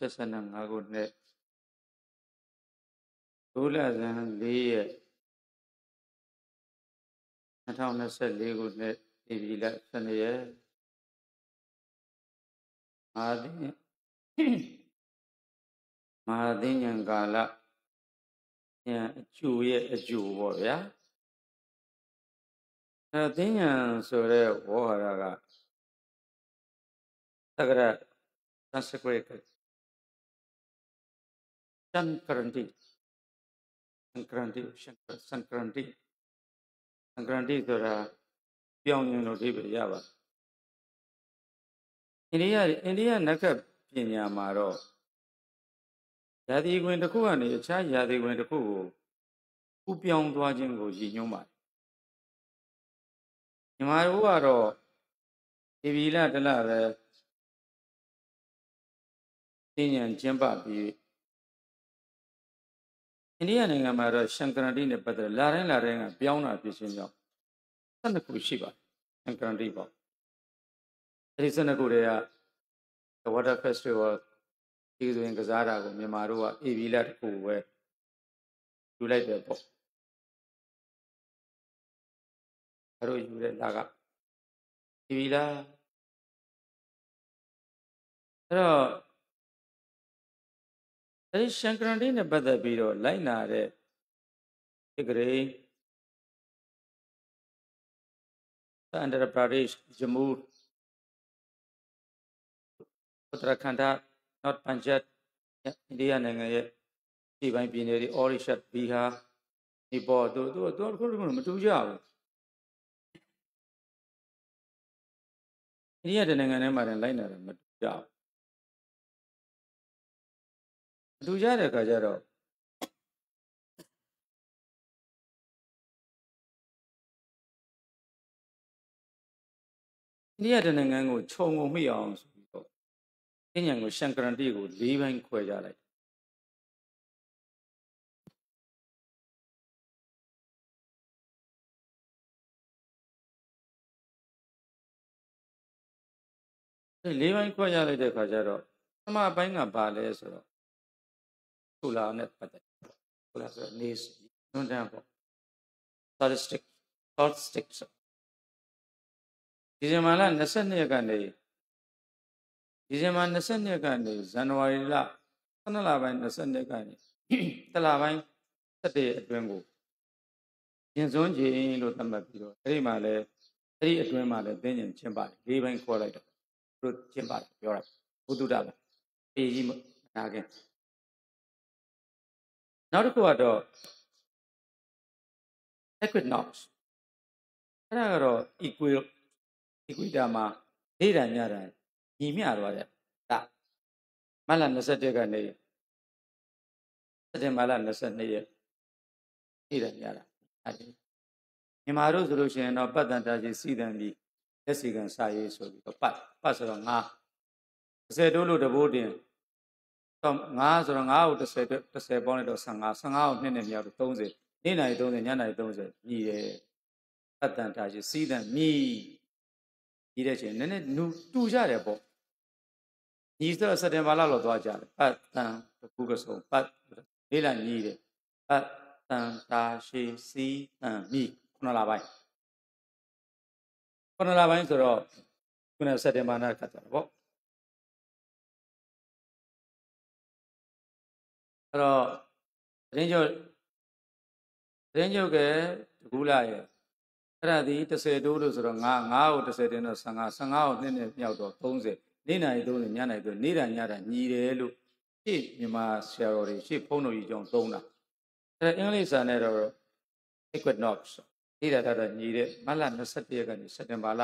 85ခုနှစ်ဒုလဇန်4ရက်2024ခုနှစ်ဒီပြီလ12ရက်မာသင်မာသင်ညံကာလညံအကျိုးရဲ့အကျိုးပေါ့ဗျာအဲသင်ညံဆိုတဲ့ဝေါ်ဟာရကသက္ကရ consecrated Sankranti Sankranti Sankranti Sankranti ဆိုတာပြောင်းရင်လို့အဓိပ္ပာယ်ရပါအိန္ဒိယအိန္ဒိယနက္ခပညာမှာတော့ယာတိဝင်တစ်ခုကနေအခြားယာတိဝင်တစ်ခုကိုဥပြောင်းသွားခြင်းကိုရည်ညွှန်းပါတယ်ညီမတို့ကတော့ဒီဗီလတလပဲသိဉာဏ်ကျင့်ပပြီး အိန္ဒိယနိုင်ငံမှာတော့ရှန်ကရတိနဲ့ပတ်သက်လာတိုင်းလာတိုင်းကပြောင်းတာဖြစ်ခြင်းကြောင့်12ခုရှိပါတယ်ရှန်ကရတိပေါ့အဲဒီ12ခုတွေက The Water Festival ဒီဆိုရင်ကစားတာကိုမြန်မာတို့ကအေဗီလာတစ်ခုပဲယူလိုက်တယ်ပေါ့အဲလိုယူတဲ့လာကအေဗီလာအဲ့တော့ အဲဒီရှန်ကရန်တီနဲ့ပတ်သက်ပြီးတော့လိုက်နာတဲ့ဒီဂရေအန္ဒရပရာဒေ့ရှ်ဂျမူးဥတရခန္ဓာ not Punjab အိန္ဒိယနိုင်ငံရဲ့ဒီပိုင်းပြည်နယ်တွေ Orissa ဘီဟာဒီပေါ်သူသူသူခုခုမတူကြဘူးအိန္ဒိယတနိုင်ငံထဲမှာလည်းလိုက်နာတယ်မတူကြဘူး မတူကြတဲ့အခါကျတော့အိန္ဒိယတနိုင်ငံကိုခြုံငုံမိအောင်ဆိုပြီးတော့ဉာဏ်ကိုရှန်ကရန်တီကို၄ဘိုင်းခွဲကြလိုက်အဲ၄ဘိုင်းခွဲကြလိုက်တဲ့အခါကျတော့ပထမဘိုင်းကဘာလဲဆိုတော့ ဆူလာနဲ့ပတ်သက်ဆူလာဆိုနေညွန်းတန်းပေါ့ statistic statistics ဒီဇင်ဘာလ22ရက်ကနေဒီဇင်ဘာ22ရက်ကနေဇန်နဝါရီလ12လပိုင်း22ကနေတလပိုင်း17ရက်အတွင်းကိုရင်စွန်းခြင်းလို့သတ်မှတ်ပြီးတော့အဲ့ဒီမှာလဲအဲ့ဒီအတွင်းမှာလဲသင်ញင်ချင်းပါတယ်၄ဘိုင်းခေါ်လိုက်တော့သူတို့ချင်းပါတယ်ပြောတာဘုဒ္ဓတာပါအေးကြီးမနာခင် နောက်တစ်ခုကတော့ equinox အဲ့ဒါကတော့ equal equator မှာနေ့တိုင်းညတိုင်းညီမျှသွားတဲ့ဒါမလ21ကနေစက်တင်ဘာလ22ရက်နေ့တိုင်းညတာအဲ့ဒီမြန်မာတို့ဆိုလို့ရှိရင်တော့ပတ်တန်တာကြီးစီးတန်ပြီးလက်စီကံစာရေးဆိုပြီးတော့ပတ်ပတ်ဆိုတော့ငါ30တိုးလို့တဘိုးတင် တော့ငါဆိုတော့ငါ့ကို30 30ပေါင်းလိုက်တော့15 15ကိုနှစ်နဲ့မြောက်တော့30နေ့နိုင်30ညနိုင်30ညီတယ်ပတ်တန်တာကြီးစီးတန်မြည်ညီတဲ့ချိန်နည်းနည်းနူတူကြတယ်ပေါ့ညီဆိုစက်တင်ဘာလလောက်သွားကြတယ်ပတ်တန်တခုကစုံပတ်လေးလာညီတယ်ပတ်တန်တာရှိစီးတန်မြည်ခုနလပိုင်းခုနလပိုင်းဆိုတော့ခုနစက်တင်ဘာနာကတ်တာပေါ့ အဲ့တော့တင်းကျော်တင်းကျော်ကတကူလာရဲ့အဲ့ဒါဒီ30တိုးလို့ဆိုတော့ငါငါ့ကို30တင်းတော့15 15ကိုနှစ်နဲ့မြောက်တော့30နေ့နိုင်30ညနိုင်30နေ့တိုင်းညတိုင်းညီတယ်လို့ရှေ့မြန်မာဆရာတော်တွေရှေ့ဖုန်းတော်ကြီးကြောင့်သုံးတာအဲ့အင်္ဂလိပ်စာနဲ့တော့ equinox နေ့တာတော့ညီတဲ့မလ21ရက်ကနေစက်တင်ဘာလ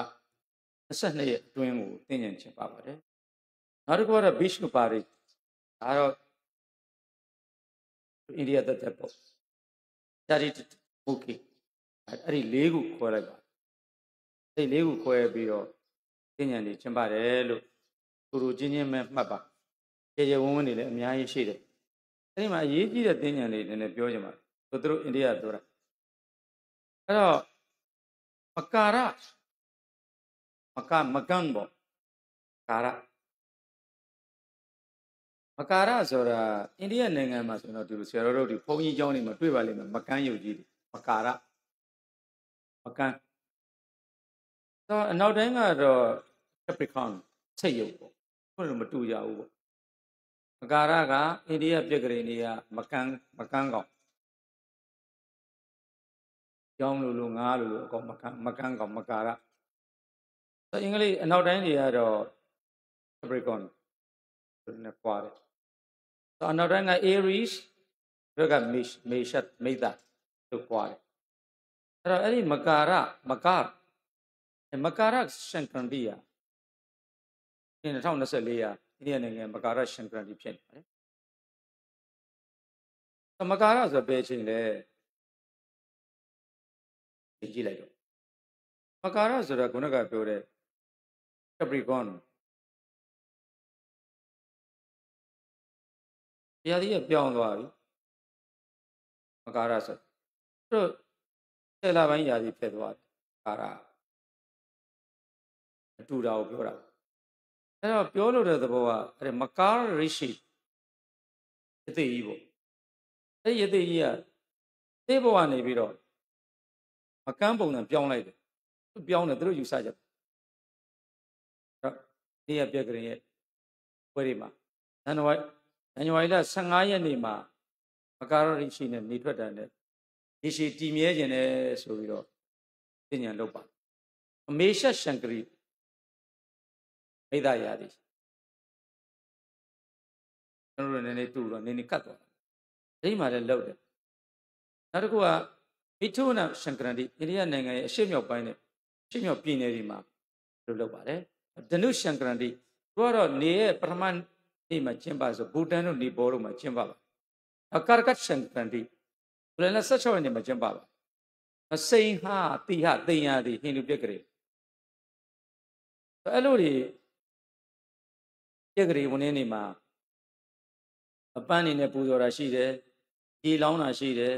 22ရက်အတွင်းကိုသိဉာဏ်ချင်ပါပါတယ်နောက်တစ်ခုကတော့ beach လို့ပါတယ်ဒါတော့ India သက်သက်ပေါ့ study okay အဲ့ဒီလေးခုခွဲလိုက်ပါအဲ့ဒီလေးခုခွဲပြီးတော့သင်ညာတွေကျင်းပတယ်လို့သူတို့ချင်းချင်းပဲမှတ်ပါကြေကြေဝန်းဝန်းနေလည်းအများကြီးရှိတယ်အဲ့ဒီမှာအရေးကြီးတဲ့သင်ညာတွေနည်းနည်းပြောချင်ပါတယ်သူတို့အိန္ဒိယပြောတာအဲ့တော့မကာရမကမကန်ပေါ့ကာရ မကာရဆိုတာအိန္ဒိယနိုင်ငံမှာဆိုတော့ဒီလိုဆရာတော်တို့ဒီဘုန်းကြီးကျောင်းတွေမှာတွေ့ပါလိမ့်မယ်မကန်းယုတ်ကြီးတွေမကာရမကန်းတော့အနောက်တိုင်းကတော့ Capricorn စိတ်ယုတ်ပေါ့ဘုလိုမတူကြဘူးပေါ့မကာရကအိန္ဒိယပြက်ကလေးတွေကမကန်းမကန်းကောင်ကျောင်းလိုလိုငါးလိုလိုအကောင်မကန်းမကန်းကောင်မကာရဆိုအင်္ဂလိပ်အနောက်တိုင်းတွေကတော့ Capricorn နဲ့ပွားတယ် ဆိုအနောက်တိုင်းက Aries ဘက်က Mesh Meshat မိတ်တာတို့ပွားတယ်အဲ့တော့အဲ့ဒီမကာရမကာမကာရရှန်ကန္ဒီယာဒီ2024ရာအိန္ဒိယနိုင်ငံမကာရရှန်ကန္ဒီဖြစ်နေပါတယ်မကာရဆိုဘယ်ချိန်လဲကြည့်လိုက်တော့မကာရဆိုတာခုနကပြောတဲ့ Capricorn တရားကြီးကပြောင်းသွားပြီမကာရဆိုတို့ဆယ်လပိုင်းရာကြီးဖြစ်သွားတယ်ကာရအတူတာကိုပြောတာအဲ့တော့ပြောလို့တဲ့သဘောကအဲ့မကာရရိရှိအသေးကြီးပေါ့အဲ့ဒီအသေးကြီးကသေဘဝနေပြီးတော့မကန်းပုံစံပြောင်းလိုက်တယ်သူပြောင်းတယ်သူတို့ယူဆကြတယ်အဲ့တော့ဒီရပြက်ကလေးရဲ့ပွဲတွေမှာဇန်နဝါရီ ဇန်နဝါရီလ15ရက်နေ့မှာမကာရရိရှိနဲ့နေထွက်တယ်နဲ့ဒီရှိတည်မြဲခြင်းနဲ့ဆိုပြီးတော့ပြင်ညာလုပ်ပါအမေရှရှန်ကရီမိသားရာသည်ကျွန်တော်တို့နည်းနည်းတူတော့နည်းနည်းကတ်သွားတယ်ဒီမှာလည်းလောက်တယ်နောက်တစ်ခုကမိထုနာရှန်ကရန်ဒီအိန္ဒိယနိုင်ငံရဲ့အရှေ့မြောက်ပိုင်းနဲ့အရှေ့မြောက်ပြည်နယ်တွေမှာလို့လုပ်ပါတယ်ဒနုရှန်ကရန်ဒီသူကတော့နေရဲ့ပထမ နေ့မှာကျင်းပဆိုဘူတန်တို့နေဘောတို့မှာကျင်းပပါအကာကတ်ရှန်ကရန်ဒီဘယ်လဲ16ရက်နေ့မှာကျင်းပပါအစိန်ဟာတိဟသိညာတိဟိန္ဒူပြက်ကလေးအဲ့လိုတွေပြက်ကလေးဝင်နေနေမှာအပန်းနေနဲ့ပူဇော်တာရှိတယ်ဒီလောင်းတာရှိတယ်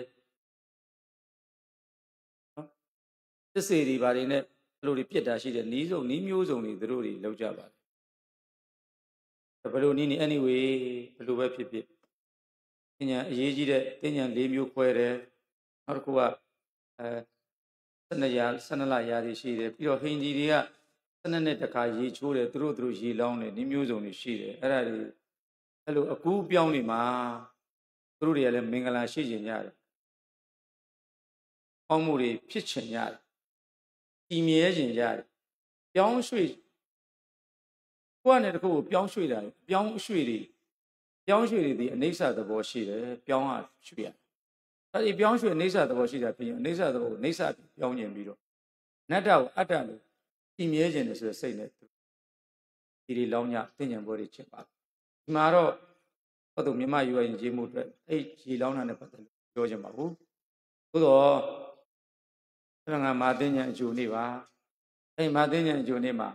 နော်သစ္စေတွေဘာတွေနဲ့ဘလိုတွေပြစ်တာရှိတယ်နီးစုံနီးမျိုးစုံတွေသူတို့တွေလောက်ကြပါတယ် ဘယ်လိုနီးနေ anyway ဘယ်လိုပဲဖြစ်ဖြစ်တင်ညာအရေးကြီးတဲ့တင်ညာ၄မျိုးခွဲတယ်နောက်တစ်ခုကအဲ12ရာ12လရာတွေရှိတယ်ပြီးတော့ဟိန္ဒီတွေက12နှစ်တခါရေချိုးတယ်သူတို့သူတို့ရေလောင်းတယ်နီးမျိုးစုံတွေရှိတယ်အဲ့ဒါတွေအဲ့လိုအကူးပြောင်းနေမှာသူတို့တွေကလည်းမင်္ဂလာရှိကျင်ကြတယ်။အောင်းမှုတွေဖြစ်ချင်ကြတယ်။တည်မြဲကျင်ကြတယ်။ပြောင်းရွှေ့ ကိုယ့်အနေနဲ့တခုကိုပြောင်းရွှေ့တာပြောင်းရွှေ့တွေပြောင်းရွှေ့တွေဒီအနိစ္စသဘောရှိတယ်ပြောင်းရရွှေ့ရ။အဲဒီပြောင်းရွှေ့အနိစ္စသဘောရှိတာပြီးရင်အနိစ္စသဘောကိုအနိစ္စပြောင်းကျင်ပြီးတော့နတ္တကိုအတ္တလို့တည်မြဲကျင်တယ်ဆိုတဲ့စိတ်နဲ့ဒီဒီလောင်းညသိဉဏ်ပွဲတွေချက်ပါဒီမှာတော့ဘာလို့မြမယူရရင်ရေးမှုအတွက်အဲ့ရေလောင်းတာနဲ့ပတ်သက်လို့ပြောချင်ပါဘူးသို့တော့ဆရာကမာသိဉဏ်အကျိုးနေ့ပါအဲ့မာသိဉဏ်အကျိုးနေ့မှာ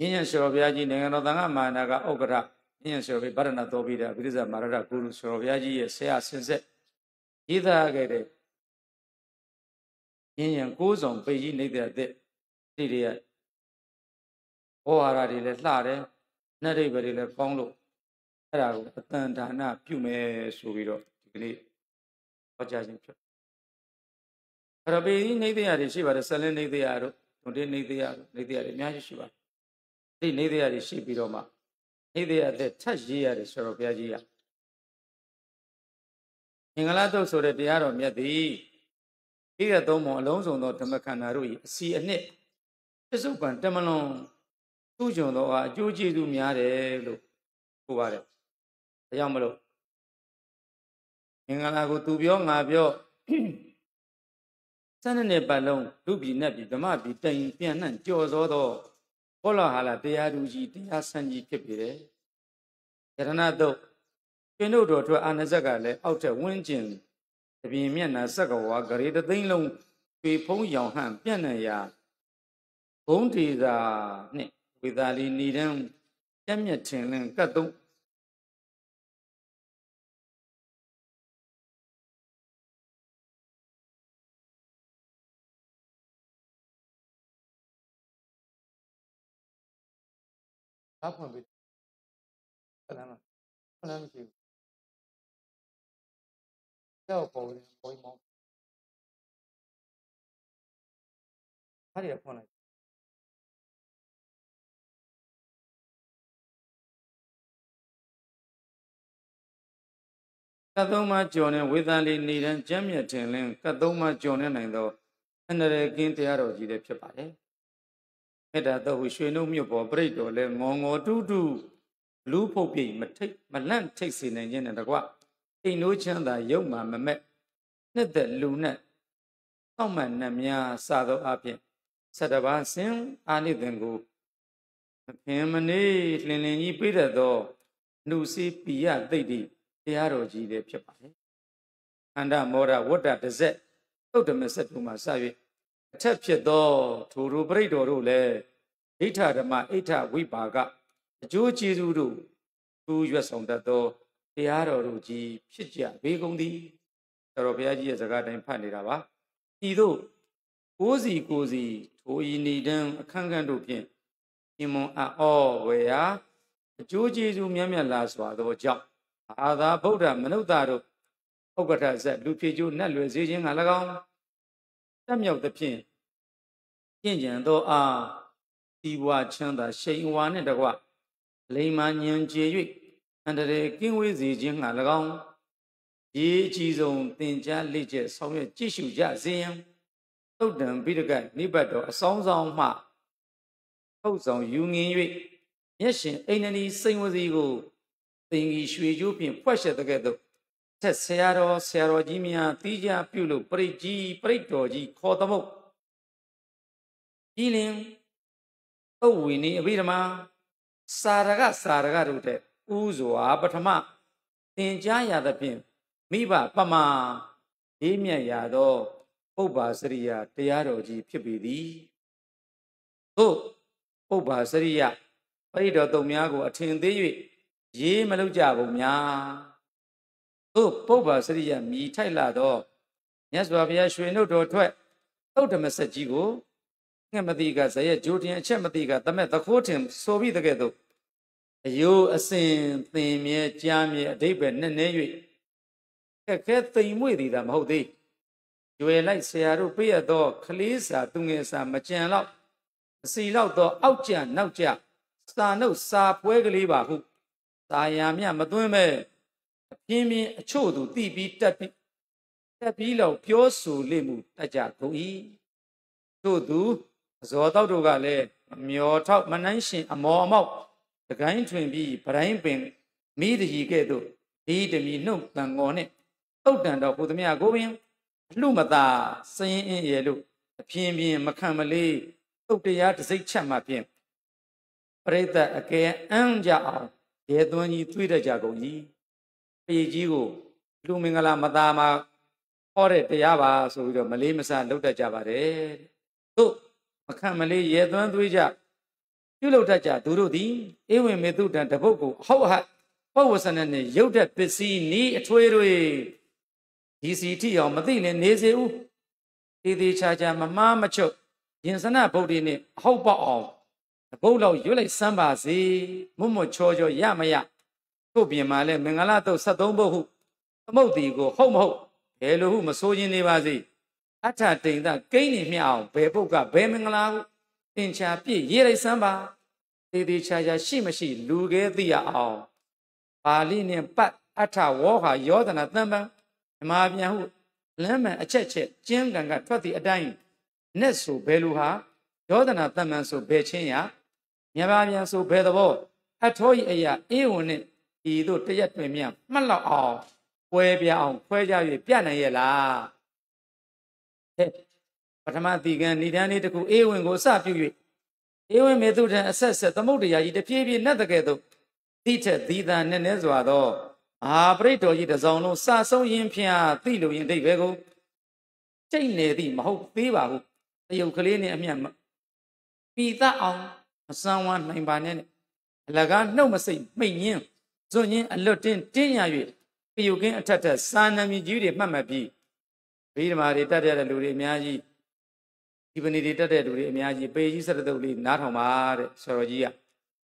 ညဉ့်ညံ့ဆော်ဘုရားကြီးနိုင်ငံတော်သံဃာမာနာကဥက္ကဋ္ဌညဉ့်ညံ့ဆော်ဘိဗရဏတော်ပြီးတဲ့ဗိဓဇမာရဒကုရုဆော်ဘုရားကြီးရဲ့ဆရာဆင်ဆက်ရေးသားခဲ့တဲ့ညဉ့်ညံ့ကိုးဆောင်ပေကြီးနေတဲ့အသက်ဒီတွေရဲ့ဟောဟာရတွေလည်းလှတယ်နှရိပ်ပဲတွေလည်းကောင်းလို့အဲ့ဒါကိုအတန်ဒါနပြုမယ်ဆိုပြီးတော့ဒီကနေ့ဟောကြားခြင်းဖြစ်အဲ့တော့ပေကြီးနေတရားတွေရှိပါတယ်ဆက်လင်းနေတရားတို့ဒုတိယနေတရားတို့နေတရားတွေအများကြီးရှိပါတယ် ဒီနေတရားတွေရှိပြီးတော့မှနေတရားတဲ့ထပ်ရေးရတယ်ဆိုတော့ဘုရားကြီးကမင်္ဂလာတုတ်ဆိုတဲ့တရားတော်မြတ်သည်ဤရသုံးပုံအလုံးစုံသောဓမ္မခန္ဓာတို့၏အစီအနှစ်ပစ္စုပန်တမလွန်သူ့ကျွန်တော်ကအကျိုးကျေးဇူးများတယ်လို့ဆိုပါတယ်ဒါကြောင့်မလို့မင်္ဂလာကိုသူပြောငါပြောစနနှစ်ပတ်လုံးလူပြည်နဲ့ပြည်ဓမ္မပြည်တိုင်ပြန်နှံ့ကြော်စောသော ဘောလဟာလာတရားသူကြီးတရားဆန်းကြီးဖြစ်ပြီတယ်ယရဏတုတ်ရှင်တို့တော်ထွက်အာနဇက်ကလည်းအောက်ထက်ဝင်းကျင်တပြင်မျက်နှာဆက်ကဝါဂရေတသိန်းလုံးပေဖုံးရောင်ဟန့်ပြန့်နှံ့ရာဘုံတေသာနှင့်ဝေသာလီနေတန်းပြက်မြက်ထင်လင်းကတ်သုံး ဘာဖွင့်ပေးခဏမှခဏမရှိဘူးကြောက်ပေါ်တယ်ပေါ်မောင်းဟာရဖွင့်လိုက်ကတ်သုံးပါးကြော်နေဝေသန်လေးနေတန်းကြမ်းမြတ်ထင်လင်းကတ်သုံးပါးကြော်နေနိုင်သောအန္တရာယ်ကင်းတရားတော်ကြီးလည်းဖြစ်ပါတယ် မေတ္တာတော်ဟုရွှေနှုတ်မြတ်ပေါ်ပြိတ္တော်လဲငေါငေါတူးတူးလူဖုတ်ပြိမထိတ်မလန့်ထိတ်စေနိုင်ခြင်းနဲ့တကွအိမ်နိုးချမ်းသာရုပ်မှမမက်နှစ်သက်လူနဲ့တောက်မှန်နှများစသောအဖြစ်ဆတဘာစင်အာနိသင်ကိုမဖင်မနေလင်လင်ကြီးပြည့်တတ်သောနှုစီပိယသိတ္တိတရားတော်ကြီးလည်းဖြစ်ပါတယ်။အန္တမောရဝတ္တတဇက်သုတ်တမဆက်တို့မှာစ၍ အထက်ဖြစ်သောထိုရူပရိတ်တော်တို့လည်းဒိဋ္ဌဓမ္မအိဋ္ဌဝိပါကအကျိုးကျေးဇူးတို့သူရွတ်ဆောင်တတ်သောတရားတော်တို့ကြီးဖြစ်ကြဘေးကုန်သည်တော်တော်ဘုရားကြီးရဲ့စကားတိုင်းဖတ်နေတာပါဤသို့ကိုးစီကိုးစီထိုဤနေတံအခန်းခန်းတို့ဖြင့်ရှင်မွန်အောဝေယအကျိုးကျေးဇူးမြတ်မြတ်လာစွာသောကြောင့်အာသာဗုဒ္ဓမနုဿတို့ဥက္ကဋ္ဌဇက်လူဖြေကျိုးနတ်လွယ်စေခြင်းက၎င်း တက်မြောက်သဖြင့်ကျင့်ကြံသောအားဒီဘဝချမ်းသာရှိန်ဝါနှင့်တကွလိမ္မာညံကျေ၍အန္တရာယ်ကင်းဝေးစေခြင်းက၎င်းဒီအကြီးဆုံးသင်ကြားလေ့ကျက်ဆောင်ရွက်ကြည့်ရှုကြစေရန်သုတ်တံပိဋကနိဗ္ဗတ်တော်အဆောင်ဆောင်မှထုတ်ဆောင်ယူငင်၍မျက်ရှင်အိန္ဒဏီစိန်ဝစီကိုသင်္ကြီးရွှေကျိုးဖြင့်ဖွဲ့ရှက်တဲ့ကဲ့သို့ ဆက်ဆရာတော်ဆရာတော်ကြီးများတီးကြပြုလို့ပရိတ်ကြီးပရိတ်တော်ကြီးခေါ်သမုတ်ဤလင်ဥဝိနေအဘိဓမ္မာစာရကစာရကတို့တဲ့ဥစွာပထမသင်ကြားရသဖြင့်မိဘပမာရေးမြတ်ရသောပုပ္ပါစရိယတရားတော်ကြီးဖြစ်ပေသည်သို့ပုပ္ပါစရိယပရိတော်တုံများကို အထင်သေး၍ရေးမလုပ်ကြဘူးများ သို့ပုပ္ပါစရိယမြည်ထိုက်လာသောမြတ်စွာဘုရားရွှေနှုတ်တော်ထွက်သုတ်ဓမ္မဆက်ကြီးကိုငှက်မတိကဇရဲ့ဂျိုတင်အချက်မတိကတမက်သခိုးထင်ဆိုပြီးတကဲ့သို့အယိုးအစဉ်သင်မြဲကြားမြဲအတိတ်ပဲနဲ့နေ၍ခက်ခဲသိမ်မွေ့သည်သာမဟုတ်သေးကျွယ်လိုက်ဆရာတို့ပြည့်ရသောခလေးစာသူငယ်စာမကြံတော့အစီလောက်သောအောက်ကျနောက်ကျစာနှုတ်စာပွဲကလေးပါဟုသာယာမြမသွင်းမဲ့ အပြင်းပြင်းအချို့သူတိပြီးတက်ပြီးတက်ပြီးလောက်ပြောဆိုလိမ့်မှုတတ်ကြကုန်၏တို့သူဇောတောက်တို့ကလည်းမျောထောက်မနှိုင်းရှင်အမော်အမောက်တကိုင်းထွင်ပြီးဗတိုင်းပင်မိတကြီးကဲ့သို့ဒီတမီနှုတ်တန်ငေါ်နှင့်တုတ်တန်တော်ဘုသမြကိုပင်လှမသာစရင်အင်းရဲ့လို့အပြင်းပြင်းမခံမလေးတုတ်တရားတစိတ်ချက်မှဖြင့်ပရိသတ်အကဲအမ်းကြအောင်ရဲသွန်းကြီးသွေးတတ်ကြကုန်ကြီး ပေကြီးကိုလူမင်္ဂလာမသားမှာဟောတဲ့တရားပါဆိုပြီးတော့မလေးမဆလှုပ်တတ်ကြပါတယ်တို့မခံမလေးရဲသွန်းသွေးကြပြုလုပ်တတ်ကြသူတို့သည်ဧဝံမေတုတံတပုတ်ကိုဟောက်ဟတ်ပုဝဆနနဲ့ရုပ်တဲ့ပစ္စည်းနီးအထွေးတွေဒီစီတိအောင်မသိလင်နေစေဦးတေးသေးချာချာမမားမချုပ်ရင်စနဗုဒ္ဓနဲ့အဟုတ်ပေါက်အောင်ဘုတ်လောက်ရွတ်လိုက်စမ်းပါစေမွတ်မွတ်ချောချောရမရ ကို့ပြင်မှာလဲမင်္ဂလာတုတ်73ဘုတ်ဟုသမုတ်တီကိုဟုတ်မဟုတ်ဘယ်လိုဟုမဆိုးခြင်းနေပါစေအထတိန်သကိန်းနေမြအောင်ဘယ်ပုတ်ကဘယ်မင်္ဂလာဟုသင်ချာပြည့်ရေးလိုက်စမ်းပါသေးသေးချာချာရှိမရှိလူခဲသိရအောင်ပါဠိနဲ့ပတ်အထဝေါဟာယောဒနာတံပံဓမ္မပြန်ဟုလမ်းမှန်အချက်ချက်ကျင်းကံကထွက်သည့်အတိုင်းနဲ့ဆိုဘယ်လိုဟာယောဒနာတမန်ဆိုဘယ်ချင်းရမြဘာပြန်ဆိုဘယ်သဘောအထောဤအရာအေးဝင်နဲ့ ဒီတို့တရက်တွင်မြန်မှတ်လောက်အောင်ပွဲပြအောင်ခွဲကြ၍ပြနိုင်ရဲ့လားဟဲ့ပထမတိကံဏိဒန်းလေးတစ်ခုအေးဝင်ကိုစပြု၍အေးဝင်မေသူထံအဆက်ဆက်သမုဒ္ဒရာကြီးတပြေးပြေးနဲ့တကယ်တော့တိထက်သီသာနဲ့နဲ့စွာသောအာပရိတော်ကြီးတစောင်းလုံးစဆုံးရင်ဖျားသိလို့ရင်ဒိတ်ပဲကိုစိတ်နေသည်မဟုတ်သေးပါဘူးတယုတ်ကလေးနဲ့အမျက်ပီသအောင်မဆန်းဝမ်းနိုင်ပါနဲ့အလကားနှုတ်မစိတ်မိတ်ညင်း ဇွန်ညင်းအလွတ်တင်းတင်းရ၍ပယုကင်းအထက်ထက်စာနမီကြီးတွေမှတ်မှတ်ပြီးဗိဓမာတွေတတ်တဲ့လူတွေအများကြီးဒီပဏိတွေတတ်တဲ့လူတွေအများကြီးပေကြီးစရတုတ်လေးနားထောင်ပါတဲ့ဆရာတော်ကြီးက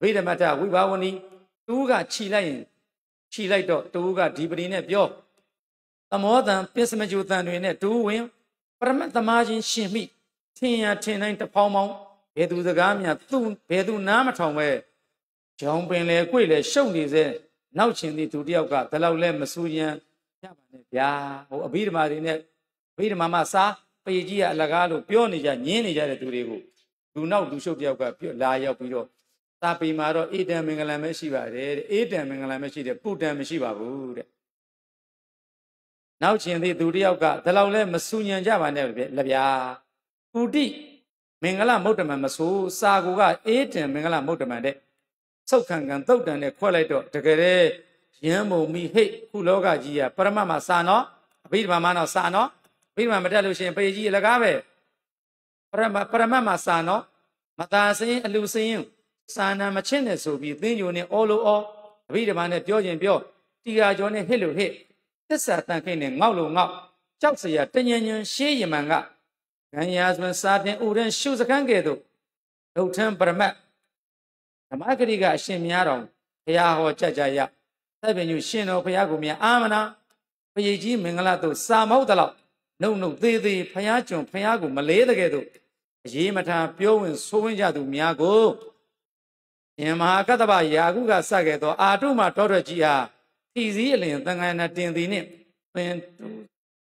ဗိဓမတဝိဘာဝနီတူကခြိလိုက်ရင်ခြိလိုက်တော့တူကဒီပရီနဲ့ပြောသမောတံပစ္စမကြိုတန်တွေနဲ့တူဝင်ပရမတ်သမားချင်းရှင်မိထင်ရထင်တိုင်းတဖောင်းဖောင်းဘယ်သူစကားများသူ့ဘယ်သူနားမထောင်ပဲ ဂျောင်ပင်လေကြွေလေရှုပ်နေစေနောက်ချင်းဒီသူတယောက်ကဒီလောက်လဲမစူရန်ရပါနဲ့ဗျာဟိုအဘိဓမ္မာတွေနဲ့အဘိဓမ္မာမှာစားပေကြီးကအလကားလို့ပြောနေကြညင်းနေကြတဲ့သူတွေကိုလူနောက်လူရှုပ်တယောက်ကပြောလာရောက်ပြီးတော့သာပေမှာတော့အေတံမင်္ဂလံပဲရှိပါတယ်တဲ့အေတံမင်္ဂလံပဲရှိတယ်ပုတံမရှိပါဘူးတဲ့နောက်ချင်းသည်သူတယောက်ကဒီလောက်လဲမစူညံကြပါနဲ့လေဗျာပုတိမင်္ဂလမုတ်တမန်မဆိုးစာကိုကအေတံမင်္ဂလမုတ်တမန်တဲ့ ဆုတ်ခံခံတုတ်တန်နဲ့ခွက်လိုက်တော့တကယ်တဲ့ရမ်းမုံမိဟိတ်ခုလောကကြီးကပရမတ်မှာစာနော်အဘိဓမ္မာမှာတော့စာနော်အဘိဓမ္မာမတက်လို့ရှိရင်ပေကြီးအလကားပဲပရမတ်ပရမတ်မှာစာနော်မသာစင်းအလူစင်းစာနာမချင်းနဲ့ဆိုပြီးသင်ညိုနဲ့အောလို့အောအဘိဓမ္မာနဲ့ပြောခြင်းပြောတီဃာကျော်နဲ့ဟစ်လို့ဟစ်သစ္စာတန်ခိတ်နဲ့ငေါက်လို့ငေါက်ကြောက်စရာတညံညံရှေးယမန်ကဂန်ယာစမစာတင်ဥရန်ရှုစကန်းကဲ့သို့ဒုတ်ထံပရမတ်ဓ မ္မဂရိကအရှင်များတော်ဘုရားဟောကြကြရသက်ပင်ညရှင်တော်ဘုရားကိုမြတ်အာမနာဘယကြီးမင်္ဂလာတို့စာမောက်တလောက်နှုတ်နှုတ်သေးသေးဘုရားကျွန်ဘုရားကိုမလေးတဲ့ကဲ့သို့အရေးမထားပြောဝင်ဆိုးဝင်ကြသူများကိုယင်မဟာကတ္တဗယာကုကစခဲ့သောအာတုမတော်တော်ကြီးဟာထီစည်းအလင်သံဃာနာတင်သည်နှင့်ပင်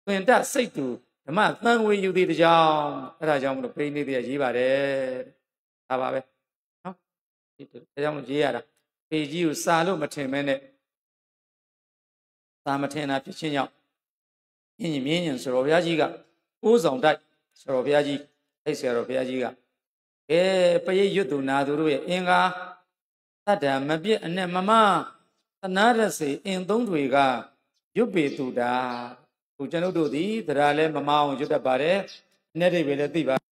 ပင်တစိတ်သူဓမ္မသံဝေယူသည်တကြောင်အဲ့ဒါကြောင့်မလို့ပိနေသေးရေးပါတယ်ဒါပါပဲနော် ဒီဒါကြောင့်မလို့ရေးရတာပေကြီးကိုစာလို့မထင်မဲနဲ့စာမထင်တာဖြစ်ချင်းကြောင့်မြင်းမြင်းမြင်းဆိုတော့ဘုရားကြီးကကိုးဆောင်တိုက်ဆိုတော့ဘုရားကြီးအဲ့ဆရာတော်ဘုရားကြီးကဘယ်ပရိတ်ရွတ်သူနာသူတို့ရဲ့အင်္ဂါတတ္တမပြည့်အနဲ့မမသနာရစေအင်သုံးတွေကရွတ်ပေသူတာဟိုကျွန်ုပ်တို့သည်တရားလဲမမအောင်ရွတ်တတ်ပါတယ်နဲ့တွေပဲလည်းသိပါ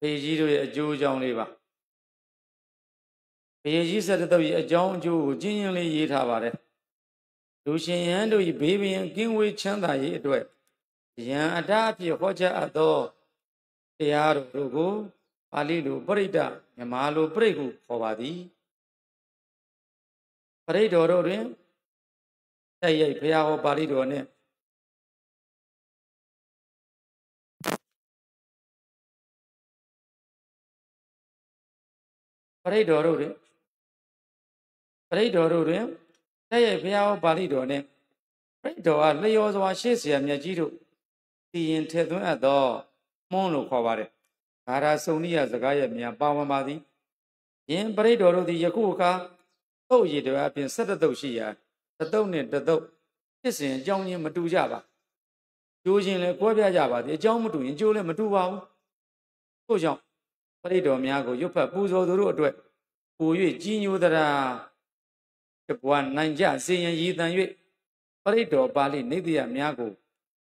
ဘေကြီးတို့ရဲ့အကျိုးအကြောင်းလေးပါဘေကြီးဆက်တဲ့ရဲ့အကြောင်းအကျိုးကိုကျဉ်းကျဉ်းလေးရေးထားပါတယ်လူရှင်ယဟန်တို့၏ဘေးပင်ကင်းဝေးချမ်းသာရေးအတွက်ယံအတားအဖြစ်ဟောကြားအပ်သောတရားတော်တို့ကိုပါဠိလိုပရိဒတ်မြန်မာလိုပြိတ်ဟုခေါ်ပါသည်ပရိတ်တော်တို့တွင်တိုက်ရိုက်ဘုရားဟောပါဠိတော်နှင့် ပရိတော်တို့တွင်ပရိတော်တို့တွင်တဲ့ရဲ့ဘုရားဟောပါဠိတော်နဲ့ပရိတော်ကလျော်စွာရှေ့ဆရာမြတ်ကြီးတို့တည်ရင်ထည့်သွင်းအပ်သောမွန်းလို့ခေါ်ပါတယ်။ဘာသာစုံနိယစကားရဲ့မြန်ပါဝင်ပါသည်။ယင်ပရိတော်တို့သည်ယခုအခါတုတ်ရည်တော်အပြင်၁၇တုတ်ရှိရာတတုတ်နှင့်တတုတ်ဖြစ်စဉ်အကြောင်းချင်းမတူကြပါ။ကျိုးချင်းလည်းကွဲပြားကြပါသည်။အကြောင်းမတူရင်ကျိုးလည်းမတူပါဘူး။ထို့ကြောင့် ပရိတော်များကိုရွတ်ဖတ်ပူဇော်သူတို့အတွက်ပို၍ကြီးညိုသရာတပွားနိုင်ကြစေရင်ရည်တန်၍ပရိတော်ပါဠိနေတိယများကို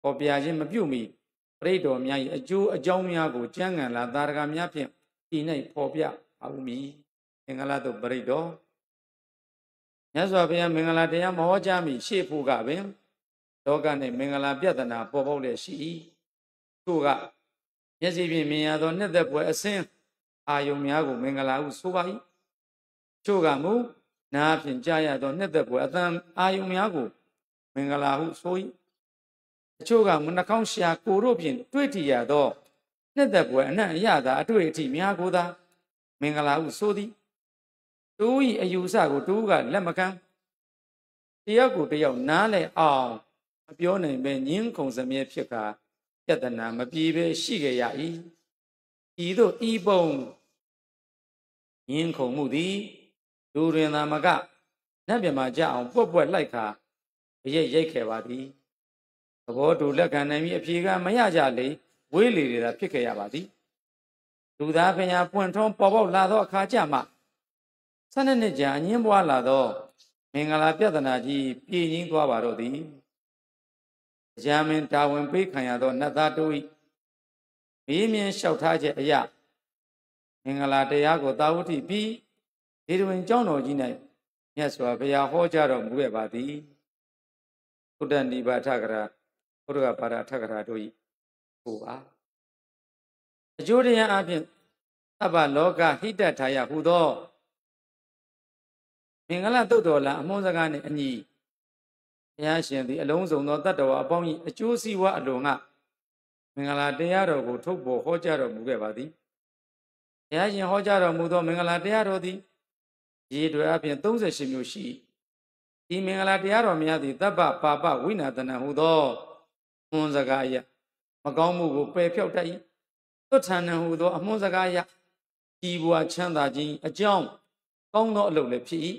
ပေါ်ပြခြင်းမပြုမီပရိတော်များ၏အကျိုးအကြောင်းများကိုကြံ့ငံလာသာရကများဖြင့်ဤ၌ပေါ်ပြပါဦးမည်အင်္ဂလာတို့ပရိတော်မြတ်စွာဘုရားမင်္ဂလာတရားမဟောကြားမီရှေ့ဖို့ကပင်လောက၌မင်္ဂလာပြဿနာပေါ်ပေါက်လျက်ရှိ၏သူကမျက်စိဖြင့်မြင်ရသောနှစ်သက်ပွဲအစင်း အာယုံများကိုမင်္ဂလာဟုဆိုပါ၏ချို့ကမူနားဖြင့်ကြားရသောနှစ်သက်ပွဲအတန်အာယုံများကိုမင်္ဂလာဟုဆို၏အချို့ကမနှကောင်းရှာကိုတို့ဖြင့်တွေ့ထီရသောနှစ်သက်ပွဲအနံ့အရသာအတွေ့အထိများကိုသာမင်္ဂလာဟုဆိုသည်တူဤအယူဆကိုတူကလက်မခံတယောက်ကိုတယောက်နားလဲအောင်မပြောနိုင်ပဲညင်းခုံစမြဲဖြစ်ကာပြဿနာမပြေပဲရှိကြရ၏ဤသို့ဤပုံ ညင်းခုံမှုသည်လူတွင်သာမကနတ်မြမာကြအောင်ပွက်ပွက်လိုက်ခါရိတ်ရိတ်ခဲ့ပါသည်သဘောတူလက်ခံနိုင်ပြီးအဖြေကမရကြလေဝေးလေတွေသာဖြစ်ခဲ့ရပါသည်လူသားပညာပွင့်ထုံးပေါ်ပေါက်လာသောအခါကျမှဆန်းနှစ်နှစ်ကြာအငင်းပွားလာသောမင်္ဂလာပြဿနာကြီးပြည်ငင်းသွားပါတော့သည်ဂျာမင်တာဝန်ပေးခံရသောနတ်သားတို့၏မေးမြန်းလျှောက်ထားချက်အရာ မင်္ဂလာတရားကိုသာဝတိပြီးဒီတွင်ကျောင်းတော်ကြီး၌မြတ်စွာဘုရားဟောကြားတော်မူခဲ့ပါသည်ဘုဒ္ဓနိဗ္ဗာထကရာဘုရားပါရထကရာတို့၏ဟိုပါအကျိုးတရားအပြင်သဗ္ဗလောကဟိတထာယဟူသောမင်္ဂလာတုတ်တော်လာအမွန်းစကားနှင့်အညီဘုရားရှင်သည်အလုံးစုံသောတတ္တဝါအပေါင်း၏အကျိုးစီးပွားအလွန်ကမင်္ဂလာတရားတော်ကိုထုတ်ပေါ်ဟောကြားတော်မူခဲ့ပါသည် ဘုရားရှင်ဟောကြားတော်မူသောမင်္ဂလာတရားတော်သည်ရေတွေအပြင်38မျိုးရှိဒီမင်္ဂလာတရားတော်များသည်တပ္ပပါပဝိနာတနဟုသောမွန်းစကားအရမကောင်းမှုကိုပယ်ဖြောက်တတ်၏သွထန်နဟုသောအမွန်းစကားအရဒီဘွာချမ်းသာခြင်းအကြောင်းကောင်းသောအလုပ်လည်းဖြစ်၏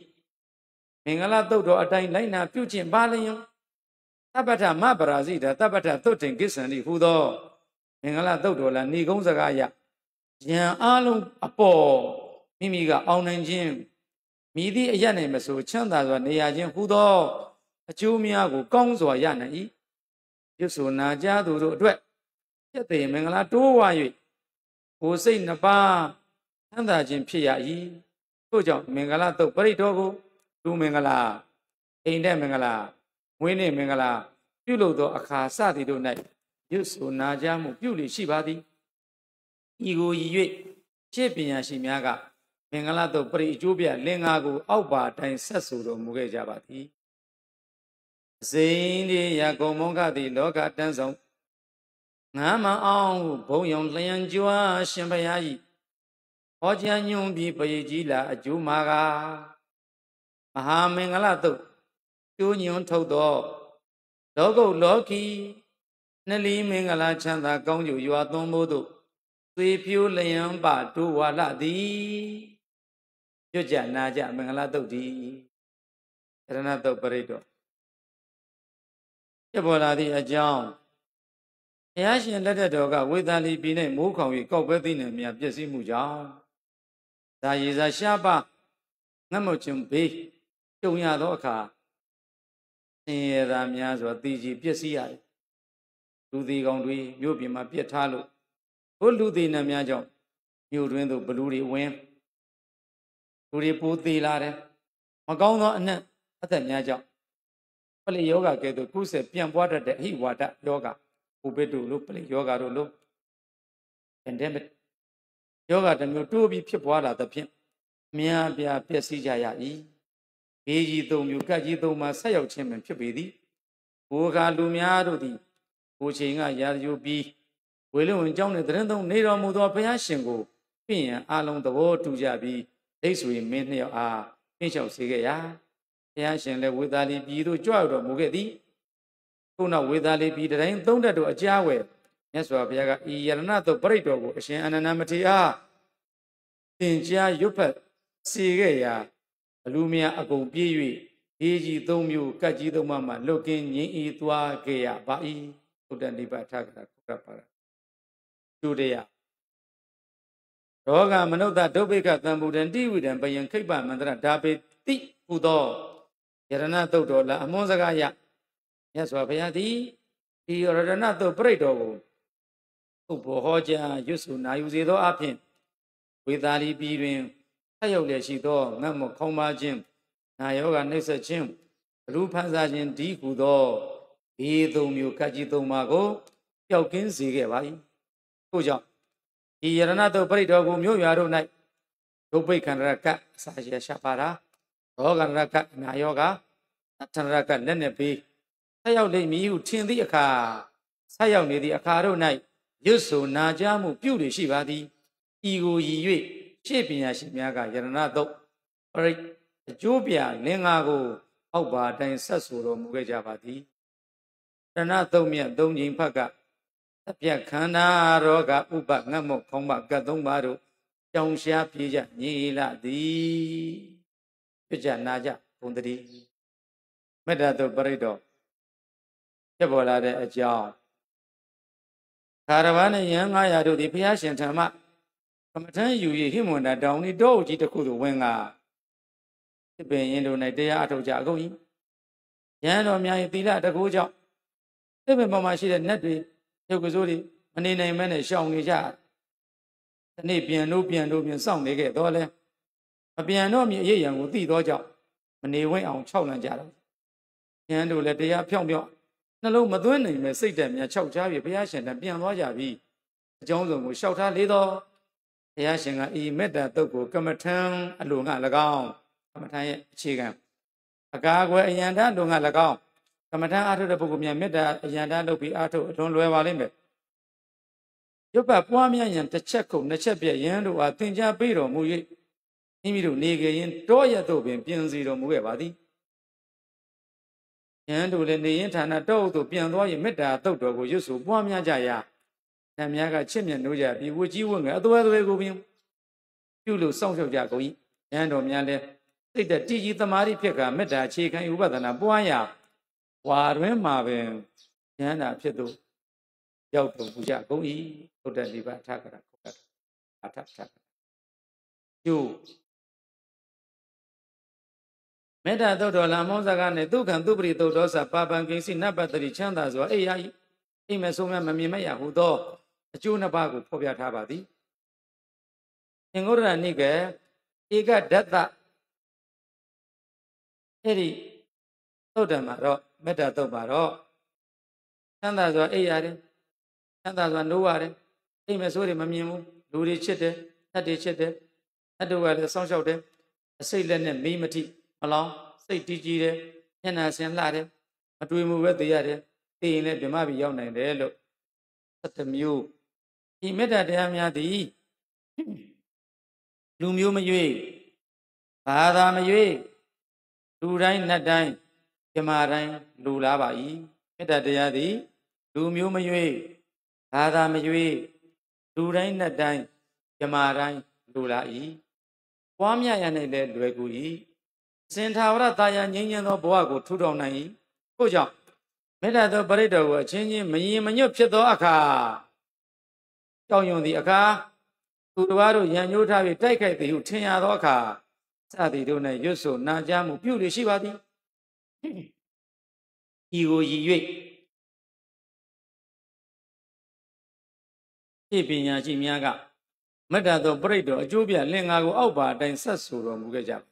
မင်္ဂလာတုတ်တော်အတိုင်းလိုက်နာပြုကျင့်ပါလျင်သဗ္ဗထမပရာဇိတာသဗ္ဗထသုတ်တင်ကိစ္ဆန္တိဟူသောမင်္ဂလာတုတ်တော်လားဏီကုံးစကားအရ ဉာဏ်အလုံးအပေါ်မိမိကအောင်နိုင်ခြင်းမိသည့်အရနိုင်မဆိုချမ်းသာစွာနေရခြင်းဟူသောအကျိုးများကို ကောင်းစွာရနိုင်၏ရွတ်ဆိုနာကြားသူတို့အတွက်ဖြစ်တဲ့မင်္ဂလာတိုးဝါ၍ကိုယ်စိတ်နှစ်ပါးချမ်းသာခြင်းဖြစ်ရ၏ထို့ကြောင့်မင်္ဂလာတုတ်ပရိတော်ကိုလူမင်္ဂလာအိမ်တဲ့မင်္ဂလာဝင်းနေမင်္ဂလာ ပြုလုပ်သောအခါစသည်တို့၌ရွတ်ဆိုနာကြားမှုပြုလျရှိပါသည် ဤကိုရည်၍ရှေ့ပညာရှိများကမင်္ဂလာတုတ်ပရိအကျိုးပြလင်္ကာကို အောက်ပါတိုင်းဆက်ဆိုတော်မူခဲ့ကြပါသည်စိန်ဒီရကုံမုံကသည်လောကတန်းဆောင်ငါမအောင်ဘုံယုံလျံကြွားရှင်ဘုရားကြီးဟောကြားညွန်ပြီးပရိကြီးလာအကျိုးမှာကမဟာမင်္ဂလာတုတ်ကျိုးညွန်ထုတ်သောလောကုတ်လောကီနှလီမင်္ဂလာချမ်းသာကောင်းကျိုးရွာသွန်းဖို့တို့ သွေဖြိုးလျံပဒုဝါလသည်ကျွတ်ကြနာကြမင်္ဂလာတုတ်ဒီရဏတုတ်ပရိတောဖြစ်ပေါ်လာသည့်အကြောင်းဘုရားရှင်လက်ထက်တော်ကဝေသာလီပြည်၌မိုးခေါင်၍ကောက်ပဲသိနေမြပြည့်စည်မှုကြောင့်ဒါရည်စားရှားပါငတ်မချင်းဘေးကြုံရသောအခါဆင်းရဲသာများစွာတည်ကြည်ပြည့်စည်ရတယ်လူသေးကောင်တွေမြို့ပြင်မှာပြစ်ထားလို့ ဘုလူသေးနှံများကြောင့်မြို့တွင်သို့ဘလူတွေဝင်လူတွေပိုးသေးလာတယ်မကောင်းသောအနက်အသက်များကြောင့်ပလိယောဂကဲ့သို့ကုသပြန့်ပွားတတ်တဲ့အဟိဝါဒယောဂဥပိတုလို့ပလိယောဂတို့လို့ pandemic ယောဂတစ်မျိုးတိုးပြီးဖြစ်ပွားလာသဖြင့်အများပြားပျက်စီးကြရ၏ဘေးကြီးသုံးမျိုးကတ်ကြီးသုံးမှာဆက်ရောက်ခြင်းပင်ဖြစ်ပေသည်ဘိုးခါလူများတို့သည်ဘိုးချိန်ကရာဇယိုပြီး ဝေလဝင်ကျောင်းနှင့်တရင်သုံးနေတော်မူသောဘုရားရှင်ကိုပြင်ရန်အလုံးသဘောတူကြပြီးဒိတ်ဆွေမင်းနှစ်ယောက်အားပြင်းလျှောက်စေခဲ့ရာဘုရားရှင်လည်းဝေသာလီပြည်သို့ကြွတော်မူခဲ့သည်ခုနောက်ဝေသာလီပြည်တိုင်းသုံးတက်တို့အကြားဝယ်မြတ်စွာဘုရားကဤယရဏတုပရိတ်တော်ကိုအရှင်အနန္ဒမထေရအားသင်ကြားရွတ်ဖတ်စေခဲ့ရာအလူမြအကုန်ပြေး၍အေးကြီးသုံးမျိုးကတ်ကြီးသုံးပါးမှလွတ်ကင်းငြိမ်းဤသွားခဲ့ရပါ၏သုတ္တနိဗ္ဗာန်ထကရာခုရပါရ ကျူတရရောဂမနုဿဒုဗ္ဗိကသံဗုဒ္ဓံတိဝိဒံပယံခိပ္ပမန္တရဒါပေတိဟူသောယရဏတုတ်တော်လာအမွန်းစကားရမြတ်စွာဘုရားသည်ဒီယရဏတုတ်ပြိတ္တော်ကိုဥပ္ဘောဟောကြားရွတ်ဆိုနာယူစေသောအဖြစ်ဝေသာလီပြည်တွင်ဆက်ရောက်လျက်ရှိသောငတ်မခေါင်းပါခြင်းနာယောဂနှိမ့်ဆက်ခြင်းဘလူဖန်ဆာခြင်းဒီဟုသောဘေးသုံးမျိုးခတ်ကြီးသုံးပါးကိုပျောက်ကင်းစေခဲ့ပါ၏ ထို့ကြောင့်ဒီယရဏတုတ်ပြိတ္တော်ကိုမြို့ရွာတို့၌ဒုပိတ်ခန္ဓရကစာရရှာပါတာရောဂန္ဓရကနာယောဂအထန္ဓရကလက်နဲ့ပေးဆက်ရောက်လိမ့်မည်ဟုထင်သည့်အခါဆက်ရောက်နေသည့်အခါတို့၌ရွတ်ဆိုနာကြားမှုပြုလို့ရှိပါသည်ဤကိုရည်၍ရှေ့ပညာရှင်များကယရဏတုတ်ပရိအကျိုးပြလင်္ကာကိုအောက်ပါတိုင်းဆက်ဆိုတော်မူခဲ့ကြပါသည်တဏတုတ်မြတ်သုံးချိန်ဖတ်က အပြတ်ခန္ဓာရောဂဥပငတ်မော့ခေါင်းပါကတ်သုံးပါတို့ကြောင်ရှားပြေးကြညီလာသည်ပြကြနာကြဘုံတည်းမေတ္တာတုတ်ပရိတော်ဖြစ်ပေါ်လာတဲ့အကြောင်းခါရဝါနဲ့ယံ900တို့သည်ဘုရားရှင်ထံမှကမ္မထမ်းယူ၍ဟိမွန်တာတောင်းဤတော့ကြီးတစ်ခုသို့ဝင်ကသစ်ပင်ရင်တို့၌တရားအထုတ်ကြအကုန်၏ယံတော်များ၏သီလတကူကြောင့်သစ်ပင်ပေါ်မှာရှိတဲ့နတ်တွေ ရုပ်ကစိုးတွေမနေနိုင်မဲနဲ့ရှောင်နေကြဒီနေ့ပြန်လို့ပြန်လို့ပြန်စောင့်နေခဲ့တော့လဲမပြန်တော့မြည်အရေးရန်ကိုသိသောကြောင့်မနေဝင့်အောင်ခြောက်လန့်ကြတော့ယံတို့လည်းတရားဖြောင်းဖြောင်းနှလုံးမသွင်းနိုင်မဲ့စိတ်ဓာတ်များခြောက်ချားပြီးဘုရားရှင်တန်ပြန်သွားကြပြီအကြောင်းစုံကိုလျှောက်ထားလေတော့ဘုရားရှင်ကဤမေတ္တာတုတ်ကိုကမ္မထံအလိုငါ၎င်းကမ္မထံရဲ့အခြေခံအကာအကွယ်အယံတလိုငါ၎င်း ကမ္မထံအားထုတ်တဲ့ပုဂ္ဂိုလ်များမေတ္တာအယံတလုပ်ပြီးအားထုတ်အလွန်လွယ်ပါလိမ့်မယ်ရုပ်ပတ်ပွားများရန်တစ်ချက်ခုနှစ်ချက်ပြည့်ရန်တို့အားသင်ကြားပေးတော်မူ၍မိမိတို့နေကြရင်တောရတို့ပင်ပြင်စီတော်မူခဲ့ပါသည်ယဟန်တို့လည်းနေရင်ဌာနတောအုပ်သို့ပြန်သွားရင်မေတ္တာတုတ်တော်ကိုရွတ်ဆိုပွားများကြရာနတ်များကချစ်မြတ်နိုးကြပြီးဝကြီးဝငယ်အသွဲသွဲကိုပင်ပြုလို့စောင့်ရှောက်ကြကုန်၏ယဟန်တော်များလည်းစိတ်တတည်ကြီးသမာဓိဖြစ်ကမေတ္တာအခြေခံဥပဒနာပွားရာ ဝါတွင်မှာပင်ယဟန်တာဖြစ်သို့ရောက်တော်မူကြကုန်၏ဘုဒ္ဓနိဗ္ဗာန်ထကရာခုတ်တာအထထကကျိုးမေတ္တာသုတ်တော်လာမောစကားနဲ့ဒုက္ခံသူပရိသုတ်တော်စာပါပံကိစီနတ်ပတ္တိချမ်းသာစွာအိယာဤအိမ်မဲ့ဆုံးမဲ့မမြင်မဲ့ရဟုသောအကျိုးနှစ်ပါးကိုဖော်ပြထားပါသည်သင်္ဂုရဏနိကေဧကဒတ္တအဲ့ဒီ သုတ်တံမှာတော့မေတ္တာသုတ်မှာတော့ချမ်းသာစွာအိယာတယ်ချမ်းသာစွာနိုးရတယ်အိမ်မဲ့ဆိုးတွေမမြင်ဘူးလူတွေချစ်တယ်နတ်တွေချစ်တယ်နတ်တို့ကလည်းစောင့်ရှောက်တယ်အစိတ်လက်နဲ့မိမတိမလောင်စိတ်တည်ကြည်တယ်မျက်နှာဆင်လှတယ်မတွေ့မှုပဲသိရတယ်သိရင်လည်းဗြဟ္မဘီရောက်နိုင်တယ်လို့သတ္တမျိုးဒီမေတ္တာတရားများသည်လူမျိုးမရွေးဘာသာမရွေးလူတိုင်းနတ်တိုင်း ဗြဟ္မာတိုင်းလူလားပါ၏မေတ္တာတရားသည်လူမျိုးမရွေးဘာသာမရွေးလူတိုင်းနတ်တိုင်းဗြဟ္မာတိုင်းလူလား၏ပွားများရနိုင်လဲလွယ်ကူ၏စင်ထာဝရတာယာငြိမ်းချမ်းသောဘဝကိုထူထောင်နိုင်၏ထို့ကြောင့်မေတ္တာသောပရိဒောကိုအချင်းချင်းမရင်မညွတ်ဖြစ်သောအခါကြောက်ရွံ့သည့်အခါသူတစ်ပါးတို့ရန်ညှိုးထားပြီးတိုက်ခိုက်သည်ဟုထင်ရသောအခါစသည်တို့၌ရွတ်ဆိုနာကြားမှုပြုလို့ရှိပါသည် ဤကိုရည်၍ဖြစ်ပညာရှိများကမေတ္တာသောပရိဒောအကျိုးပြလင်္ကာကိုအောက်ပါအတိုင်းဆက်ဆိုတော်မူခဲ့ကြပါ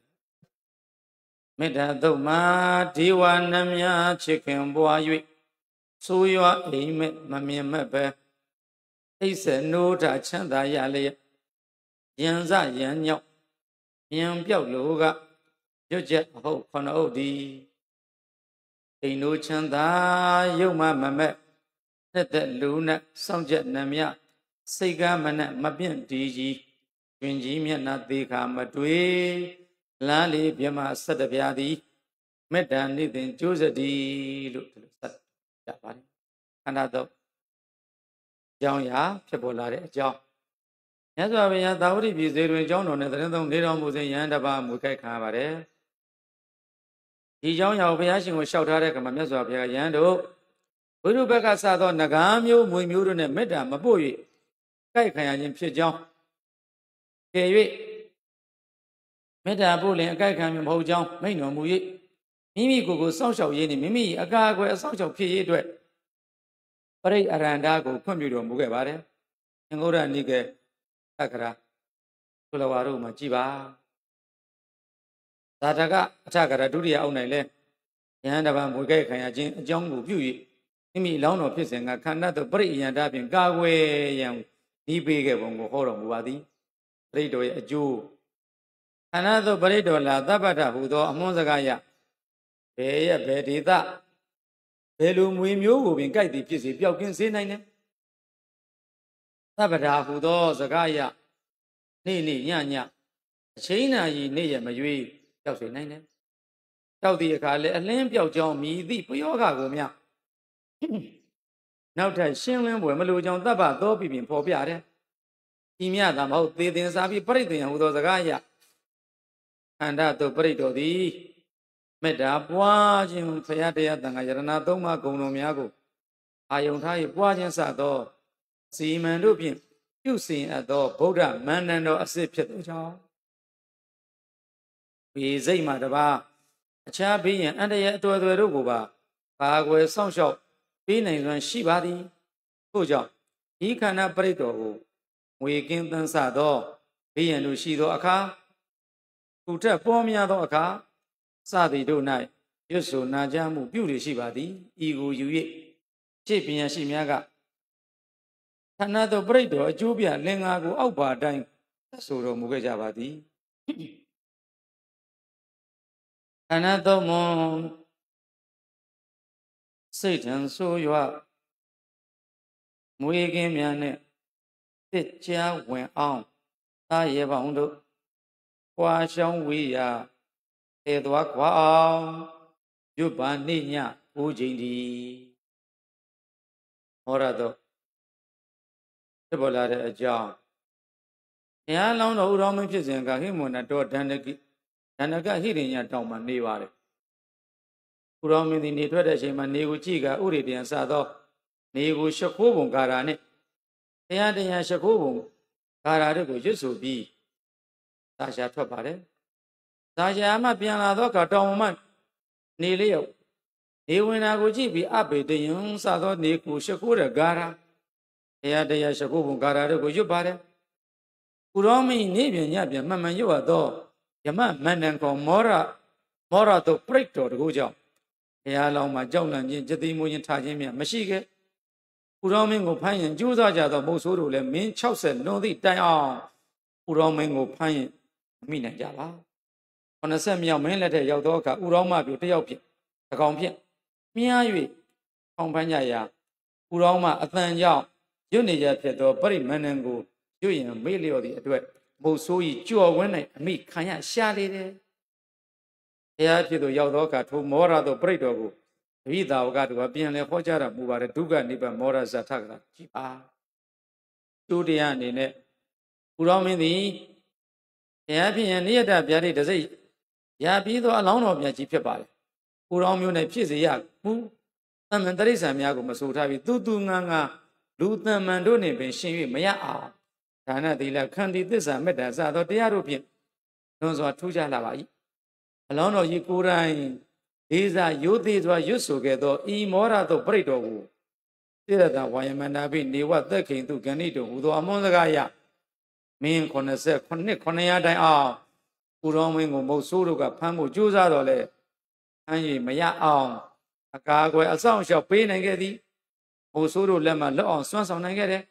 မေတ္တာသုတ်မှာဒေဝနမချစ်ခင်ပွား၍ဆိုးရွားအိမ်မက်မမြင်မဲ့ပဲအိဆနိုးတာချမ်းသာရလျက်ယံစယံညောက်မြံပြောက်လိုကရွတ်ချက်အဟုတ်ခொနအုပ်သည် အိမ်နိုးချမ်းသာရုပ်မမမက်သက်သက်လူနဲ့စောင့်ချက်နမြစိတ်ကားမနဲ့မပြင့်ဒီကြီးတွင်ကြီးမျက်နှာသေးခါမတွေ့လမ်းလေးပြမဆက်တပြားသည်မေတ္တာနိသင်ကျိုးစတိလို့ဒီလိုဆက်ကြပါတယ်ခန္ဓာတော့အကြောင်းရာဖြစ်ပေါ်လာတဲ့အကြောင်းမြတ်စွာဘုရားသာဝတိပြည်စေတွင်အကြောင်းတော်နဲ့သတင်းသုံးနေတော်မူစဉ်ယဟန်တပါမူခိုက်ခံရပါတယ် ဒီเจ้าရောင်ဘုရားရှင်ကိုလျှောက်ထားတဲ့ကမမြတ်စွာဘုရားယဟန်တို့ဘုရုဘက်ကစသောနဂါးမျိုးမွေမျိုးတို့နဲ့မေတ္တာမပို့၍ကြိုက်ခံရခြင်းဖြစ်ကြောင်းကယ်၍မေတ္တာပို့လင်အကြိုက်ခံမဟုတ်ကြောင်းမိန့်တော်မူ၍မိမိကိုယ်ကိုစောင့်ရှောက်ရေးနှင့်မိမိအကာအကွယ်အစောင့်ရှောက်ဖြစ်ရေးအတွက်ပရိအရန္တာကိုဖွင့်ပြတော်မူခဲ့ပါတယ်။င္ဂုရနိကေသက္ကရာသုလဝါတို့မှာကြည်ပါ။ သာတကအထကရာဒုတိယအောက်၌လဲယဟန်တပံမွေခဲ့ခံရခြင်းအကြောင်းကိုပြု၍မိမိလောင်းတော်ဖြစ်စဉ်ကခန္ဓာသို့ပရိအရန္တာဖြင့်ကာကွယ်ရန်ဒီပေးခဲ့ပုံကိုဟောတော်မူပါသည်။ပရိတော်ရဲ့အကျိုးခန္ဓာသို့ပရိတော်လာသဗ္ဗတဟူသောအမွန်းစကားရဘယ်ရဲ့ဘယ်ဒေသဘယ်လိုမွေမျိုးကိုပင်ကြိုက်သည်ဖြစ်စေပျောက်ကင်းစေနိုင်တယ်သဗ္ဗတာဟူသောစကားရနေ့နေ့ညညအချိန်နာရီနေ့ရမရွေး ပျောက်စေနိုင်တယ်ပျောက်သည့်အခါလဲအလင်းပျောက်ကြောင်းမြည်သည့်ပယောဂကိုမြနောက်ထပ်ရှင်းလင်းပွဲမလိုကြောင်းတပ်ပသောပြပြင်ဖော်ပြတယ်ဤမြသာမဟုတ်သေသင်စားပြီးပြိတ္တယံဟူသောစကားရခန္ဓာသို့ပြိတ္တောသည်မေတ္တာပွားခြင်းဖရာတရားတန်ခါယရဏသုံးပါးဂုဏ်တော်များကိုအာယုံထား၍ပွားခြင်းစသောစီမံတို့ဖြင့်ပြုစင်အပ်သောဗုဒ္ဓမန္တန်တော်အစစ်ဖြစ်သောကြောင့် ဘေစိတ်မှတပါအခြားဘေးရန်အန္တရာယ်အသွယ်သွယ်တို့ကိုပါဘာကွယ်စောင့်ရှောက်ပေးနိုင်စွမ်းရှိပါသည်ထို့ကြောင့်ဤခန္ဓာပရိတ္တော်ကိုငွေကင်းသန်းဆသောဘေးရန်တို့ရှိသောအခါသူထက်ပေါ်များသောအခါစသည်တို့၌ရွတ်ဆိုနာကြမှုပြုလေရှိပါသည်ဤကိုယူ၍ရှေ့ပညာရှိများကဌာနသောပြိတ္တော်အကျိုးပြလင်္ကာကိုအောက်ပါအတိုင်းဆိုတော်မူခဲ့ကြပါသည် ဌာနသောမွန်စိတ်ထံဆိုးရွာမွေကင်းများနဲ့တစ်ချာဝင်အောင်သာရေပေါင်းတို့ွာရှောင်းဝေးရာဧသွားခွာအောင်ရွတ်ပါနေညကိုချိန်ဒီဟောရတော့ဖြစ်ပေါ်လာတဲ့အကြောင်းဘုရားလောင်းတော်ဥတော်မင်းဖြစ်စဉ်ကဟိမွန်နတော်ဒန္တကိ ဒဏ္ဍကဟိရိညာတောင်မှနေပါတယ်။ကုရောမင်းသည်နေထွက်တဲ့အချိန်မှာနေကိုကြည့်ကဥရိပြန်စသောနေကိုရှခိုးပုံကာရာနဲ့တရားတရားရှခိုးပုံကာရာတို့ကိုရွတ်ဆိုပြီးသာရှာထွက်ပါတယ်။သာရှာမှပြန်လာတော့ကတောင်မှနေလျောက်နေဝင်တာကိုကြည့်ပြီးအဘိတယံစသောနေကိုရှခိုးတဲ့ကာရာတရားတရားရှခိုးပုံကာရာတို့ကိုရွတ်ပါတယ်။ကုရောမင်းနေပြန်ညပြန်မှန်မှန်ရွတ်ရတော့ ယမမန္တန်ကောင်မောရမောရတို့ပြိတ်တော်တကူကြောင့်ဘုရားလောင်းမှာကြောက်လန့်ခြင်းကြတိမိုးခြင်းထားခြင်းမြမရှိခဲ့ဥရောမင်းကိုဖမ်းရင်ကြိုးစားကြသောမုတ်ဆိုးတို့လည်းမင်း60လွန်သည့်တိုင်အောင်ဥရောမင်းကိုဖမ်းရင်မိနိုင်ကြပါ80မြောက်မင်းလက်ထက်ရောက်သောအခါဥရောမပြိုတယောက်ဖြင့်အကောင်ဖြင့်မြား၍ဖောင်ဖမ်းကြရာဥရောမအတန်ကြောင့်ရွတ်နေကြဖြစ်သောပရိမဏံကိုရွတ်ရင်မေ့လျော့သည့်အတွက် မုတ်ဆိုးဤကြော်ဝင်း၌အမိခံရရှာလေတယ်ဘုရားဖြစ်သူရောက်သောအခါထိုမောရသောပြိတ္တော်ကိုတပိသာဝကတူကပြန်လဲဟောကြားတာမူပါတယ်ဒုက္ခနိဗ္ဗာန်မောရဇထကရာကြည်ပါကျိုးတရားအနေနဲ့ဘုရားမင်းသည်ဘုရားဖြစ်ရင်နိယတဗျာတိတစိတ်ရပြီးသောအလောင်းတော်မြတ်ကြီးဖြစ်ပါတယ်ဘုရားမျိုးနဲ့ဖြစ်စေရမူအမှန်တရိစ္ဆာန်များကိုမဆိုထားပြီးသူသူငန်းငါလူတန်မှန်တို့နှင့်ပင်ရှင်၍မရအောင် ဒါနသီလခန္တီသစ္စာမေတ္တာစသောတရားတို့ဖြင့်လွန်စွာထူးခြားလာပါ၏အလောင်းတော်ကြီးကိုယ်တိုင်ဒေဇာရိုးသေးစွာရွတ်ဆိုခဲ့သောဤမောရသောပြိတ္တော်ကိုတိရတဝါယမန္တာပိနေဝသက်ခိန်သူဂဏိတုဟူသောအမွန်စကားရမင်း89နှစ်900တိုင်အောင်ကိုရောမင်းကိုမုတ်ဆိုးတို့ကဖမ်းဖို့ကြိုးစားတော့လေဖမ်းရမရအောင်အကာအကွယ်အဆောင်အရှောက်ပေးနိုင်ခဲ့သည်မုတ်ဆိုးတို့လက်မှလွတ်အောင်စွန့်ဆောင်နိုင်ခဲ့တယ်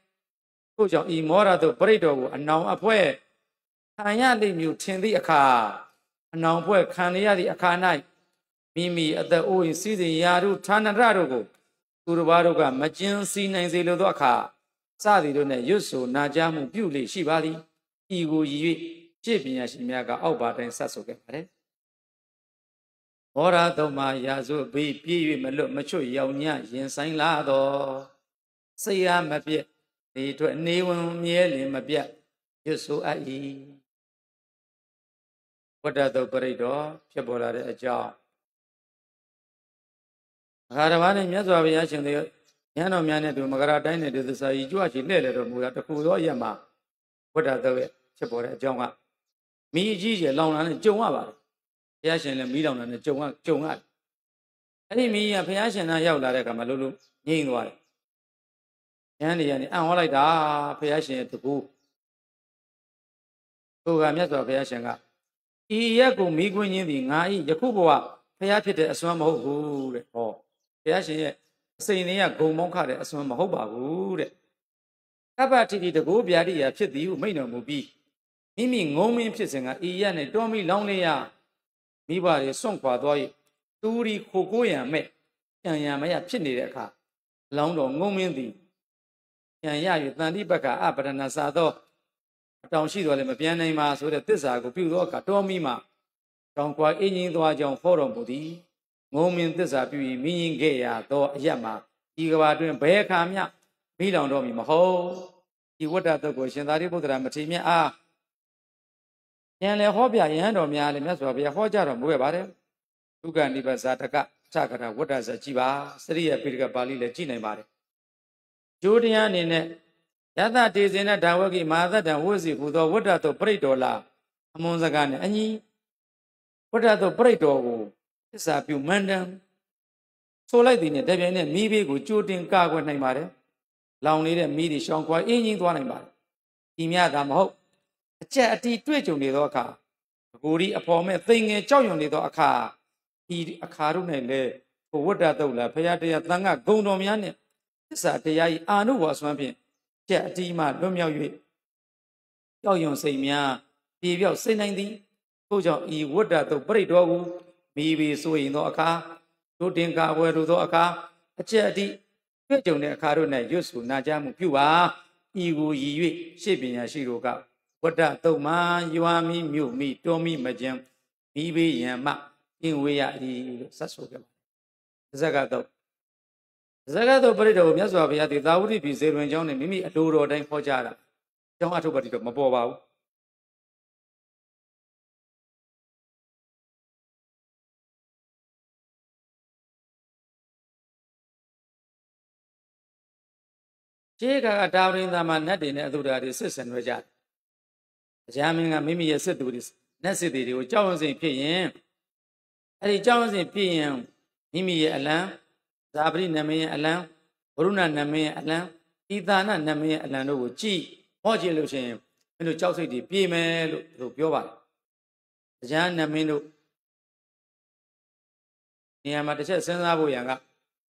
ထို့ကြောင့်ဤမောရသို့ပြိတ္တော်ကိုအနောင်အဖွဲခံရလိမ့်မည်ထင်သည့်အခါအနောင်ဖွဲ့ခံရသည့်အခါ၌မိမိအသက်အိုးရင်စီးစိမ်ရာတို့ဌာနရတို့ကိုသူတစ်ပါးတို့ကမကျင်းစီနိုင်စေလိုသောအခါစသည်တို့နဲ့ရွတ်ဆိုနာကြားမှုပြုလေရှိပါသည်ဤကိုရည်၍ပြည့်ပညာရှင်များကအောက်ပါတိုင်းဆက်ဆိုခဲ့ပါတယ်ဟောရာတုံမှာရာဇုဘေးပြည့်၍မလွတ်မချွတ်ရောင်ညရင်ဆိုင်လာတော်စိတ်အားမပြည့် ဒီအတွက်နေဝင်မြဲလင်မပြတ်ရွတ်ဆိုအပ်၏ဝတ္တတုပရိတော်ဖြစ်ပေါ်လာတဲ့အကြောင်းအခါတစ်ပါးနဲ့မြတ်စွာဘုရားရှင်တွေရဟန်းတော်များနဲ့တူမကရာတိုင်းနဲ့တူသစ္စာကြီးကြွချီလှဲ့လေတော်မူတာတခုသောရက်မှာဝတ္တတော့ရဲ့ဖြစ်ပေါ်တဲ့အကြောင်းကမိအကြီးကျယ်လောင်လာနဲ့ကြုံရပါတယ်ဘုရားရှင်လည်းမိလောင်လာနဲ့ကြုံရကြုံရတယ်အဲ့ဒီမိကဘုရားရှင်နာရောက်လာတဲ့အခါမှာလို့လို့ငြိမ့်သွားတယ် ရဟန်းတွေကနေအံ့ဟောလိုက်တာဘုရားရှင်ရဲ့တကူသူကမြတ်စွာဘုရားရှင်ကဤရက်ကိုမိခွင်းချင်းသည်ငါဤယခုဘဝဘုရားဖြစ်တဲ့အစွမ်းမဟုတ်ဘူးတဲ့ဟောဘုရားရှင်ရဲ့အစိန်လေးကဂုံမောင်းခတဲ့အစွမ်းမဟုတ်ပါဘူးတဲ့ကပ္ပတိတိတကူဗျာတိယာဖြစ်သည်ဟုမိန့်တော်မူပြီးမိမိငုံမင်းဖြစ်စဉ်ကဤရက်နဲ့တော်မိလောင်းလေးရမိဘတွေစွန့်ခွာသွား၍တူရီခိုကိုးရံမဲ့ကြံရံမရဖြစ်နေတဲ့အခါလောင်းတော်ငုံမင်းသည် ကြံရ၍တန်တိပက္ခအပရဏစာသောအတောင်ရှိတော်လည်းမပြန်နိုင်ပါဆိုတဲ့သစ္စာကိုပြုသောအခါတော်မိမှာတောင်ကွာအင်းကြီးသွားကြောင်းဖော်တော်မူသည်ငုံမင်းသစ္စာပြု၍မိရင်ခဲ့ရသောအရက်မှာဒီကဘာတွင်ဘယ်အခါမျှမိလောင်တော်မူမဟုတ်ဒီဝတ္တတုတ်ကိုရှင်သာရိပုတ္တရာမထေရမြတ်အားဉာဏ်လေဟောပြရဟန်းတော်များလည်းမြတ်စွာဘုရားဟောကြားတော်မူခဲ့ပါတယ်ဒုက္ခနိဗ္ဗာန်ဇာတကသကရဝတ္တဇာကြည်ပါစရိယပိဋကပါဠိလည်းကြည်နိုင်ပါတယ် ကျိုးတရားအနေနဲ့ယသတေဇင်နဲ့ဒါဝကိမဟာသတ္တဝိစီဟူသောဝတ္တတုပရိတော်လာအမွန်စကားနဲ့အညီဝတ္တတုပရိတော်ကိုသစ္စာပြုမန္တန်ဆိုလိုက်သည်နဲ့တပြိုင်နက်မိဘေးကိုကြိုတင်ကာကွယ်နိုင်ပါတယ်လောင်နေတဲ့မိတွေရှောင်ကွာအင်းကြီးသွားနိုင်ပါတယ်ဒီမြတ်သာမဟုတ်အကြက်အတီတွေ့ကြုံနေသောအခါအကိုဒီအဖော်မဲ့သိငယ်ကြောက်ရွံနေသောအခါဒီအခါတို့နဲ့လေဘဝတ္တတုတ်လာဖရာတရားသံဃဂုံတော်များနဲ့ သစ္စာတရားဤအာနုဘောဆွမ်းဖြင့်ကြက်အတီမှလွတ်မြောက်၍ကြောက်ရွံစိတ်များပြေပြောက်စိတ်နိုင်သည်ထို့ကြောင့်ဤဝတ္တတုတ်ပြိတ္တော်ကိုမိဘဆိုရင်သောအခါတို့တင်ကာဝယ်တို့သောအခါအကြက်အတီတွေ့ကြုံတဲ့အခါတို့၌ရွတ်ဆိုနာကြမှုပြုပါဤကိုရည်၍ရှေ့ပညာရှိတို့ကဝတ္တတုတ်မှယွာမိမြို့မိတောမိမကြံမိဘေးယံမအင်းဝေးရ၏လို့ဆက်ဆိုခဲ့ပါတယ်ဇဇကတော့ ဇဂကတော့ပြိတ္တော်ကိုမြတ်စွာဘုရားဒီသာဝတိပြည်ဇေရွင်ကျောင်းနဲ့မိမိအလိုတော်တိုင်းဟောကြားတာကျောင်းအထုပ်ပတိတော့မပေါ်ပါဘူးခြေကကတာဝရင်သားမှာနတ်တွေနဲ့အသုဒ္ဓါတွေစစ်ဆင်ရွေးကြတယ်။တရားမင်းကမိမိရဲ့စစ်သူတွေနတ်စစ်တွေကိုကြောက်ရွံ့စိတ်ဖြစ်ရင်အဲ့ဒီကြောက်ရွံ့စိတ်ဖြစ်ရင်မိမိရဲ့အလံ ဇာပရိနမင်းရဲ့အလံဝရုဏနမင်းရဲ့အလံဤသာနနမင်းရဲ့အလံတို့ကိုကြည်ဟောကြည့်လို့ရှိရင်မင်းတို့ကြောက်စိတ်တွေပြေးမယ်လို့သူတို့ပြောပါတယ်။တရားနမင်းတို့နေရာမှာတစ်ချက်စဉ်းစားဖို့ရန်က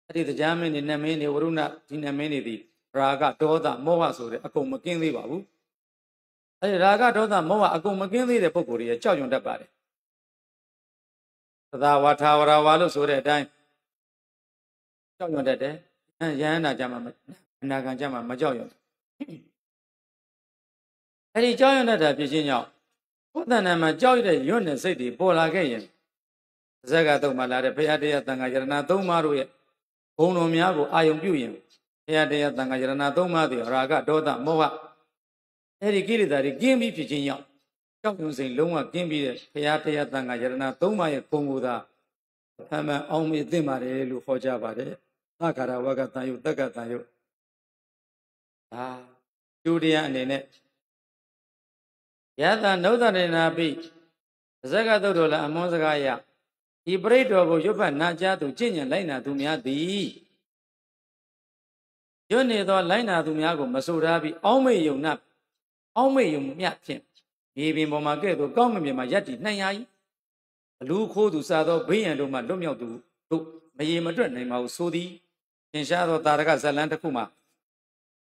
အဲ့ဒီတရားမင်းတွေနမင်းတွေဝရုဏဒီနမင်းတွေဒီရာဂဒေါသမောဟဆိုတဲ့အကုန်မကင်းသေးပါဘူးအဲဒီရာဂဒေါသမောဟအကုန်မကင်းသေးတဲ့ပုဂ္ဂိုလ်တွေကြောက်ရွံ့တတ်ပါတယ်သဒဝါထာဝရဝါလို့ဆိုတဲ့အတိုင်း ကြောက်ရွံ့တတ်တယ်အဲယဟန္တာကြမှာအနာဂံကြမှာမကြောက်ရွံ့အဲဒီကြောက်ရွံ့တတ်တာဖြစ်ခြင်းကြောင့်ဘုဒ္ဓနာမှာကြောက်ရတဲ့ရွံ့တဲ့စိတ်တွေပေါ်လာခဲ့ရင်ဇက်ကတုံမှလာတဲ့ဘုရားတရားတန်ခါယရဏသုံးပါးတို့ရဲ့ဘုံတော်များကိုအာယုံပြုရင်ဘုရားတရားတန်ခါယရဏသုံးပါးသည်ရာဂဒေါသမောဟအဲ့ဒီကိလေသာတွေကင်းပြီးဖြစ်ခြင်းကြောင့်ကြောက်ရွံ့စိတ်လုံးဝကင်းပြီးတဲ့ဘုရားတရားတန်ခါယရဏသုံးပါးရဲ့ဂုဏ်ကိုသာအမှန်အောင်မြင်သိပါတယ်လို့ဟောကြားပါတယ် သက္ကာရဝကတန်ယုတက္ကတန်ယုဒါကျူတရားအနေနဲ့ယသနုဒ္ဒရဏပိဇဂတုတ်တော်လည်းအမွန်စကားရဒီပရိတ်တော်ကိုရွတ်ဖတ်နာကြားသူကျင့်ကြံလိုက်နာသူများသည်ရွတ်နေသောလိုက်နာသူများကိုမဆိုထားပြီးအောင်းမေယုံနာအောင်းမေယုံမြဖြင့်မြေပြင်ပေါ်မှာကဲ့သို့ကောင်းကင်ပြင်မှာယက်တီနှံ့ရ၏အလူခိုးသူစားသောဘေးရန်တို့မှလွတ်မြောက်သူတို့မရေမတွက်နိုင်ပါဘူးဆိုသည် သင်ရှားသောတာရကဇလန်းတစ်ခုမှာ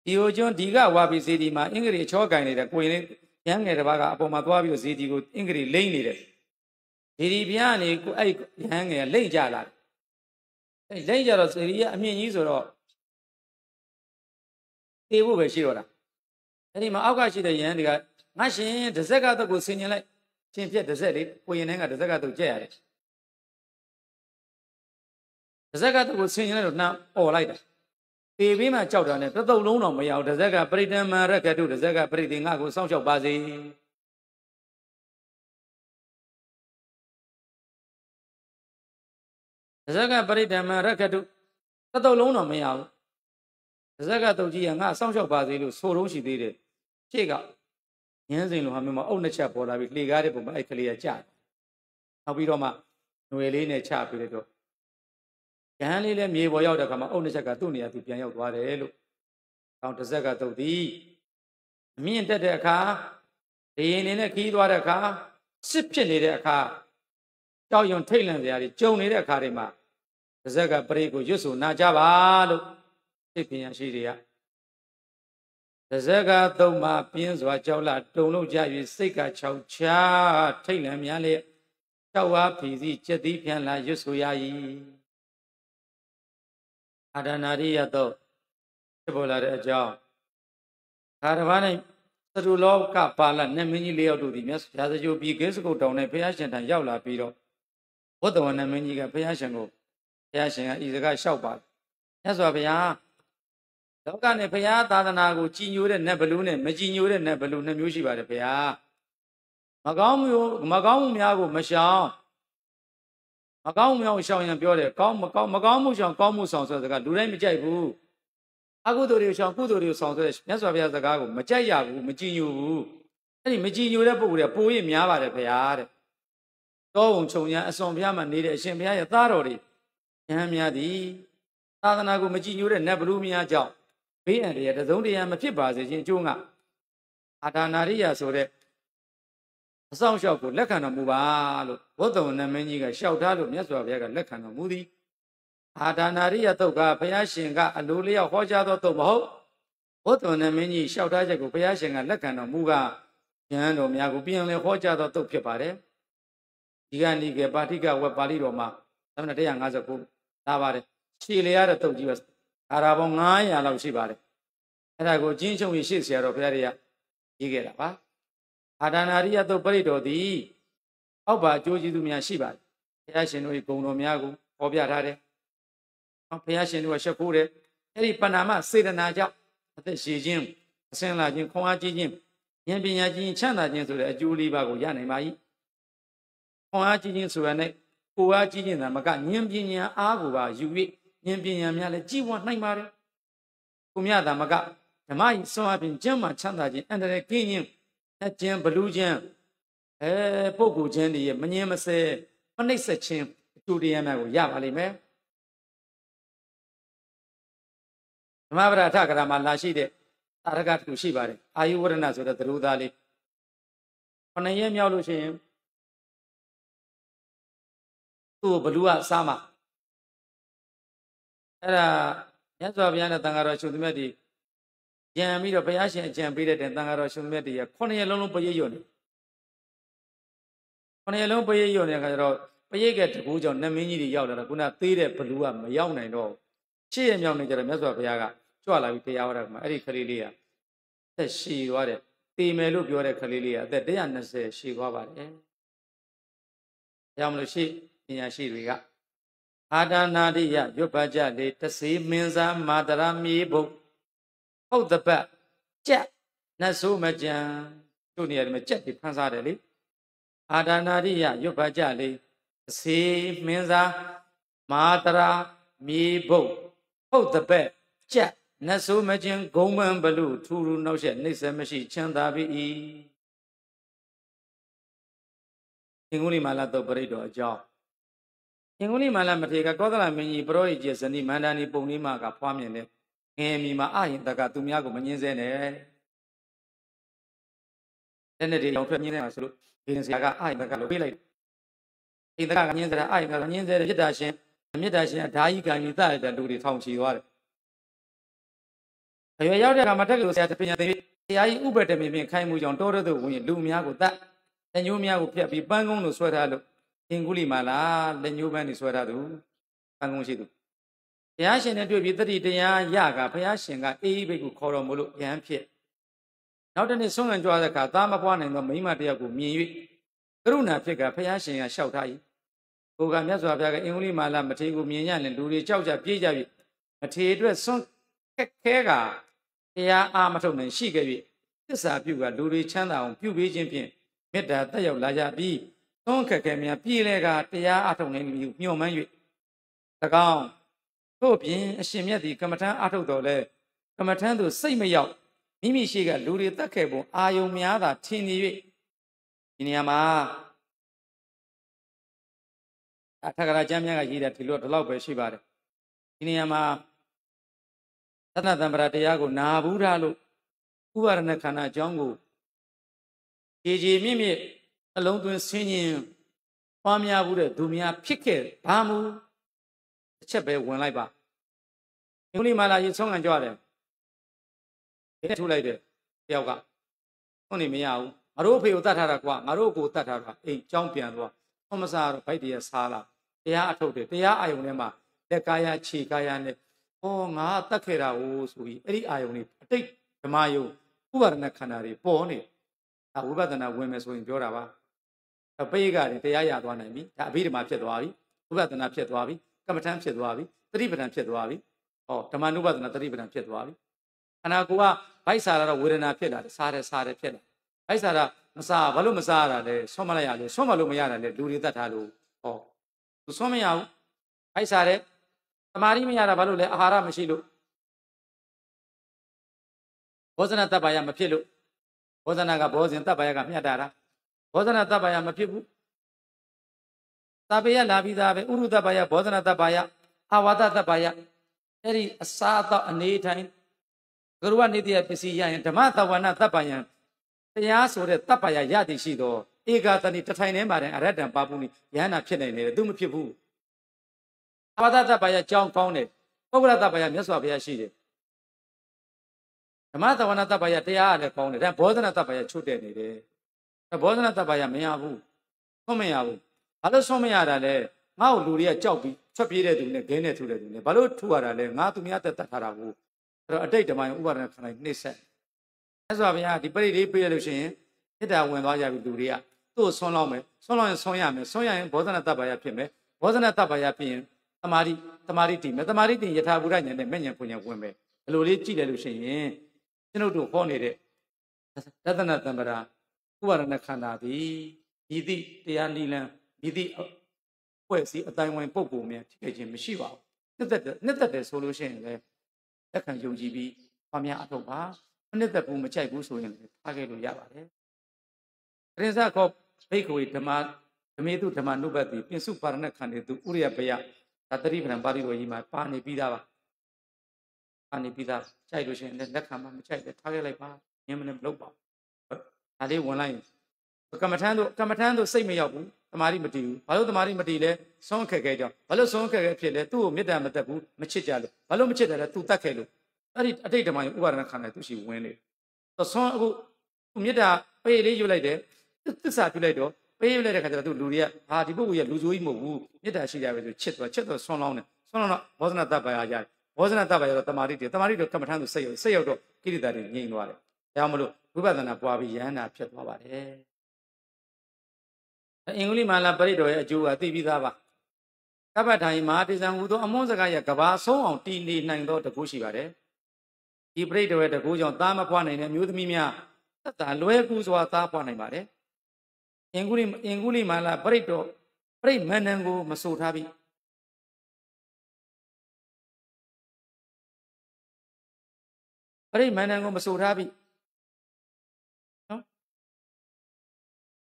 ဒီဟိုကျွန်းဒီကဝါပီစီဒီမှာအင်္ဂရိချောကင်နေတဲ့ကိုရင်လေးရမ်းငယ်တစ်ပါးကအပေါ်မှာသွားပြီးတော့ဇီဒီကိုအင်္ဂရိလိမ့်နေတယ်ဒီဒီဘုရားကနေကိုအဲ့ရမ်းငယ်လိမ့်ကြလာတယ်အဲ့လိမ့်ကြတော့ဇီဒီကအမြင့်ကြီးဆိုတော့တေဖို့ပဲရှိတော့တာအဲ့ဒီမှာအောက်ကရှိတဲ့ယဟန်တွေကငါရှင်ဒဇက်ကတော့ကိုဆင်ញင်လိုက်ရှင်ပြက်ဒဇက်လေးကိုရင်ထဲကဒဇက်ကတော့ကြက်ရတယ်ဒ ဇက်ကတော့ကိုဆင်ញင်လိုက်တော့နှမ်းអော်လိုက်တာပေပေးမှကြောက်တာနဲ့တသုတ်လုံးတော့မရအောင်ဒဇက်ကပရိတံမရကတုဒဇက်ကပရိသေငါကိုစောင့်ရှောက်ပါစေဒဇက်ကပရိတံမရကတု တစ်တုပ်လုံးတော့မရဘူးပါဇက်ကတုတ်ကြီးကငါစောင့်ရှောက်ပါသေးလို့ဆိုတော့ရှိသေးတယ်ရှေ့ကရင်းစင်လိုဟာမျိုးမှာအုတ်နှစ်ချက်ပေါ်လာပြီးလှေကားတဲ့ပုံမှာအဲ့ကလေးကကြာနောက်ပြီးတော့မှຫນွေလေးနဲ့ချပြီးတော့ ရဟန်းလေးလည်းမြေပေါ်ရောက်တဲ့အခါမှာအုတ်နှစ်ချက်ကသူ့နေရာသူပြန်ရောက်သွားတယ်လို့တောင်တစ်ဆက်ကတုတ်သည်အမြင့်တက်တဲ့အခါလေရင်လေးနဲ့ခီးသွားတဲ့အခါစစ်ဖြစ်နေတဲ့အခါကြောက်ရွံထိတ်လန့်စရာတွေကြုံနေတဲ့အခါတွေမှာတစ်ဆက်ကပရိတ်ကိုရွတ်ဆိုနာကြပါလို့သိပညာရှိတွေကတစ်ဆက်ကသုံးမှာပြင်းစွာကြောက်လာတုံလို့ကြ၍စိတ်ကခြောက်ချာထိတ်လန့်များလျက်ကြောက်ဝါဖီစီကြက်သီးပြန်လာရွတ်ဆိုရ၏ အာဒနာရိယတော့ဖြစ်ပေါ်လာတဲ့အကြောင်းဒါတစ်ပါးနဲ့သရူလောကပါဠနတ်မင်းကြီးလေးယောက်တို့ဒီမြတ်ရာဇဂိုပြည်ကိစ္စကုတ်တောင်နဲ့ဘုရားရှင်ထံရောက်လာပြီးတော့ဘုဒ္ဓဝနတ်မင်းကြီးကဘုရားရှင်ကိုဘုရားရှင်ကဤစကားလျှောက်ပါတယ်မြတ်စွာဘုရားလောကနဲ့ဘုရားသာသနာကိုကြည်ညိုတဲ့နတ်ဘလူးနဲ့မကြည်ညိုတဲ့နတ်ဘလူးနှစ်မျိုးရှိပါတယ်ဘုရားမကောင်းမှုမကောင်းမှုများကိုမရှောင် မကောင်းမှုများကိုရှောင်ရင်ပြောတယ်ကောင်းမကောင်းမကောင်းမှုရှောင်ကောင်းမှုဆောင်ဆိုတဲ့စကားလူတိုင်းမကြိုက်ဘူးအကုသိုလ်တွေကိုရှောင်ကုသိုလ်တွေကိုဆောင်ဆိုတဲ့မြတ်စွာဘုရားစကားကိုမကြိုက်ရဘူးမကြည်ညိုဘူးအဲ့ဒီမကြည်ညိုတဲ့ပုဂ္ဂိုလ်တွေကပိုရင်များပါတယ်ဘုရားတဲ့တောဝုံခြုံညာအစွန်ဘုရားမှာနေတဲ့အရှင်ဘုရားရဲ့သားတော်တွေဉာဏ်များသည်သာသနာကိုမကြည်ညိုတဲ့နတ်ဘလူးများကြောင့်ဘေးအန္တရာယ်တစုံတရာမဖြစ်ပါစေခြင်းအကျိုးငါအာဒါနာရိယဆိုတဲ့ အဆောင်လျှောက်ကိုလက်ခံတော်မူပါလို့ဘုဒ္ဓဝနမင်းကြီးကလျှောက်ထားလို့မြတ်စွာဘုရားကလက်ခံတော်မူသည်အာဒါနာရိယတုတ်ကဘုရားရှင်ကအလိုလျောက်ဟောကြားသောတုတ်မဟုတ်ဘုဒ္ဓဝနမင်းကြီးလျှောက်ထားချက်ကိုဘုရားရှင်ကလက်ခံတော်မူကဉာဏ်တော်များကိုပြန်လည်ဟောကြားသောတုတ်ဖြစ်ပါတယ်ဒီကနေ့ကပါဠိကဝက်ပါဠိတော်မှာသမဏ159လာပါတယ်ခြေလေရတဲ့တုတ်ကြီးပဲအာရာပေါင်း900လောက်ရှိပါတယ်အဲ့ဒါကိုကျင်းချုံရရှိဆရာတော်ဘုရားတွေကရေးခဲ့တာပါ အာဒါနာရိယတုတ်ပရိတော်သည်အောက်ပါအကျိုးကျေးဇူးများရှိပါတယ်ဘုရားရှင်တို့၏ဂုဏ်တော်များကိုဟောပြထားတယ်ဘုရားရှင်တို့ကရှက်ခိုးတယ်အဲ့ဒီပဏာမစေတနာကြောင့်အသက်ရှည်ခြင်းအစင်လာခြင်းခွန်အားကြီးခြင်းဉာဏ်ပညာကြီးချမ်းသာခြင်းဆိုတဲ့အကျိုးလေးပါးကိုရနိုင်ပါ၏ခွန်အားကြီးခြင်းဆိုတာနဲ့ကိုအားကြီးခြင်းသာမကဉာဏ်ပညာအားကိုပါယူ၍ဉာဏ်ပညာများလည်းကြီးဝါနိုင်ပါတယ်ကိုမြတာမကဓမ္မဤဆွမ်းအပြင်ကျမ်းမာချမ်းသာခြင်းအန္တရာယ်ကင်းခြင်း အကျဉ်ဘလူးခြင်းအဲပုဂ္ဂိုလ်ချင်းတွေရဲ့မငြင်းမဆဲမနှိမ့်ဆက်ခြင်းအကျိုးတရားများကိုရပါလိမ့်မယ်ဓမ္မပဒထကရာမှာလာရှိတဲ့အာရကတူရှိပါတယ်အာယုဝရဏဆိုတဲ့သရူသားလေးခဏရက်မြောက်လို့ရှိရင်သူ့ကိုဘလူးကစားမှာအဲ့ဒါမြတ်စွာဘုရားနဲ့တန်ဃာတော်ရှင်သူမြတ်ဒီ ကြံပြီးတော့ဘုရားရှင်အကြံပေးတဲ့တန်ဃာတော်ရှင်သူမြတ်ဒီကခုနှစ်ရက်လုံးလုံးပရိယွတ်နေခုနှစ်ရက်လုံးပရိယွတ်နေတဲ့အခါကျတော့ပရိကတကူကြောင့်နမင်းကြီးတွေရောက်လာတော့ခုနသေးတဲ့ဘလူးကမရောက်နိုင်တော့ရှေ့ရမြောက်နေကြတော့မြတ်စွာဘုရားကကြွလာပြီးတရားဟောတာမှာအဲ့ဒီခလေးလေးကသက်ရှည်သွားတယ်တေမယ်လို့ပြောတဲ့ခလေးလေးကအသက်120ရှည်သွားပါတယ်။ဒါကြောင့်မလို့ရှေ့ပညာရှိတွေကအာဒါနာတိယရွတ်ပါကြလေတစေမင်းစားမာတရာမြေဘုတ် ဟုတ်တပတ်ကြက်နတ်ဆိုးမကြံတို့နေရာမှာကြက်ပြီးဖန်ဆားတယ်လေအာဒါနာတိယရွတ်ပါကြလေတစေမင်းစားမာတရာမြေဘုတ်ဟုတ်တပတ်ကြက်နတ်ဆိုးမကြံဂုံမံဘလူထူထူနောက်ဆက်နှိမ့်ဆက်မရှိချမ်းသာပြီဤသင်္ကုလိမာလာတုတ်ပရိတ်တော်အကြောင်းအင်္ဂုလိမာလမထေကကောသလမင်းကြီးပရောဟိကျေဇနီမန္တန်ဒီပုံလေးမှာကဖွားမြင်တယ် ငယ်မီမှာအဟင်တကသူများကိုမငင်းစဲနဲ့တဲ့နဲ့ဒီအောင်ထွက်ငင်းနေတာဆိုလို့ဒီဆရာကအဟင်တကလို့ပြေးလိုက်ဟင်တကကငင်းစဲတာအဟင်တကငင်းစဲတဲ့မြစ်တာရှင်မြစ်တာရှင်အဓာကြီးကံကြီးတရတဲ့လူတွေထောင်ချီသွားတယ်အရွယ်ရောက်တဲ့အခါမှာတက်ကလို့ဆရာတပညာသိဆရာကြီးဥပဒေတမင်ဖြင့်ခိုင်းမှုကြောင့်တောရတဲ့ဝင်လူများကိုတတ်တညိုးများကိုဖျက်ပြီးပန်းကုန်းလို့ဆွဲထားလို့အင်္ဂုလိမာလာလက်ညှိုးပန်းနေဆွဲထားသူပန်းကုန်းရှိသူ ဘုရားရှင်နဲ့တွေ့ပြီးတတိတရားရကဘုရားရှင်ကအေးအေးဘိတ်ကိုခေါ်တော်မလို့ရဟန်းဖြစ်နောက်တနေ့ဆွမ်းခံကြွားတဲ့အခါသားမပွားနိုင်သောမိမတယောက်ကိုမြင်၍ကရုဏာဖြစ်ကဘုရားရှင်ကလျှောက်ထား၏ကိုကမြတ်စွာဘုရားကအင်္ဂုလိမာလာမထေရကိုမြင်ရရင်လူတွေကြောက်ကြပြေးကြပြီမထေရအတွက်ဆွမ်းခက်ခဲကတရားအားမထုတ်နိုင်ရှိခဲ့၍သစ္စာပြုကလူတွေချမ်းသာအောင်ပြုပေးခြင်းဖြင့်မေတ္တာတက်ရောက်လာကြပြီးသွန်းခက်ခဲများပြည်လဲကတရားအထုတ်နိုင်မှုညှို့မှန်း၍၎င်း ထို့ပြင်အရှင်မြတ်သည်ကမ္မထံအထုတ်တော်လဲကမ္မထံသို့စိတ်မရောက်မိမိရှိကလူတွေတတ်ခဲ့ပုံအာယုံများသာထင်နေ၍ဒီနေရာမှာအထက်ကရာကျမ်းများကရေးတာဒီလိုဒီလောက်ပဲရှိပါတယ်ဒီနေရာမှာသတ္တတံပရာတရားကိုနာဘူးထားလို့ဥပါရဏခန္ဓာအကြောင်းကိုကြည်ကြည်မြင့်မြင့်အလုံးသွင်းဆင်းရင်ပွားများဘူးတဲ့သူများဖြစ်ခဲ့ဘာမူတစ်ချက်ပဲဝင်လိုက်ပါ အင်္ဂလိပ်မာလာရေဆုံးခံကြရတယ်ဒီနဲ့ထုတ်လိုက်တယ်တယောက်ကဟုတ်နေမရဘူးငါတို့အဖေကိုတတ်ထားတာကွာငါတို့ကိုတတ်ထားတာအိမ်ကြောင်းပြန်သွားဟောမစားတော့ဗိုက်တည်းစားလာတရားအထုတ်တယ်တရားအာယုံထဲမှာလက်ကာယခြေကာယနဲ့ဟောငါတတ်ခဲ့တာကိုဆိုပြီးအဲ့ဒီအာယုံလေးအတိတ်ဓမ္မယုံဥပါဒနာခန္ဓာတွေပေါ်နေဒါဝိပဿနာဝင်မယ်ဆိုရင်ပြောတာပါအပိကတွေတရားရသွားနိုင်ပြီဒါအဘိဓမ္မာဖြစ်သွားပြီဝိပဿနာဖြစ်သွားပြီကမ္မထမ်းဖြစ်သွားပြီသတိပဋ္ဌာန်ဖြစ်သွားပြီ ဟောဓမ္မနုပဒနာသတိပဋ္ဌာန်ဖြစ်သွားပြီခန္ဓာကိုယ်ကဗိုက်စားရတော့ဝေဒနာဖြစ်လာတယ်စားတယ်စားတယ်ဖြစ်လာဗိုက်စားတာမစားဘာလို့မစားရတာလဲဆွမ်းမလိုက်ရလဲဆွမ်းမလို့မရတာလဲလူတွေတတ်ထားလို့ဟောသူဆွမ်းမရဘူးဗိုက်စားတယ်တမာရီမရတာဘာလို့လဲအာဟာရမရှိလို့ဘောဇနတပ္ပယမဖြစ်လို့ဘောဇနကဘောဇင်တပ္ပယကမြတ်တာတာဘောဇနတပ္ပယမဖြစ်ဘူးသဗ္ဗယလာပြီးသားပဲဥရုတပ္ပယဘောဇနတပ္ပယအာဝါဒတပ္ပယ အဲ့ဒီအစာအသောက်အနေထိုင်ဂရုဝနေတယပစ္စည်းရရင်ဓမ္မသဝနာတပ္ပယံတရားဆိုတဲ့တပ္ပယရသည်ရှိသောဧကတဏိတထိုင်နေမှာတဲ့အရတ္တံပါပုနိယဟနာဖြစ်နိုင်တယ်သူမဖြစ်ဘူးအာဝါဒတပ္ပယကြောင်းကောင်းတယ်ပုဂ္ဂလတပ္ပယမြတ်စွာဘုရားရှိတယ်ဓမ္မသဝနာတပ္ပယတရားကလည်းကောင်းတယ်ဒါဘောဓနာတပ္ပယချွတ်တဲ့နေတယ်ဘောဓနာတပ္ပယမရဘူးဆုံးမရဘူးဘာလို့ဆုံးမရတာလဲငါ့ကိုလူတွေကကြောက်ပြီး ထွက်ပြေးတဲ့သူနဲ့ဂင်းနဲ့ထူတဲ့သူနဲ့ဘာလို့ထူရတာလဲငါသူများတက်တတ်ထားတာကိုအဲ့တော့အတိတ်ဓမ္မယဥပါဒနာခန္ဓာနှိမ့်ဆက်အဲ့ဆိုဗျာဒီပရိလေးပေးရလို့ရှိရင်မေတ္တာဝင်သွားကြပြီလူတွေကသူ့ကိုဆွန်းလောက်မယ်ဆွန်းလောက်ရင်ဆွန်းရမယ်ဆွန်းရရင်ဘောဓနာတပ္ပယဖြစ်မယ်ဘောဓနာတပ္ပယဖြစ်ရင်တမာတိတမာတိတည်မယ်တမာတိတည်ယထာဘုရားညာနဲ့မဲ့ညာပူညာဝင်မယ်ဘယ်လိုလေးကြည့်လဲလို့ရှိရင်ကျွန်ုပ်တို့ဟောနေတဲ့သဒ္ဒနာတံပရာဥပါဒနာခန္ဓာသည်ဤသည့်တရားနိလန်းဤသည့် ဖွဲ့စည်းအတိုင်းဝိုင်းပုံပုံများထိခိုက်ခြင်းမရှိပါဘူးနှစ်သက်တယ်နှစ်သက်တယ်ဆိုလို့ရှိရင်လည်းလက်ခံယုံကြည်ပြီးဘာများအထောက်ပါမနှစ်သက်ဘူးမကြိုက်ဘူးဆိုရင်လည်းထားခဲ့လို့ရပါတယ်အရင်စားခေါ်ဘိက္ခဝေဓမ္မဓမေတုဓမ္မနုပတိပိစုပါရဏခန္တေတုဥရိယဘယသတ္တိပံပါဠိတော်ကြီးမှာပါနေပြီးသားပါပါနေပြီးသားကြိုက်လို့ရှိရင်လည်းလက်ခံမှမကြိုက်လည်းထားခဲ့လိုက်ပါငင်းမနဲ့မလုပ်ပါဘူးဒါလေးဝင်လိုက်ရင်ကမ္မထမ်းတို့ကမ္မထမ်းတို့စိတ်မရောက်ဘူး တမာရီမတည်ဘူးဘာလို့တမာရီမတည်လဲဆုံးအခက်ခဲကြောင့်ဘာလို့ဆုံးအခက်ခဲဖြစ်လဲသူ့ကိုမေတ္တာမတက်ဘူးမချစ်ကြလို့ဘာလို့မချစ်တယ်လဲသူတတ်ခဲ့လို့အဲ့ဒီအတိတ်ဓမ္မယဥပါဒနာခန္ဓာသူရှိဝင်နေတော့ဆုံးအခုမေတ္တာပေးလေးယူလိုက်တယ်သစ္စာပြုလိုက်တော့ပေးယူလိုက်တဲ့ခါကျတော့သူလူတွေကဟာဒီပုဂ္ဂိုလ်ကလူဆိုကြီးမဟုတ်ဘူးမေတ္တာရှိကြပဲဆိုချစ်တော့ချစ်တော့ဆွန်းလောင်းတယ်ဆွန်းလောင်းတော့ဘောဇနာတပ္ပရာရတယ်ဘောဇနာတပ္ပရာတော့တမာရီတည်းတမာရီတော့ကမ္မထမ်းသူစိတ်ရောက်စိတ်ရောက်တော့ကိရိတာတွေငြိမ်သွားတယ်ဒါကြောင့်မလို့ဝိပဿနာပွားပြီးယန္တာဖြစ်သွားပါတယ် အင်္ဂလိပ်မာလာပရိတော်ရဲ့အကျိုးကသိပြီးသားပါကပ္ပထိုင်မဟာတိဇံဟူသောအမွန်းစကားရဲ့ကဘာဆုံးအောင်တည်နေနိုင်သောတကူရှိပါတယ်ဒီပရိတော်ရဲ့တကူကြောင့်သားမဖွားနိုင်တဲ့မျိုးသမီးများသက်သာလွယ်ကူစွာသားဖွားနိုင်ပါတယ်အင်္ဂလိပ်အင်္ဂလိပ်မာလာပရိတော်ပရိမန္နံကိုမဆိုထားပြီးပရိမန္နံကိုမဆိုထားပြီး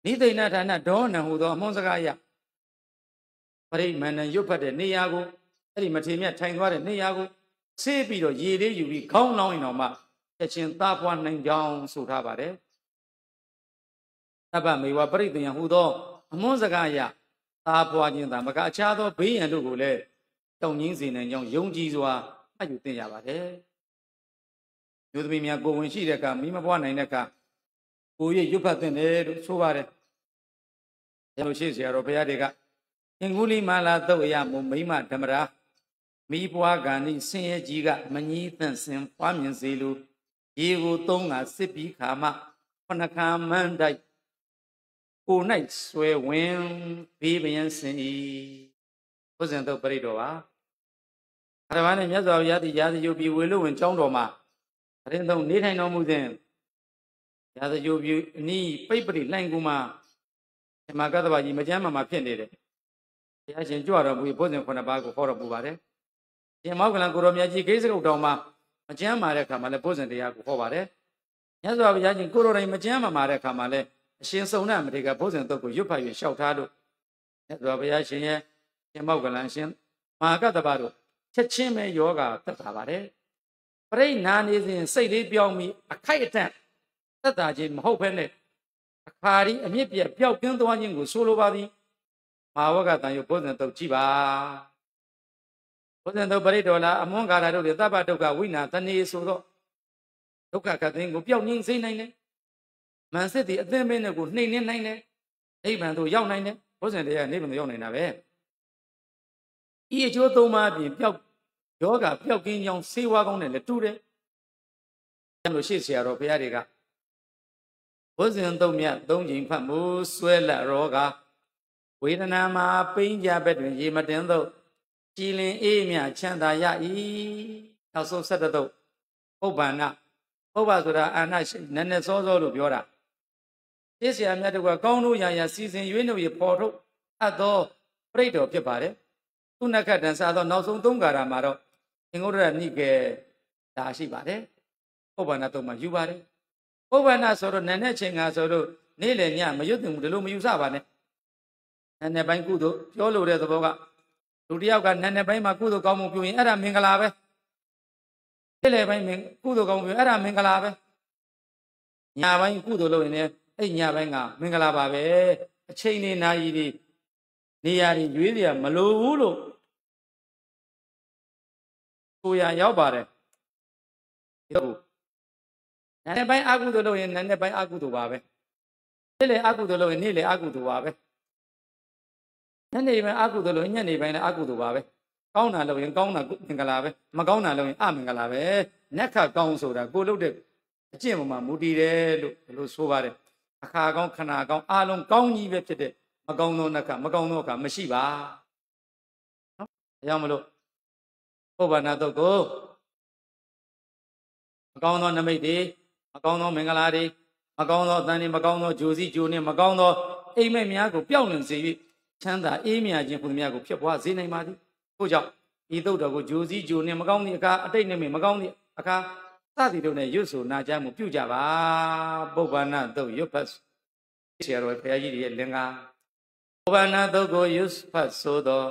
နိသိဏဌာနဒေါနံဟူသောအမွန်းစကားအရပရိမန္နရွတ်ဖတ်တဲ့နေရာကိုအဲ့ဒီမထေမြတ်ထိုင်သွားတဲ့နေရာကိုဆေးပြီးတော့ရေလေးယူပြီးခေါင်းလောင်းရင်တော့မှချက်ချင်းသားပွားနိုင်ကြောင်းဆိုထားပါတယ်တပ္ပမေဝပရိသေယဟူသောအမွန်းစကားအရသားပွားခြင်းသာမကအခြားသောဘေးရန်တို့ကိုလည်းတုံငင်းစေနိုင်ကြောင်းယုံကြည်စွာမှတ်ယူသင်ရပါတယ်မျိုးသမီးများကိုဝင်ရှိတဲ့အခါမိမပွားနိုင်တဲ့အခါ ကိုရရွတ်ဖတ်တဲ့တယ်လို့ဆိုပါတယ်။ဒါလို့ရှိเสียတော်ဘုရားတွေကအင်္ဂုလိမာလာသုတ်အယမမိမဓမ္မရာမိပွားကံဤဆင်းရဲကြီးကမကြီးသန့်စင်ပွားမြင်စေလိုရေကိုသုံးကစစ်ပြီးခါမှခဏခါမန်းတိုက်ကို၌ဆွဲဝင်ဘေးပယံစင်ဤဘုဇင်သုတ်ပရိတော်ပါအရမနဲ့မြတ်စွာဘုရားသည်ရာဇယုပြီဝေလို့ဝင်ကျောင်းတော်မှာအရင်ဆုံးနေထိုင်တော်မူစဉ် ရာဇယုပြီအနီးပိတ်ပရိလှိုင်ကူမှာဓမ္မကတ္တဗကြီးမကြမ်းမှမှာဖြစ်နေတယ်ဘုရားရှင်ကြွတော်မူဘုဇင်ခုနှစ်ပါးကိုဟောတော်မူပါတယ်ရှင်မောကလန်ကိုရောမြတ်ကြီးဂိစကုတ်တော်မှာမကျမ်းမာတဲ့အခါမှာလည်းဘုဇင်တရားကိုဟောပါတယ်မြတ်စွာဘုရားရှင်ကိုရောတိုင်းမကျမ်းမာမာတဲ့အခါမှာလည်းအရှင်စုံနာမထေရကဘုဇင်တုတ်ကိုရွတ်ဖတ်၍လျှောက်ထားလို့မြတ်စွာဘုရားရှင်ရဲ့ရှင်မောကလန်ရှင်မဟာကတ္တဗတို့ချက်ချင်းပဲယောဂသက်သာပါတယ်ပြိဋ္ဌာနေစဉ်စိတ်လေးပြောင်းပြီးအခိုက်အတန့် သက်သာခြင်းမဟုတ်ဘဲနဲ့အခါဒီအမြင့်ပြပျောက်ကင်းသွားခြင်းကိုဆိုလိုပါသည်မဟာဝကတန်ယဘုဇင်တုတ်ကြည့်ပါဘုဇင်တုတ်ပရိဒေါလာအမွန်ကာရတို့တွေသဗ္ဗဒုက္ခဝိနာတဏီဆိုတော့ဒုက္ခခတ်သိင်းကိုပျောက်ငြိမ်းစေနိုင်တယ်မန်စစ်ဒီအသင်းမင်းတွေကိုနှိမ်နှင်းနိုင်တယ်နိဗ္ဗာန်သို့ရောက်နိုင်တယ်ဘုဇင်တရားနိဗ္ဗာန်သို့ရောက်နိုင်တာပဲဤအကျိုးသုံးပါးအပြင်ပျောက်ယောဂပျောက်ကင်းကြောင်းဆေးဝါးကောင်းတယ်လည်းတူတယ်အဲလိုရှေ့ဆရာတော်ဘုရားတွေက ဝဇင်သုံးမြတ်သုံးချိန်ဖတ်မှုဆွဲလက်ရောဂါဝေဒနာမှာပိန်ကြဘက်တွင်ရေမတင်သောကြည်လင်အေးမြချမ်းသာရ၏နောက်ဆုံးဆက်တုပ်ပုပ္ပန္နပုပ္ပဆိုတာအာဏရှိနည်းနည်းစောစောလို့ပြောတာရှင်းဆရာမြတ်တို့ကကောင်းလို့ရရစီစဉ်ရွေးနှုတ်ရပေါ်ထုတ်အပ်သောပြိတ္တော်ဖြစ်ပါတယ်သူနက္ခတန်စာသောနောက်ဆုံးသုံးကာရမှာတော့အင်္ဂုတ္တရနိကေဒါရှိပါတယ်ပုပ္ပန္နတုံမှာယူပါတယ် ပုဗ္ဗနာဆိုတော့နာနဲ့ချိန်ကဆိုတော့နေ့လည်းညမရွတ်တင်ဘူးဒီလိုမယူဆပါနဲ့နာနဲ့ပိုင်းကုသိုလ်ပြောလို့တဲ့သဘောကလူတစ်ယောက်ကနာနဲ့ပိုင်းမှာကုသိုလ်ကောင်းမှုပြုရင်အဲ့ဒါမင်္ဂလာပဲနေ့လည်းပိုင်းကုသိုလ်ကောင်းမှုပြုအဲ့ဒါမင်္ဂလာပဲညာပိုင်းကုသိုလ်လုပ်ရင်လည်းအဲ့ညာပိုင်းကမင်္ဂလာပါပဲအချိန်နေနာရီတွေနေရာတွေရွေးစရာမလိုဘူးလို့ကိုရရောက်ပါတယ် နည်းနည်းပိုင်းအကုသိုလ်လုပ်ရင်နည်းနည်းပိုင်းအကုသိုလ်ပါပဲနေ့လေအကုသိုလ်လုပ်ရင်နေ့လေအကုသိုလ်ပါပဲညနေပိုင်းအကုသိုလ်လုပ်ရင်ညနေပိုင်းလည်းအကုသိုလ်ပါပဲကောင်းတာလုပ်ရင်ကောင်းတာမင်္ဂလာပဲမကောင်းတာလုပ်ရင်အမင်္ဂလာပဲနက်ခတ်ကောင်းဆိုတာကိုလုပ်တဲ့အကျင့်ပေါ်မှာမူတည်တယ်လို့ဒီလိုဆိုပါတယ်အခါကောင်းခဏကောင်းအားလုံးကောင်းကြီးပဲဖြစ်တဲ့မကောင်းသောနက်ခတ်မကောင်းသောအခါမရှိပါနော်အဲကြောင့်မလို့ပုဗ္ဗနာတုတ်ကိုမကောင်းသောနမိတ်တွေ မကောင်းသောမင်္ဂလာတွေမကောင်းသောအတန်တွေမကောင်းသောဂျိုစီဂျိုနဲ့မကောင်းသောအိမ်မက်များကိုပျောက်လွန်စေ၍ချမ်းသာအေးမြခြင်းခုများကိုဖြစ်ပွားစေနိုင်ပါသည်ထို့ကြောင့်ဤသုတ်တော်ကိုဂျိုစီဂျိုနဲ့မကောင်းသည့်အခါအတိတ်နဲ့မကောင်းသည့်အခါစသည်တို့နဲ့ရွတ်ဆိုနာကြားမှုပြုကြပါပုဗ္ဗနာသုတ်ရွတ်ဖတ်ဆရာတော်ဘုရားကြီးရဲ့လင်္ကာပုဗ္ဗနာသုတ်ကိုရွတ်ဖတ်ဆိုသော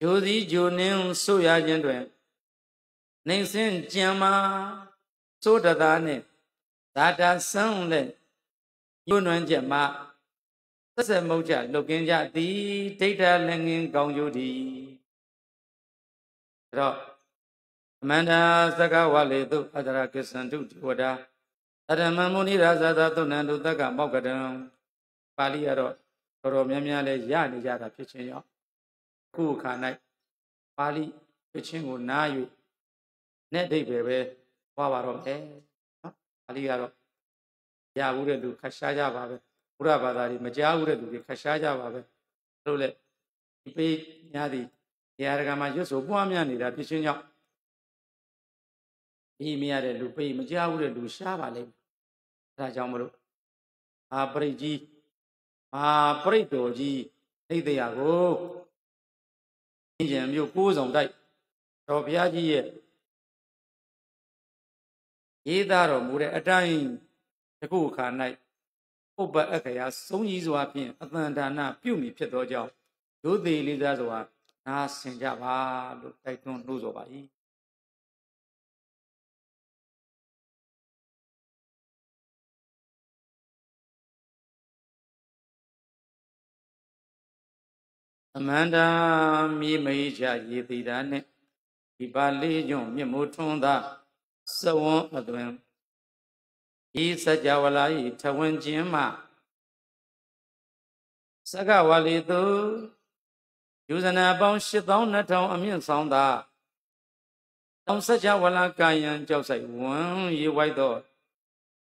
ဂျိုစီဂျိုနှင်းဆိုရခြင်းတွင်နေစင်ကြံမှာသို့တသာနှင့် သာတာဆန်းလက်ညွန့်နှွမ်းချက်မှာသက်ဆက်မုတ်ကြလုတ်ကင်းကြသည်ဒိဋ္ဌလည်းငင်းကောင်းကျိုးသည်အဲ့တော့အမန္တာသကဝလေတုအတရကိစ္ဆန္တုဝဒအရမမုနိရာဇာသုဏ္ဏတုတက္ကမောက္ကတံပါဠိကတော့တော်တော်များများလဲရနေကြတာဖြစ်ခြင်းရောက်ခုခါ၌ပါဠိဖြစ်ခြင်းကိုနား၍နဲ့ဒိဋ္ဌပဲပဲဟောပါတော့မယ် နော်ပါဠိကတော့ရဘူးတဲ့လူခက်ရှားကြပါပဲဘုရားဘာသာတွေမကြားဘူးတဲ့လူတွေခက်ရှားကြပါပဲတို့လည်းဒီပေးများသည်နေရာတကာမှာရွတ်ဆိုပွားများနေတာဖြစ်ခြင်းကြောင့်ဒီမရတဲ့လူပေးမကြားဘူးတဲ့လူရှားပါလိမ့်မယ်အဲဒါကြောင့်မလို့အာပရိကြီးအာပရိတော်ကြီးအိတ်တရားကိုအင်းကျင်မျိုးကိုးဆောင်တိုက်တော်ဘုရားကြီးရဲ့ ရေးသားတော်မူတဲ့အတိုင်းတခုခါ၌ဥပ္ပအခရာသုံးကြီးစွာဖြင့်အတန်ဒါနပြုမိဖြစ်သောကြောင့်ဒုသေးလေးစားစွာနာဆင်ကြပါလို့တိုက်တွန်းနှိုးဆော်ပါ၏အမန္တာမြေမိတ်ချရေတိတာနှင့်ဒီပါလေးညွန့်မြင့်မိုးထွန်းသာ စဝွန်းအသွင်ဤစကြဝဠာဤထဝင်းခြင်းမှစကဝါလီသူယူဇနာပေါင်း8200အမြင့်ဆောင်သာတောင်စကြဝဠာကာယံကြောက်ဆိုင်ဝံရေဝိုက်သော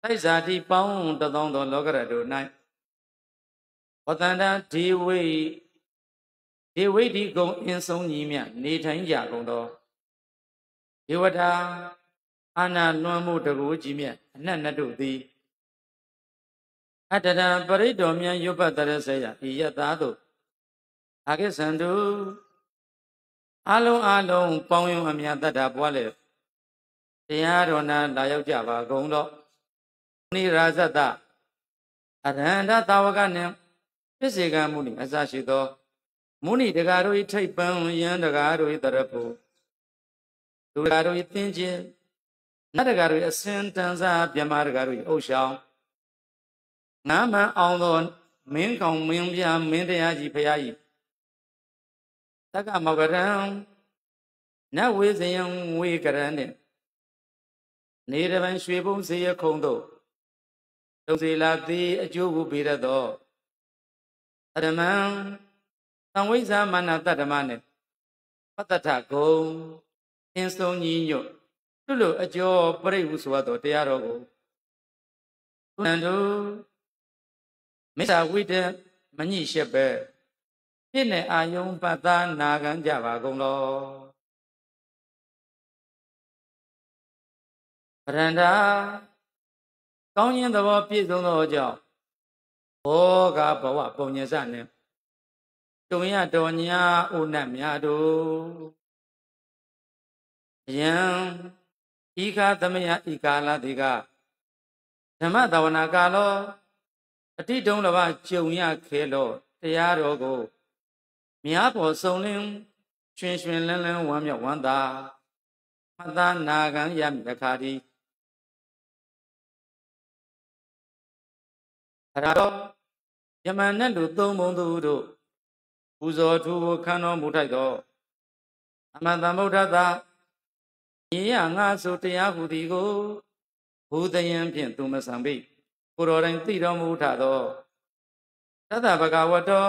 တိုက်ဇာတိပေါင်းတသောသောလောကရတို့၌ဝတန္တဒီဝိဒီဝိဒီကုံအင်းဆုံးကြီးမြနေထိုင်ကြကုန်သောဒေဝတာ အာနာလွန်မှုတကူကြီးမြတ်အနတ်နတ်တို့သည်အတ္တရပရိတော်မြတ်ရွတ်ပတ်တရစေယဤယတသားတို့အာကိသန္တုအလုံးအလုံးပေါင်းယုံအမြတ်တတ်တာပွားလေတရားတော်နာလာရောက်ကြပါကုန်တော့နိရာဇတအရဟန္တသာဝကနှင့်ပစ္စေကမုနိအစရှိသောမုနိတကာတို့၏ထိတ်ပန်းယံတကာတို့၏တရဖို့ဒုကာတို့၏သင်ခြင်း နတ်တကာတို့၏အစင်တန်စားမြမတကာတို့၏အုပ်ဆောင်ငမ်းမန်အောင်သောမင်းကောင်မင်းပြမင်းတရားကြီးဖရာကြီးတက္ကမောကရံနတ်ဝေဇယံဝေကရံနှင့်နေရပန်ရွှေဘုံစေရခုံတို့တုံစီလာသည်အကျိုးကိုပေးရသောအရမံသံဝိဇာမနတတ္တမနှင့်ပတ္တထဂုံအင်းဆုံးကြီးညွတ် သူလိုအကျော်ပြိဟုဆိုသောတရားတော်ကိုဘုရားတို့မေတ္တာဝိတ္တမညှိရှက်ပဲဖြစ်နေအာယုံပတ်သားနာခံကြပါကုန်လောပရန္တာကောင်းခြင်းသဘောပြည့်စုံသောကြောင့်ဘောကဘဝပုံညစနှင့်တုံရတော်ညာဥနတ်များတို့ယံ ဤခသမယဤကာလတိကဓမ္မတဝနာကာလောအတိတုံးလဘကြုံရခဲလောတရားတော်ကိုမြားပေါ်စုံလင်းရွှင်ရွှင်လန်းလန်းဝမ်းမြောက်ဝမ်းသာမသာနာခံရမည်တခါဒီအရာတော်ယမန်နဲ့လူသုံးဘုံသူတို့ပူဇော်ထူခံတော်မူထိုက်သောအမန္တမုဒ္ဒတာဤ ရငါဆိုတရားဟူသည်ကိုဘုဒ္ဓယံဖြင့်သူမဆံပိကိုတော်တိုင်သိတော်မူထသောသတ္တဗကဝတ္တော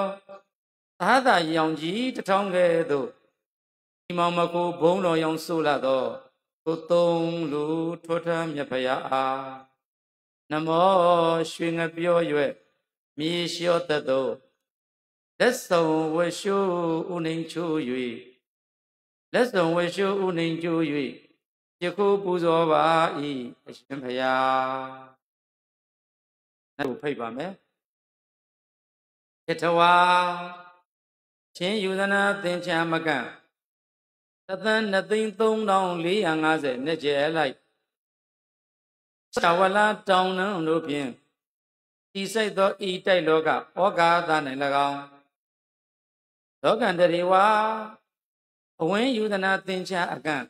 သာသာရောင်ကြီးတထောင်ကဲ့သို့ဒီမောင်မကိုဘုံတော်ရောင်ဆိုလာသောကိုသုံးလူထွထမြတ်ဖရာအားနမောရွှေငပြောရွယ်မြေလျှောတတ်သောလက်ဆောင်ဝရှုဥနှိမ်ချိုး၍လက်ဆောင်ဝရှုဥနှိမ်ချိုး၍ ယခုပူဇော်ပါ၏အရှင်ဖရာနောက်ဖိတ်ပါမယ်ယထဝါချင်းယူဇနာသင်္ချာမကန့်တသန်း2သိန်း3450နှစ်ကျဲလိုက်သဝလာတောင်နှံတို့ဖြင့်ဤစိတ်သောဤတိုက်လောကဩဃာသ၌၎င်းလောကန္တရေဝါအဝင်းယူဒနာသင်္ချာအကန့်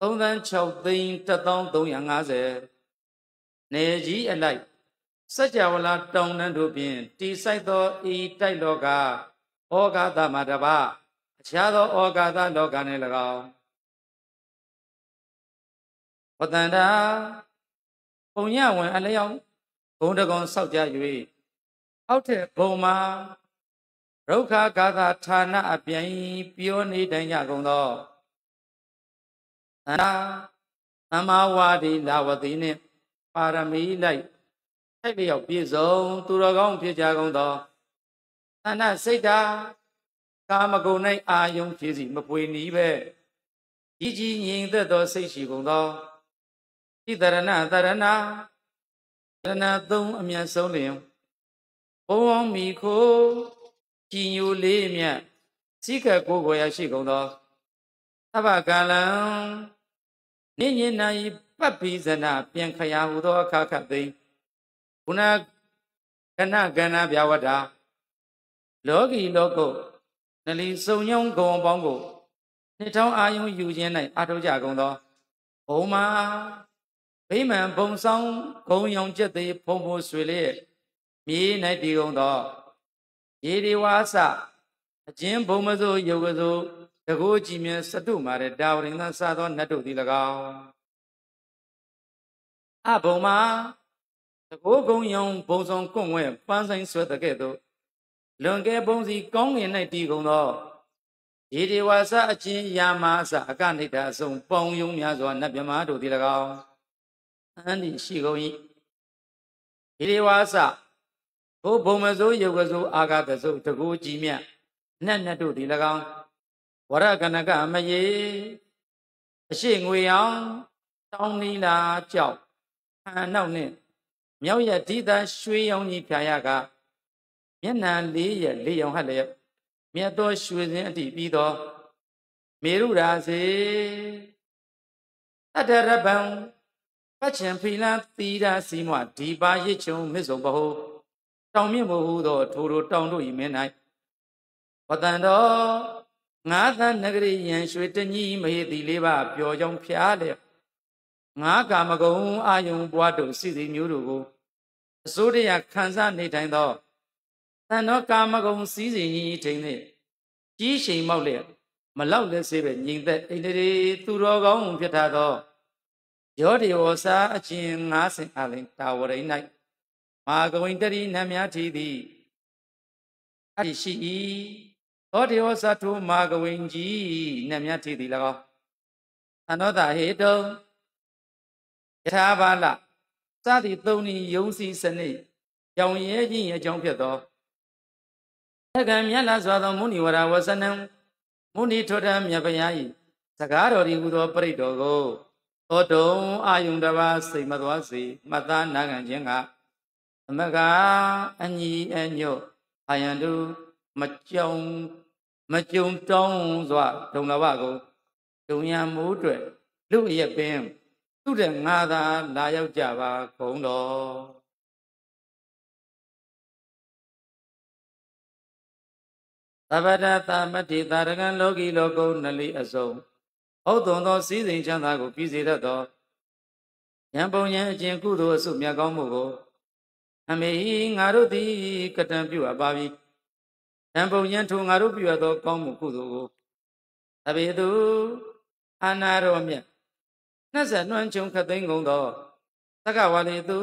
3သန်း6သိန်း1350နေကြီးအလိုက်စัจ java လာတောင်နှံတို့ဖြင့်တိဆိုင်သောဤတိုက်လောကဩဃာသမတပအခြားသောဩဃာသလောက၌၎င်းဝတ္တန္တာပုံညဝင်အလျောင်းဂုံတကုံဆောက်ကြ၍အောက်ထက်ဘုံမှာရုခဂါသာဌာနအပြိုင်ပြောနေတိုင်ကြကုန်သော သန္တာသမ္မာဝါဒီလာဝတိနှင့်ပါရမီလိုက်ထိုက်လျောက်ပြည့်စုံသူတော်ကောင်းဖြစ်ကြကုန်သောသန္တာစိတ်တာကာမဂုဏ်၌အာယုံဖြစ်စီမပွေနီးပဲကြီးကြီးငြိမ်သက်သောစိတ်ရှိကုန်သောဣတရဏတရဏတဏသုံးအမြတ်ဆုံးလျင်ဘုံအောင်မိခိုကြည်ညိုလေးမြတ်စိကကိုကိုရရှိကုန်သောသဗ္ဗကာလံ နိညနာယပပ္ပိဇနာပြန်ခရာဟုသောအခါခတ်သိဘုနာကဏကဏဗျာဝတ္တာလောကီလောကုနလီစုံညုံဂုံပေါင်းကိုနှစ်ထောင်အာယုံယူခြင်း၌အထောက်ကြကုန်သောဘုံမာဗိမာန်ဘုံဆောင်ဂုံယုံကျက်သေးဖုံဖို့ဆွေလေးမြေ၌တည်ကုန်သောရေဒီဝါစအချင်းဘုံမစိုးယုတ်ကစိုး တကိုးကြည်မြစတုမာရတာဝရင်သစသောနတ်တို့သည်၎င်းအဘုံမှာတကိုးကုံယုံဘုံဆောင်ကွန့်ဝဲပန်းဆိုင်ဆွဲတဲ့ကဲ့သို့လွန်ကဲဘုံစီကောင်းငင်၌တည်ကုန်သောရေဒီဝါစအချင်းယာမအစအကနိဋ္ဌအစုံပေါင်းယုံများစွာနတ်မြမတို့သည်၎င်းအန္တိရှိကုန်၏ဟိရိဝါစဘုဘုံမစိုးယုတ်ကစိုးအာဂတစိုးတကူကြည်မြတ်နတ်နတ်တို့ဒီ၎င်း ဝရကနကမယေအရှိငွေအောင်တောင်းနီလာကြောက်ဟန်နောက်နှင့်မြောက်ရဒီသာရွှေရောင်ကြီးဖြာရကမျက်နှာလေးရလေးရောင်ဟတ်လျက်မြတ်သောရွှေစင်းအတိပြီးသောမေရုရာစေတတရပံပချံဖီလသီရာစီမွဒီပါရစ်ချုံမစ္ဆုံဘဟုတောင်မြင့်မဟုသောထိုတို့တောင်တို့ဤမင်း၌ဝတန်တော် ငါးသနဂရိယံရွှေတညီမဟေတိလေးပါပျော်ကြောင်းဖျားလျက်ငါးကာမဂုံအာယုံဘွားတို့စီစီမျိုးတို့ကိုအစိုးရခံစားနေထိုင်သောတန်တော်ကာမဂုံစီစီကြီးထိန်နှင့်ကြီးရှိန်မောက်လျက်မလောက်လက်စေးပဲညီသက်အိန္ဒြေသူတော်ကောင်းဖြစ်ထားသောယောဒီဝစာအချင်းငါးဆင်အလင်တာဝရိ၌မာဂဝိတရီနတ်များထီသည်အ တ္တိရှိ၏သောဒီဝစာထုမာဂဝိကြီးနတ်များထီသည်၎င်းအနောတဟေတုံယထာဘာလစသည်သုံးဤယုံစီစနစ်ကြောင်ရဲခြင်းအကြောင်းဖြစ်သောသက္ကံမြတ်လာစွာသောမုဏိဝရဝဆနံမုဏိထောတမြတ်ဗျာဤစကားတော်ဒီဟူသောပရိတ်တော်ကိုသောတုံအာယုန်တပါစိတ်မသွားစေမှတ်သားနာခံခြင်းကအမကအညီအညွတ်အာယံတုမကြောင် မကြုံတောင်းစွာဒုံလဘကိုဒုံရမိုးအတွက်လူရဲ့ပင်သူတဲ့ငါသာလာရောက်ကြပါကုန်တော်သဗ္ဗတသမတိတာရကံလောကီလောကုနလိအစုံဟုတ်သွန်သောစည်းစိမ်ချမ်းသာကိုပြည်စေတတ်သောဉာဏ်ပုံဉာဏ်အကျင့်ကုသိုလ်အစုမြတ်ကောင်းမှုကိုအမေငါတို့သည်ကတံပြုအပ်ပါပြီ ဉာဏ်ပုံဉာဏ်ထူငါတို့ပြုအပ်သော ကောင်းမှုကုသိုလ်ကိုအဘေသူအာနာရောမြတ်နှက်ဆက်နှွမ်းချုံခတ်သိမ်းကုန်သောသက္ကဝါလေသူ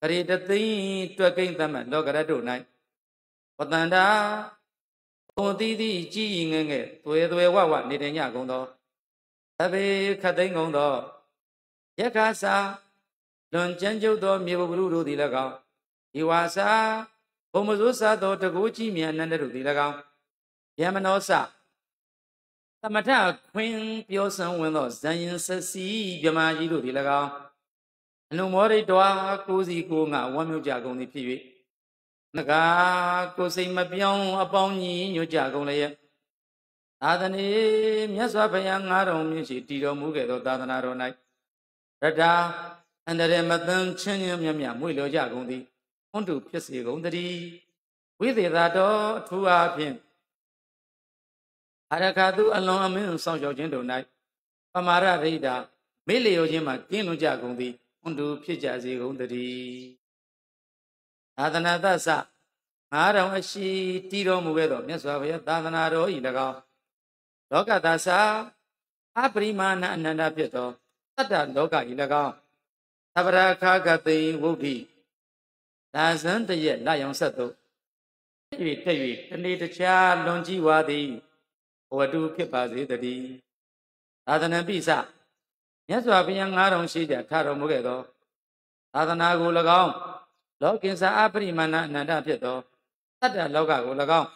ဂရေတသိန်းတွက်ကိမ့်သမတ်လောကရတ္တု၌ဝတန္တာဘုံတိတိကြည်ငဲ့ငဲ့သွေသွေဝဝနေတဲ့ညကုန်သောအဘေခတ်သိမ်းကုန်သောယက္ခစာလွန်ကျမ်းကျုပ်သောမြေဘုရုတို့သည်၎င်းဒီဝါစာ ဘုံမစိုးစာသောတကူကြီးမြန်အနန္တတို့သည်၎င်းယမနောစသမထခွင်ပြောစံဝင်သောဇန်ရင်ဆက်စီမြမကြီးတို့သည်၎င်းအနုမောရိတဝါကိုစီကိုငါဝမ်းမြောက်ကြကုန်သည်ဖြစ်၍ငကာကိုစိတ်မပြောင်းအပေါင်းကြီးညွတ်ကြကုန်လည်းရဲ့သာသနေမြတ်စွာဘုရားငါတော်မြင့်ရှိတည်တော်မူခဲ့သောသာသနာတော်၌ရတာအန္တရမတန်ချင်းချင်းမြတ်မြတ်မွေလျော်ကြကုန်သည်ဟွ န်းတုဖြစ်စေကုန်တည်းဝိသေသာတော်အထူးအားဖြင့်အရခါသူအလွန်အမင်းဆောင်ရှောက်ခြင်းတို့၌ပမာရရိတာမေ့လျော်ခြင်းမှကင်းလွန်ကြကုန်သည်ဟွန်းတုဖြစ်ကြစေကုန်တည်းသာသနာသသငါးတော်အရှိတည်တော်မူခဲ့သောမြတ်စွာဘုရားသာသနာတော်ဤ၎င်းလောကသသအပရိမာဏအနန္တဖြစ်သောတတ္တလောကဤ၎င်းသဗ္ဗရာခကသိဝုဒ္ဓိ ဒါဇန်တရက်လာရောင်ဆက်သို့၍တက်၍တနေ့တခြားလွန်ကြည့်ဝါသည်ဘဝတုဖြစ်ပါစေတည်းသာသနာပိစမြတ်စွာဘုရားငါးတော်ရှိကြထတော်မူခဲ့သောသာသနာကို၎င်းလောကင်္စအပရိမာဏအနန္တဖြစ်သောတတ္တလောကကို၎င်း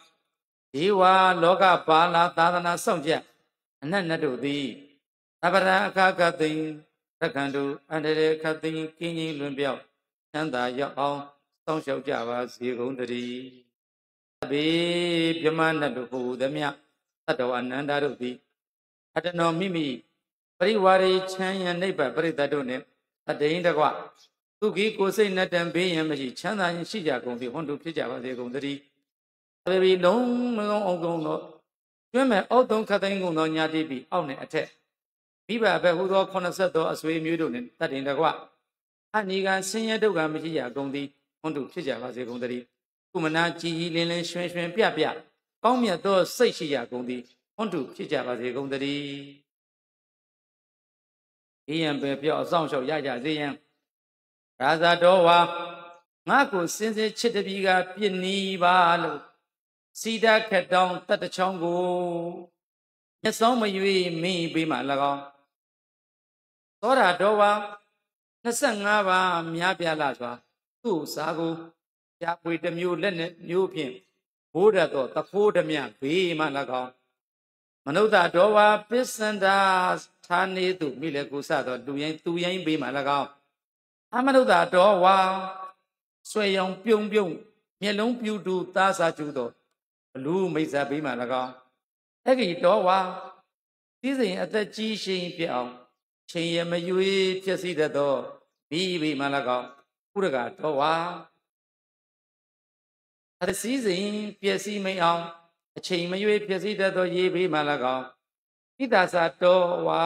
ဒီဝါလောကပါလာသာသနာဆောင်ကြအနတ်နတ်တို့သည်သဗ္ဗရာအခါကသိရက္ခန္တုအန္တရေခသိကင်းကြီးလွန်ပြောက်ချမ်းသာရောက်အောင် စောင့်ရှောက်ကြပါစေကုန်တည်းအဘေပြမနတ်တို့ဟူသည်မြတတ္တဝအနန္တတို့သည်အတနောမိမိပရိဝါရိချမ်းရံနိဗ္ဗာန်ပရိသတ်တို့နှင့်အတိန်တကွသူကြီးကိုစိတ်နဲ့တံဘေးရန်မရှိချမ်းသာရင်ရှိကြကုန်သည်ဟွန်တို့ဖြစ်ကြပါစေကုန်တည်းအဘေလုံးမကောင်းအောင်ကုန်သောကျွမ်းမဲ့အောက်သုံးခတ်သိမ်းကုန်သောညာတိပြီအောက်နှင့်အထက်မိဘဘက်ဟူသော80သောအဆွေမျိုးတို့နှင့်တတ်တင်တကွအနိကဆင်းရဲဒုက္ခမရှိကြကုန်သည် ဟွန်တို့ဖြစ်ကြပါစေကုန်တည်းကုမနာကြည်ကြီးလင်းလင်းရွှင်ရွှင်ပြပြကောင်းမြတ်သောစိတ်ရှိကြကုန်သည်ဟွန်တို့ဖြစ်ကြပါစေကုန်တည်းဒီယံပဲပြောအဆောင်လျှောက်ရကြစေယံရာဇာတော်ဝါငါကိုစင်စစ်ချစ်တပြီကပြစ်နီးပါလို့စီတာခက်တောင်းတတ်တချောင်းကိုမျက်စောင်းမရွေမင်းပေးမှ၎င်းသောတာတော်ဝါ25ပါးများပြားလာစွာ သူ့စားကိုပြပွေတစ်မျိုးလက်နဲ့မျိုးဖြင့်ဘိုးရသောတဖိုးဓမြဘေးမှ၎င်းမနုဿတော်ဝါပစ္စန္ဒာဌာနေသူမိလေကုစသောလူရင်သူရင်ဘေးမှ၎င်းအမနုဿတော်ဝါဆွေရောင်ပြုံပြုံမျက်လုံးပြူတူသားစားကျူသောဘလူမိစ္ဆာဘေးမှ၎င်းအဲ့ဒီတော်ဝါစည်းစိမ်အသက်ကြီးရှိန်ပြအောင်ချိန်ရမရွေဖြစ်စီတတ်သောမိဘိမှ၎င်း ဥရကတော်ဝါအစည်းစိမ်ပျက်စီးမိအောင်အချိန်မရွေဖြစ်စီတတ်သောရေဘိမှ၎င်းဣဒ္ဓစာတော်ဝါ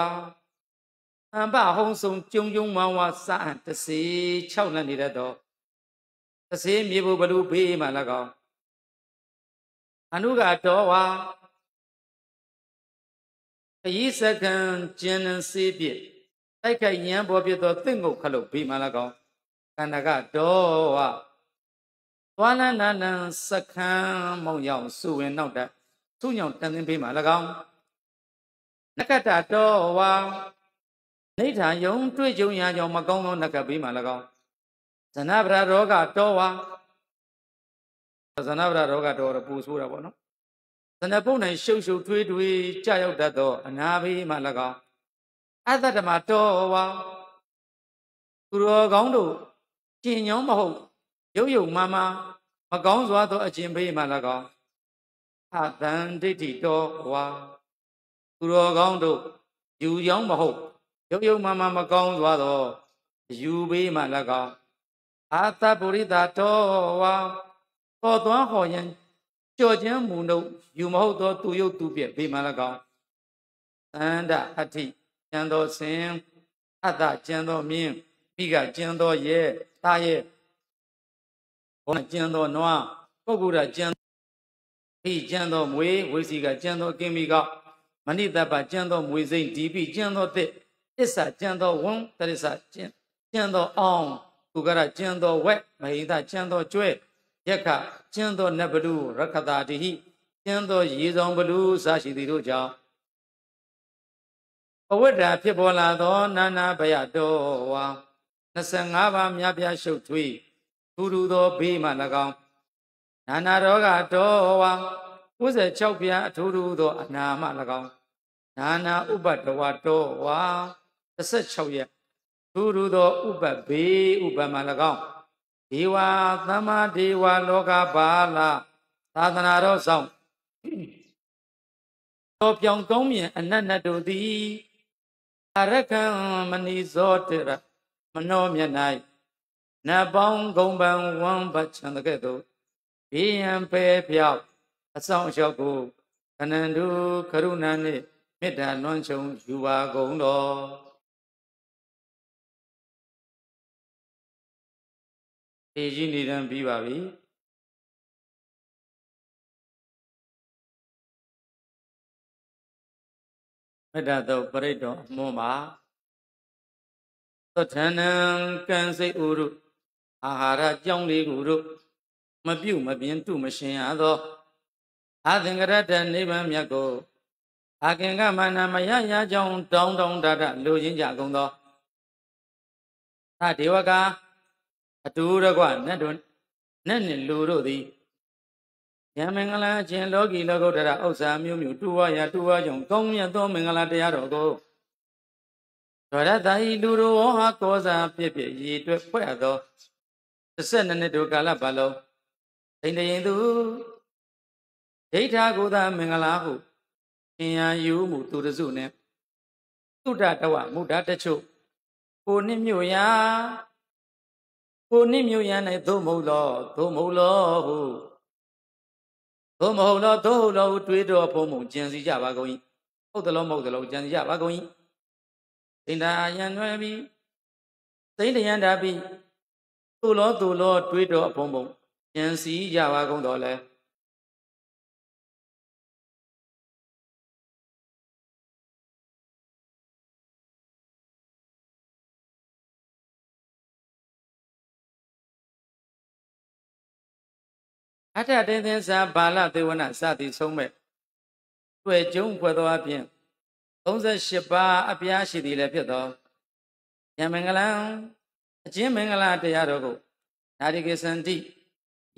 အံပဟုံဆုံကြုံကြုံမောင်းဝါစအံတစေ6လက်နေတတ်သောတစေမြေဘူးဘလူဘေးမှ၎င်းအနုကတော်ဝါအယိစကံကျင်နစေပြည့်တိုက်ခိုက်ရန်ပေါ်ပြသောတင့်ငုတ်ခလုတ်ဘေးမှ၎င်းက န္နကတော်ဝါသွားလန်းနနံစခန်းမောင်ရောက်စုဝင်နောက်တသူ့ညောင်တန်သင်ဘေးမှ၎င်းနကတတော်ဝါနေထာယုံတွေ့ကြုံရကြောင့်မကောင်းသောနကဘေးမှ၎င်းဇနဗရရောဂတော်ဝါဇနဗရရောဂတော်ရပူဆိုးတာပေါ့နော်ဇနပုတ်နိုင်ရှုပ်ရှုပ်ထွေးထွေးကြာရောက်တတ်သောအနာဘေးမှ၎င်းအတ္တဓမ္မတော်ဝါသူတော်ကောင်းတို့ ကျင်ညောင်းမဟုတ်ရုပ်ယုံမမမကောင်းစွာသောအကျင့်ဘေးမှ၎င်းအတန်ဒိဋ္ဌိတော်ဝါသူတော်ကောင်းတို့ယူကြောင်းမဟုတ်ရုပ်ယုံမမမကောင်းစွာသောယူဘေးမှ၎င်းအာတပုရိသတော်ဝါဟောသွမ်းဟောရင်ကြော်ခြင်းမူနှုတ်ယူမဟုတ်သောသူယုတ်သူပြက်ဘေးမှ၎င်းသန္တအဋ္ဌိကျန်သောစင်အတ္တကျန်သောမြင်း မိကကျန်သောရဲတာရဲဘောကျန်သောနွားပုဂ္ဂုရကျန်ဤကျန်သောမွေဝိစီကကျန်သောကင်းမိကမဏိတပကျန်သောမွေစိမ့်ဒီပိကျန်သောတစ်တစ္ဆာကျန်သောဝံတရစ္ဆာကျန်ကျန်သောအောင်သူကရကျန်သောဝက်မဟိတကျန်သောကျွဲယက္ခကျန်သောနဘလူရခတာတိဟိကျန်သောရေဆောင်ဘလူစရှိသည်တို့ကြောင့်အဝိဒ္ဓဖြစ်ပေါ်လာသောနာနာဘယတော်ဝါ 25ပါးမြတ်ပြရှုပ်ထွေးသူရူသောဘေးမှ၎င်းနာနာရောဂတော်ဝါ96ပြားအထူးထူးသောအနာမှ၎င်းနာနာဥပတဝတော်ဝါ16ရက်သူရူသောဥပဘေးဥပမှ၎င်းဒေဝသမ္မာဒေဝလောကပါလာသာသနာတော်ဆောင်တော်ပြောင်ကောင်းမြင်အနတ်နတ်တို့သည်အရကံမဏိဇောတရ မနောမြတ်၌နတ်ပေါင်းဂုံပံဝမ်းဘချံတဲ့ကဲ့သို့ဘေးရန်ဖဲပြောက်အဆောင်အလျှောက်ကိုခဏန္တုကရုဏာနှင့်မေတ္တာလွန်ခြုံယူပါကုန်တော်အေးကြီးနေတန်းပြီးပါပြီမေတ္တာတော့ပရိတ်တော်အမွန်ပါ သထဏံကံစိတ်ဥရုအာဟာရကြောင်းလေးကိုတို့မပြုတ်မပြင်းတုမရှင်ရသောအာသင်္ကရတ္တနိဗ္ဗာန်မြတ်ကိုအာကင်ကမနာမယရကြောင်းတောင်းတောင်းတတလိုရင်းကြကုန်သောသာဒေဝကအတူရကွနတ်တို့နတ်နှင့်လူတို့သည်ယံမင်္ဂလာခြင်းလောကီလောကုတ္တရာဥစ္စာမျိုးမျိုးတူဝါရတူဝါကြောင့်ကောင်းမြတ်သောမင်္ဂလာတရားတော်ကို ဒရတဟိလူတို့ဟောဟာကောစာပြည့်ပြည့်ရည်အတွက်ဖွဲ့အပ်သော12နှစ်တို့ကာလပတ်လုံးဒိန်တရင်သူဒိဋ္ဌာကိုသာမင်္ဂလာဟုသင်ရယူမှုသူတစုနဲ့သုဒ္ဓတဝမုဒ္ဒတချို့ကိုနှစ်မြို့ရာကိုနှစ်မြို့ရန်၌သို့မဟုတ်လောသို့မဟုတ်လောဟုသို့မဟုတ်လောသို့ဟုတ်လောဟုတွေးတော်ဖုံမုံကြံစီကြပါကုန်၏ဟုတ်တယ်လို့မဟုတ်တယ်လို့ကြံစီကြပါကုန်၏ သိန္ဒာယံွယ်ပြီးသိန္ဒယံတာပြီးသူ့လောသူ့လောတွေးတော်ဖုံမုံကြံစီကြပါကုန်တော်လဲအထတေသင်္စာဘာလသေဝနစသည်ဆုံးမဲ့တွေ့ကျုံဖွဲ့သောအပြင် 38ပါးအပြားရှိသည်လည်းဖြစ်သောယမင်္ဂလံအချင်းမင်္ဂလာတရားတော်ကိုနာရိကေသန္တိ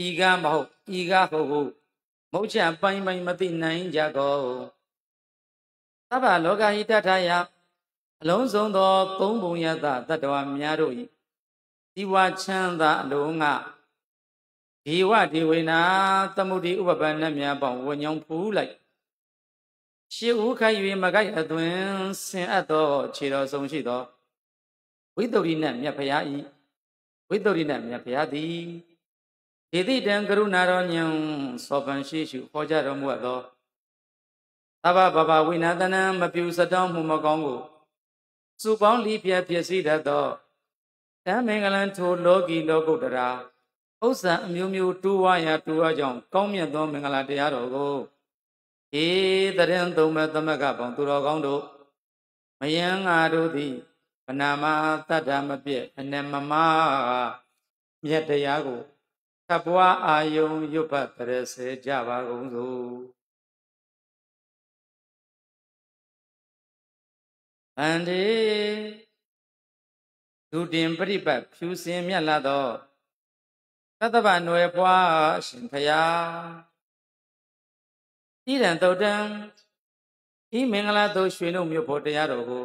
ဤကားမဟုတ်ဤကားဟုတ်ဟုမုတ်ချပိုင်းပိုင်းမသိနိုင်ကြကုန်သဗ္ဗလောကဟိတထယအလုံးစုံသောသုံးပုံယတတတ္တဝါများတို့၏ဒီဝချမ်းသာအလုံးငါဒီဝဒီဝိနာသမုဒိဥပပန္နမြတ်ပေါင်းဝညောင်ဖူးလိုက် ရှေးဦးခိုက်၍မကိုက်အသွင်ဆင်အပ်သောခြေတော်ဆုံးရှိသောဝိတ္တုရိနတ်မြတ်ဖရာဤဝိတ္တုရိနတ်မြတ်ဖရာသည်ဒေတိတံကရုဏာတော်ညံသောပန်ရှိရှုဟောကြားတော်မူအပ်သောသဗ္ဗဗဗဝိနာသနံမပြူစတောင်းမှုမကောင်းကိုစုပေါင်းလီပြပြည့်စည်တတ်သောတံမင်္ဂလံထိုလောကီလောကုတ္တရာဥစ္စာအမျိုးမျိုးတူဝါရာတူဝါကြောင့်ကောင်းမြတ်သောမင်္ဂလာတရားတော်ကို ဧတရင်သုံးမဲ့သမက်ကပေါင်းသူတော်ကောင်းတို့မယံငါတို့သည်ဗနာမတတ္တမပြည့်အနေမမမြတ်တရားကိုသဘွားအာယုံရွတ်ပတ်တရစေကြပါကုန်စို့အန္တေဒုတင်ပြိပတ်ဖြူစင်မြတ်လာသောသတ္တဗနွယ်ပွားရှင်ဖျား ဤရန်တုတ်တံဤမင်္ဂလာသို့ရွှေနှုတ်မြို့ဖို့တရားတော်ကို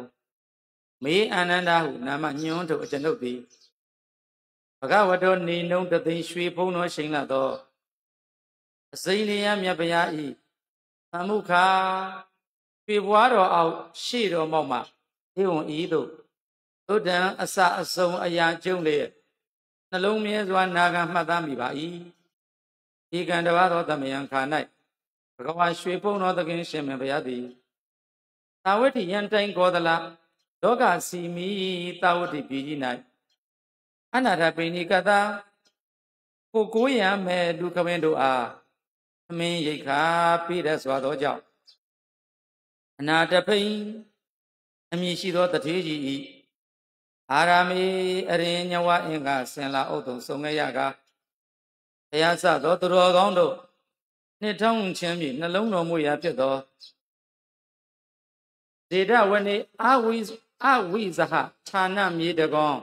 မေအာနန္ဒဟုနာမညွှန်းထုတ်အကျွန်ုပ်သည်ဘဂဝတောနေနှုံတသိရွှေဖုံးတော်ရှိန်လာသောအစိမ့်လျာမြတ်ဗျာဤသမုခာရွှေဘွားတော်အောက်ရှေ့တော်မောက်မှဧဝံဤသို့သုဒ္ဓံအစအစုံအရာကျုံလျက်နှလုံးမြဲစွာနာခံမှတ်သားမိပါ၏ဒီကံတပါသောသမယံခါ၌ ဘဂဝါရွှေဖုံးတော်သခင်ရှင်မဘုရားသည်သာဝတိယံတိုင်ကောသလလောကစီမီသာဝတိပြည်ကြီး၌အနာထပိဏိကတာကိုကိုးရံမဲ့လူကဝင်းတို့အားသမင်းရိတ်ခါပြည့်တဲ့စွာသောကြောင့်အနာတဖိန်အမည်ရှိသောတထေးကြီးဤအာရမေအရင်ညဝအင်္ဂဆင်လာဥတုံစုံခဲ့ရကဘုရားစသောသူတော်ကောင်းတို့ နှစ်ထောင်ချင်းမြနှလုံးတော်မူရာဖြစ်သောဒေဒဝနေအဝိအဝိဇဟဌာနမြေတကော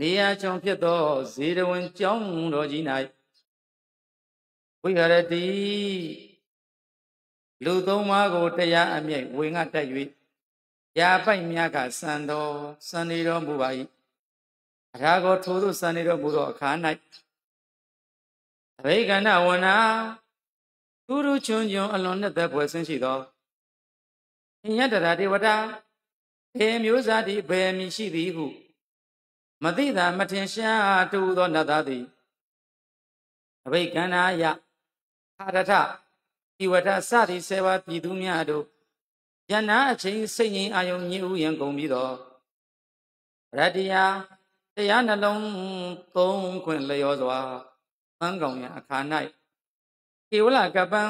နေရာချုံဖြစ်သောဇေဒဝင်ကျောင်းတော်ကြီး၌ဝိဟရတိလူသုံးပါးကိုတရားအမြိတ်ဝေငှတက်၍ရာပိုက်မြတ်ကစံတော်စံနေတော်မူပါ၏အရာကိုထိုသို့စံနေတော်မူသောအခါ၌အဘိကဏဝနာ သူရချွန်ချွန်အလွန်နဲ့သက်ပွဲဆင်းရှိသောအညတရာဒေဝတာဘေမျိုးစားသည်ဘေမည်ရှိသည်ဟု မသိတာမထင်ရှားတူသောနတ်သားသည်အဘိကဏယအာရထဤဝထစသည်ဆေဝပြည်သူများတို့ယန္နာအချိန်စိတ်ငြိမ်အာယုံညှိဥယံကုန်ပြီးတော့ရတ္တယာတရားနှလုံးသုံးခွင့်လျောစွာသံကောင်ရအခါ၌ ကေဝလကပံ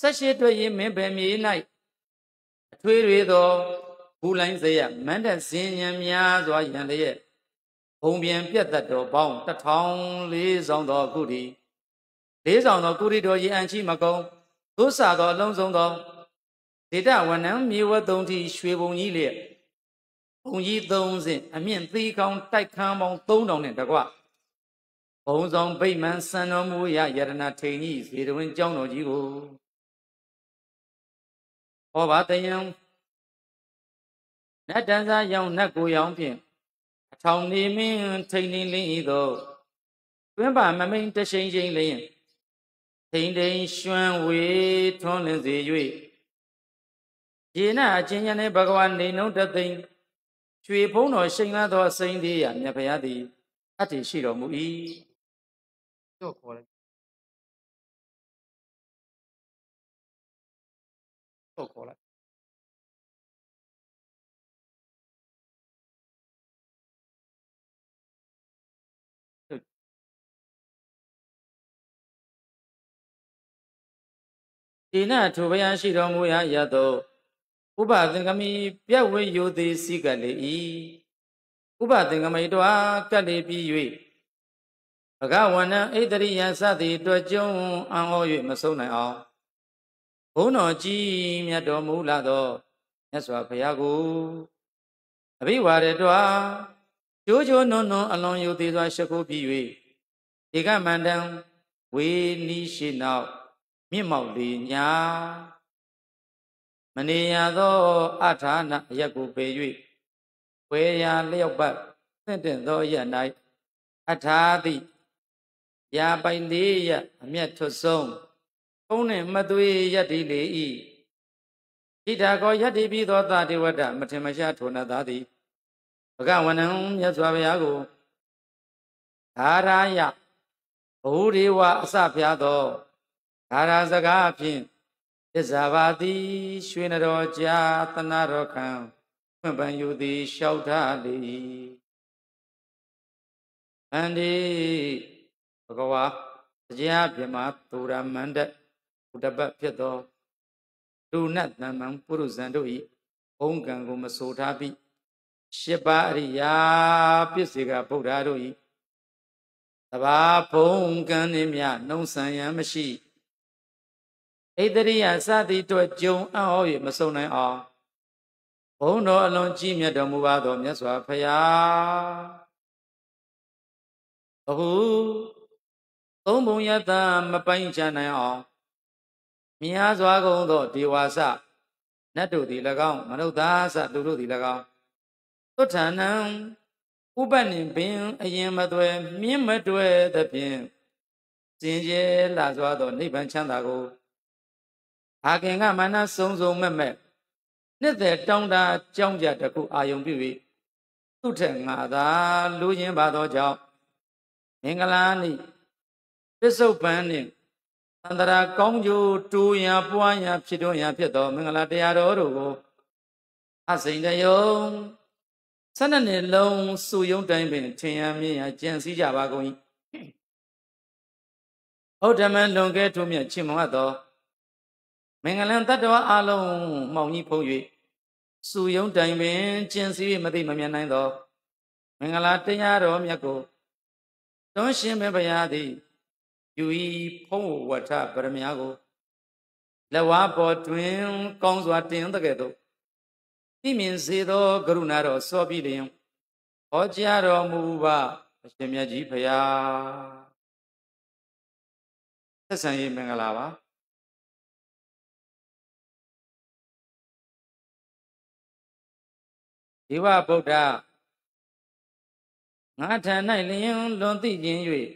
ဆက်ရှိတွေ့ရင်မင်းပဲမြေ၌အထွေးတွေသောဘူလိုင်းစရမန္တဇင်ညံများစွာယံလျက်ဘုံပြန်ပြတ်တတ်တော်ပေါင်းတထောင်လေးဆောင်သောကုတီလေးဆောင်သောကုတီတော်ရည်အန်ချိမကုံသို့ဆာသောအလုံးစုံသောဒေတာဝနံမြေဝသုံးထီရွှေဘုံကြီးလျက်ဘုံကြီးသုံးစင်အမြင့်သီးကောင်းတိုက်ခန်းပေါင်း3000နဲ့တကွဘုံ ဆောင်ဗိမှန်စံတော်မူရယရဏထိန်ကြီးဇေတဝင်ကျောင်းတော်ကြီးကိုဟောပါတယံနတ်တန်စားရောင်နတ်ကိုရောင်ဖြင့်အထောင်နေမင်းထိန်နေလင်းဤသောတွင်းပါမမိန်တရှိန်ရှိန်လျင်ထိန်ထိန်ရွှမ်းဝေထွန်းလင်းစေ၍ယေနအချင်းချင်းနဲ့ဘဂဝါနေနှုံးတသိမ့်ရွှေဖုံးတော်ရှိန်လာသောအစိမ့်သေးရမြတ်ဖရာသည်အတ္တိရှိတော်မူ၏ ကြော့ခေါ်လိုက်ကြော့ခေါ်လိုက်ဒီနထိုဘုရားရှိတော်မူရာရသောဥပသင်္ကမိပြက်ဝေယိုသေးစီကလေ၏ဥပသင်္ကမိတွာကတ်လေပြီး၍ ဘဂဝန္နဣတရိယသတိတွေ့ကြုံအံ့ဩ၍မဆုံးနိုင်အောင်ဘုန်းတော်ကြီးမြတ်တော်မူလာသောမြတ်စွာဘုရားကိုအဘိဝါရတွာကျိုးကျိုးနွန်းနွန်းအလွန်ယုသေးစွာရှ िख ိုးပြီး၍ဧကမန္တံဝေနီရှိနောက်မြင့်မောက်လေညာမနေရသောအထာဏအရက်ကိုပေ၍ဝေရာလျောက်ပတ်သင့်တင်သောရက်၌အထာတိ ရာပိုင်လေးရအမျက်ထွတ်ဆုံးဖုံးနှင့်မသွေးရက်ဒီလေဤဣဒာကောယတ္တိပိသောတာတေဝတ္တမထင်မရှားထိုနတ်သားသည်ဘဂဝနံမြတ်စွာဘုရားကိုဓာရာယဘုရေဝအစဖျားသောဓာရာစကားဖြင့်သစ္စာပါတိရွှေနတော်ကြာသနာတော်ခံဖွင့်ပန်ယူသည်လျှောက်ထားလေအန္တိဘ ဂဝါတရားပြမသူရမန္တဥဒပတ်ဖြစ်သောလူနတ်တမ္မံပုရုဇံတို့၏ဘုံကံကိုမဆိုထားပြီးရှစ်ပါးအရိယာပစ္စေကဗုဒ္ဓတို့၏တဘာဘုံကံနှင့်မြနှုံဆံရန်မရှိဣတရိယစသည်တို့ကြုံအံ့ဩ၍မဆုံနိုင်အောင်ဘုံတော်အလွန်ကြီးမြတ်တော်မူပါသောမြတ်စွာဘုရားအခု သုံးဘုံယတမပိုင်ချနိုင်အောင်မြားစွာကုန်သောဒေဝဆနတ်တို့သည်၎င်းမနုဿာဆလူတို့သည်၎င်းသုဋ္ဌာနံဥပနိပင်အရင်မသွဲမြင့်မတွဲသဖြင့်စင်ကြဲလာစွာသောနိဗ္ဗာန်ချမ်းသာကိုအာခင်ကမနစုံစုံမဲ့မဲ့နှစ်သက်တောင်းတာကြောင်းကြတခုအာယုံပြု၍သူထက်ငါသာလူချင်းပါသောကြောင့်မင်္ဂလာနိ ပစ္စုပန်နှင့်သန္တရာကောင်းကျိုးတူရန်ပွားရန်ဖြစ်တော်ရန်ဖြစ်သောမင်္ဂလာတရားတော်တို့ကိုအစိန်တယုံဆန္ဒနှစ်လုံးစုယုံတိုင်းပင်ထင်ရမြင်ရကြံစည်ကြပါကုန်၏ဟုတ်ဓမ္မလွန်ကဲထုမြတ်ချစ်မွန်သောမင်္ဂလံတတ္တဝအလုံးမောင်ကြီးဖုံး၍စုယုံတိုင်းပင်ကျင်စီ၍မသိမမြင်နိုင်သောမင်္ဂလာတရားတော်မြတ်ကိုသွန်ရှင်မေဘုရားသည် ယူဤဖုံးဝဋ္ဌပရမညာကိုလက်ဝါပေါ်တွင် ကောင်းစွာတင်တဲ့ကဲ့သို့သိမြင်စေသောကရုဏာတော်စောပြီးလျင်ဟောကြားတော်မူပါအရှင်မြတ်ကြီးဖရာသက်ဆံရေးမင်္ဂလာပါဒီဝဗုဒ္ဓငါထံ၌လျင်လွန်သိခြင်း၍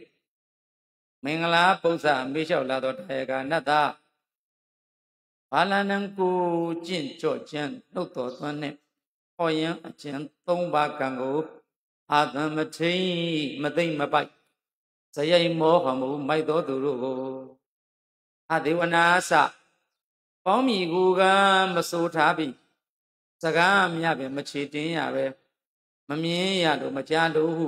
မင်္ဂလာပု္ပ္ပာမေလျှောက်လာသောတရားကနတ်သားဘာလနံကိုကျင့်ကြော့ခြင်းနှုတ်တော်သွန်းနှင့်ဟောရင်အကျဉ်၃ပါးကံကိုအာသမထိန်မသိမ့်မပိုက်ဇယိမောဟမှုမိုက်တော်သူတို့ကိုအဒေဝနာစပေါင်းမီကူကမဆိုထားပြီစကားမြပဲမချေတင်းရပဲမမြင်ရလို့မကြားလို့ဟု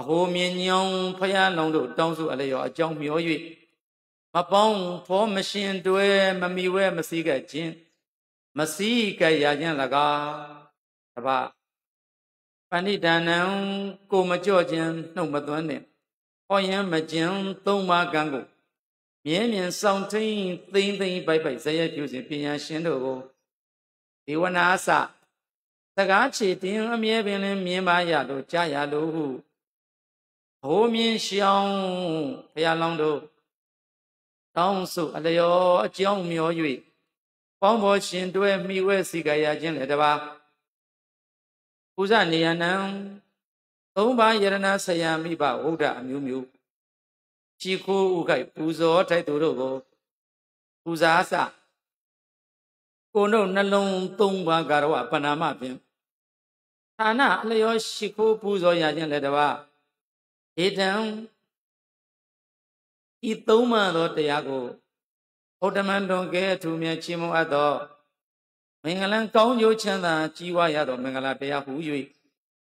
အဟိုမြင်ညောင်းဖျားလောင်တို့တောင်းစုအလျော်အကြောင်းမျော၍မပေါင်းဖောမရှင်တွဲမမီဝဲမစည်းကခြင်းမစည်းကရခြင်း၎င်းတပပဏိဒါနံကိုမကြော့ခြင်းနှုတ်မသွန်းနဲ့ဟောရင်မကျင်သုံးပါးကံကိုမြဲမြံဆောင်ထိန်သိမ့်သိမ့်ပိုက်ပိုက်ဇယပြုစဉ်ပညာရှင်တို့ကိုဒေဝနာစစကားချေတင်အမြဲပင်လင်းမြင်ပါရလို့ကြားရလို့ဟု ဘိုးမြင်ရှောင်းဘုရားလောင်းတို့တောင်းစုအလျော်အကြောင်းမျော၍ပေါင်းဖော်ရှင်တွဲမိဝဲစီကရခြင်းလည်းတပါပူဇနေယနံသုံးပါးယရဏဆရာမိဘဝုဒ္ဓအမျိုးမျိုးချီခိုးဥခိုက်ပူဇော်ထိုက်သူတို့ကိုပူဇာစကိုတို့နှလုံးသုံးပါးကာရဝပဏာမဖြင့်ဌာနအလျော်ရှိခိုးပူဇော်ရခြင်းလည်းတပါ ဧတံဤသုံးမှသောတရားကိုဩတမန်တော်ကဲအထူးမြတ်ချီးမွမ်းအပ်သောမင်္ဂလံကောင်းကျိုးချမ်းသာကြီးဝါရသောမင်္ဂလာတရားဟူ၍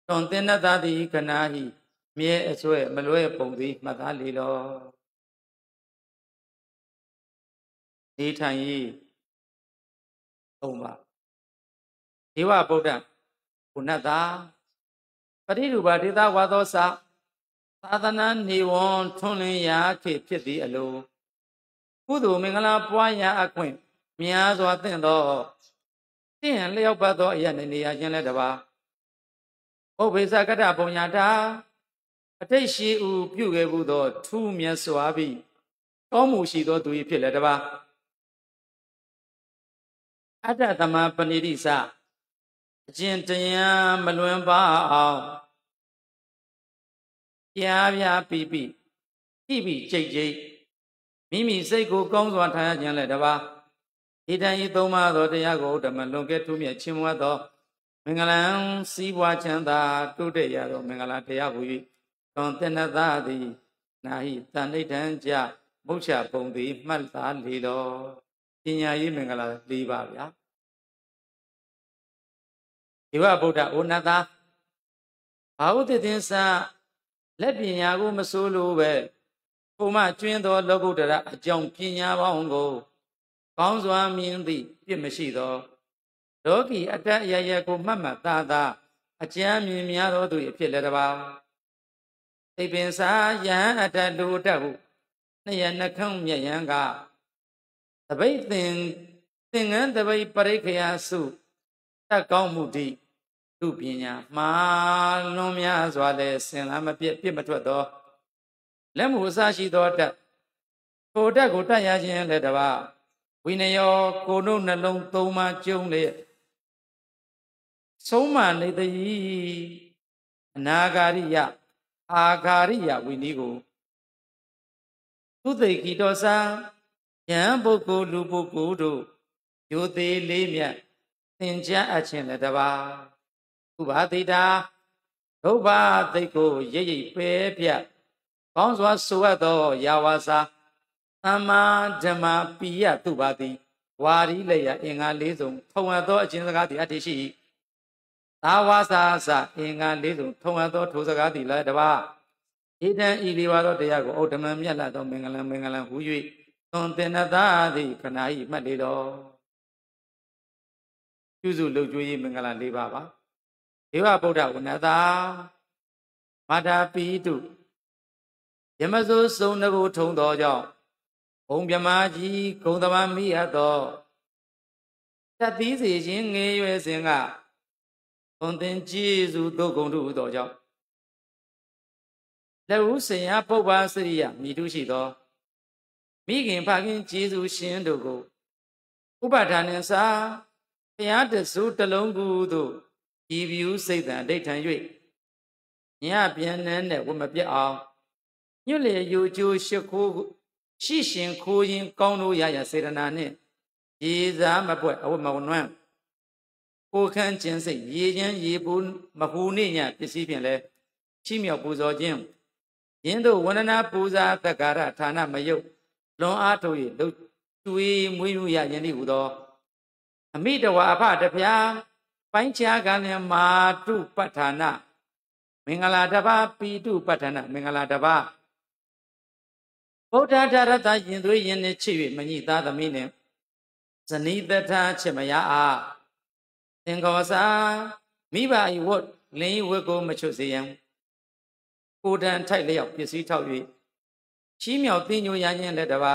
တွန်သင်္နတသည်ခဏဟိမြဲအစွဲမလွဲပုံသည်မှတ်သားလေလောဒီထိုင်၏သုံးပါဒေဝဗုဒ္ဓကုဏတ္တာပရိရူပဒေသဝါသောစာ သာသနာနေဝံထွန်းလင်းရာခေဖြစ်သည်အလိုကုသိုလ်မင်္ဂလာပွားရာအခွင့်များစွာသင့်သောတင့်လျောက်ပတ်သောအရနေနေရခြင်းလည်းတပါဥပ္ပေသကတ္တပုံညာတာအတိတ်ရှိဥပြုခဲ့ဘူးသော ထူးမြတ်စွာပြီးကောင်းမှုရှိသောသူ၏ဖြစ်လည်းတပါအတ္တသမပဏိတိစအကျင့်တရားမလွန်ပါအောင် ပြားပြားပြီးပြီးပြပြီးကြိတ်ကြိတ်မိမိစိတ်ကိုကောင်းစွာထားရခြင်းလည်းတပါဤတန်ဤသုံးပါးသောတရားကိုဓမ္မလွန်ကဲထူးမြတ်ချီးမွမ်းသောမင်္ဂလံစည်းပွားချမ်းသာတုတ္တရသောမင်္ဂလာတရားဟူ၍သွန်တင်သသည်နာဟိတန်ဋိဋ္ဌံကြမုတ်ချပုံသည်မှတ်သားလေတော်ပညာရေးမင်္ဂလာ၄ပါးဗျာဒီဝဗုဒ္ဓဩနတဘာဝတ္တသင်္စာ လက်ပညာကိုမစိုးလို့ပဲဘုမကျွင်းသောလောကုတ္တရအကြောင်းပညာပေါင်းကိုကောင်းစွာမြင်သည့်ပြစ်မရှိသောလောကီအတ္တအယယကိုမှတ်မှတ်သားသားအကျမ်းမြင်များသောသူအဖြစ်လည်းတပါသိပင်စာယဟန်အတ္တလူတတ်ဟုနှစ်ရနှခမ်းမြယံကတပိတ်သင်သင်္ကန်းတပိတ်ပရိခယာစုတတ်ကောင်းမှုတိ သူပညာမှားလွန်များစွာလဲဆင်လာမပြည့်ပြစ်မထွက်သောလက်မှုအစရှိသောတတ်ထိုတတ်ကိုတတ်ရခြင်းလည်းတပါဝိနယောကိုနှုတ်နှလုံးသုံးပါကျုံလေဆုံးမနေတည်းအနာဂါရိယအာဂါရိယဝိနည်းကိုသူသိခိတော်စာယံပုဂ္ဂိုလ်လူပုဂ္ဂိုလ်တို့ယိုသေးလေးမြတ်သင်ကြားအပ်ခြင်းလည်းတပါ ဥပါတိတာဒုဗ္ဗသိတ်ကိုရိပ်ရိပ်ပဲပြကောင်းစွာဆိုအပ်သောယာဝါစာသမ္မာဓမ္မပိယတုပါတိဝါရီလေယအင်္ဂါလေးစုံထုံအပ်သောအခြင်းစကားသည်အတ္တိရှိသာဝါစာစအင်္ဂါလေးစုံထုံအပ်သောထိုစကားသည်လည်းတပါဣဒံဤလေးပါသောတရားကိုဩဓမ္မမြတ်လာသောမင်္ဂလံမင်္ဂလံဟူ၍သွန်သင်္နသာသည်ခဏဤမှတ်လေတော်ပြုစုလုပ်ကြွေးမင်္ဂလာ၄ပါးပါ ဒေဝဗုဒ္ဓဝနတာမာတာပိတုယမဇုစုံတကူထုံသောကြောင့်ဘုံမြမကြီးဂုံသမမိအပ်သောတတ်သီးစီခြင်းငယ်ရွယ်စဉ်ကဘုံသင်ကျေးဇူးတို့ဂုံတို့သောကြောင့်လက်ဦးစင်ရပုပ္ပါစရိယမိတုရှိသောမိခင်ဖခင်ကျေးဇူးရှင်တို့ကိုဥပဒါနှင့်စာဘုရားတဆူတလုံးကူတို့ ဤဗျူစိတ်တံအဋ္ဌံ၍ညပြန်နှန်းနဲ့ဝမပြတ်အောင်ညွတ်လေယူကျိုးရှိခိုးရှိရှင်ခိုးရင်ကောင်းလို့ရရစေရနာနှင့်ရေစားမပွက်အဝမဝနွမ်းကိုခန့်ခြင်းစိတ်ရေချင်းရေပူမပူနေညပစ္စည်းဖြင့်လဲချိမြောက်ပူဇော်ခြင်းယင်းတို့ဝန္ဒနာပူဇာသက္ကာရဌာနမယုတ်လွန်အားထုတ်၍လှတွေးမွေးမှုရရင်ဤဟူသောအမိတဝါအဖတဖျား ပိုင်းခြားကလည်းမာတုပဋ္ဌာနမင်္ဂလာတပါပီတုပဋ္ဌာနမင်္ဂလာတပါဗုဒ္ဓဓာရတရင်သွေးရင်နဲ့ချစ်၍မညိသားသမီးနဲ့ဇနီးတထာချစ်မရအားသင်္ကောစာမိဘဤဝတ်လင်းဝတ်ကိုမချွတ်စေရန်ကိုတန်ထိုက်လျောက်ပစ္စည်းထောက်၍ချီးမြှောက်သိညိုရခြင်းလည်းတပါ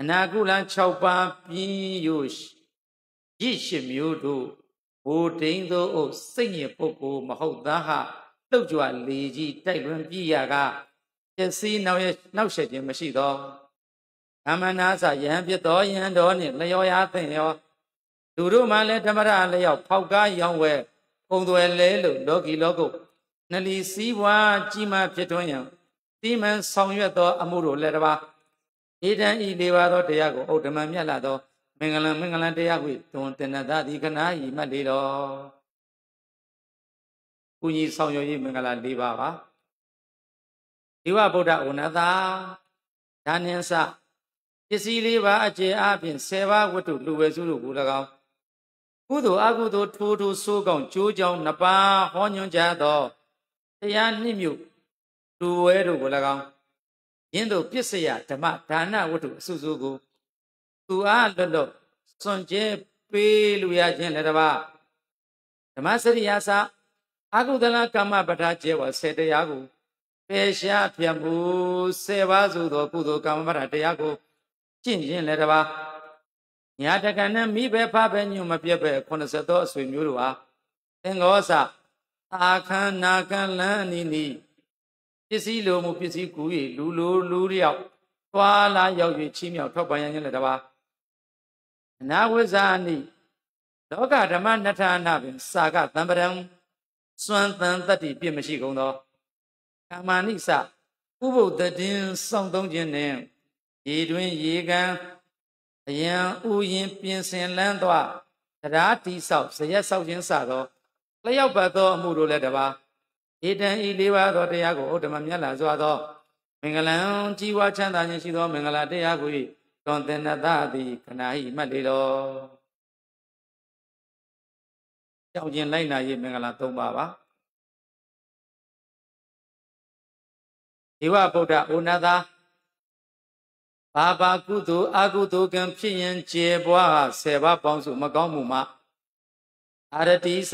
အနာကုလ6ပါးပြင်းယိုရစ်ရှိမျိုးတို့ ဘိုတိန်သောအုပ်စိတ်ညစ်ပုဂ္ဂိုလ်မဟုတ်သားဟလှုပ်ကြွလေကြီးတိုက်လွန်ပြရကပစ္စည်းနောက်ရနောက်ဆက်ခြင်းမရှိသောအမနာစယံပြတော်ယံတော်နှင့်လျော်ရသင့်ရောလူတို့မှလည်းဓမ္မရလျောက်ဖောက်ကားရောင်းဝဲပုံသွယ်လဲလို့လောကီလောကုတ်နလီစည်းဝါကြီးမှဖြစ်ထွန်းရန်တိမန်ဆောင်ရွက်သော အမှုတို့လည်းတပါဣဒံဤလေးပါသောတရားကိုဥဒ္ဓမမြတ်လာသော မင်္ဂလံမင်္ဂလံတရားကိုသွန်တင်တသည်ခဏဤမှတ်လေတော်ကုညီဆောင်ရွက်ရေးမင်္ဂလာ၄ပါးပါဒီဝဗုဒ္ဓဩနသာဒါနင်းစပစ္စည်းလေးပါအကျေအပြင်10ပါးဝတ္ထုလူဝဲစုတို့ကို၎င်းကုသိုလ်အကုသိုလ်ထိုးထိုးဆိုးကောင်းကြိုးကြောင်နှစ်ပါးဟောညွှန်ကြားသောတရားနှစ်မြို့လူဝဲတို့ကို၎င်းယင်းတို့ပစ္စယဓမ္မဒါနဝတ္ထုအစုစုကို သူအားလွတ်လွတ်စွန့်ကြဲပေးလူရခြင်းလည်းတပါဓမ္မစရိယာစာအကုသလကမ္မပဋ္ဌာကျေဝဆေတရားကိုပေရှားပြမှုဆေပါစုသောကုသိုလ်ကမ္မပဋ္ဌာတရားကိုကျင့်ခြင်းလည်းတပါညာတကနဲ့မိပဲဖပဲညွမပြက်ပဲ80သောအဆွေမျိုးတို့ဟာသင်္ကောစအာခန္နာကံလန်းနီနီပစ္စည်းလိုမှုပစ္စည်းကူ၍လူလိုလူလျောက်သွားလာရောက်၍ချီးမြှောက်ထောက်ပံ့ရခြင်းလည်းတပါ အနာဝိဇာနိလောကဓမ္မနထာနာပင်စာကတံပရံစွမ်းတန်တတ္တိပြည့်မရှိကုန်သောကာမဏိစဥပုဒ္ဒတင်စောင့်သုံးခြင်းနှင့်ရေတွင်ရေကန်အယံဥယင်ပြင်ဆင်လန်းသွားတရားတိဆောက်ဇရက်ဆောက်ခြင်းစသောလျောက်ပတ်သောအမှုတို့လည်းတပါဧတံဤလေးပါးသောတရားကိုဥဒ္ဓမမြတ်လာစွာသောမင်္ဂလံကြီးဝါချမ်းသာခြင်းရှိသောမင်္ဂလာတရားကို တွန်သင်္နတသည်ခဏဤမှတ်လေတော်ကြောက်ခြင်းလိုက်နာရေးမင်္ဂလာ၃ပါးပါဒီဝဗုဒ္ဓဩနသာဘာဘာကုသိုလ်အကုသိုလ်ကံဖြစ်ရင်ကျေပွားဟာဆယ်ပါးပေါင်းစုမကောင်းမှုမှာအာရတိစ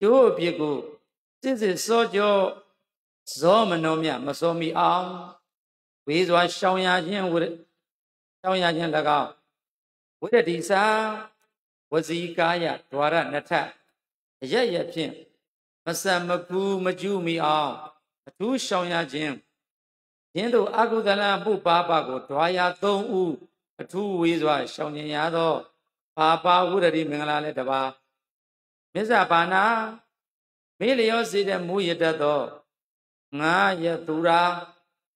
ကျိုးအပြစ်ကိုစစ်စစ်စောကြောဇောမနောမြမစောမီအောင်ဝေးစွာရှောင်ရခြင်း ဝရှောင်ရခြင်း၎င်းဝိတ္တိစာဝစီကာယဒွါရနထအရရဖြင့်မဆတ်မကူမကျူးမီအောင်အထူးရှောင်ရခြင်းယင်းတို့အကုသလမှုပါပါကိုဓွာရ၃ဦးအထူးဝေးစွာရှောင်ကျင်ရသောပါပါဝုရတိမင်္ဂလာလည်းတပါမြစ္ဆဘာနာမေလျောစေတဲ့မူရတတ်သောငါရသူရာ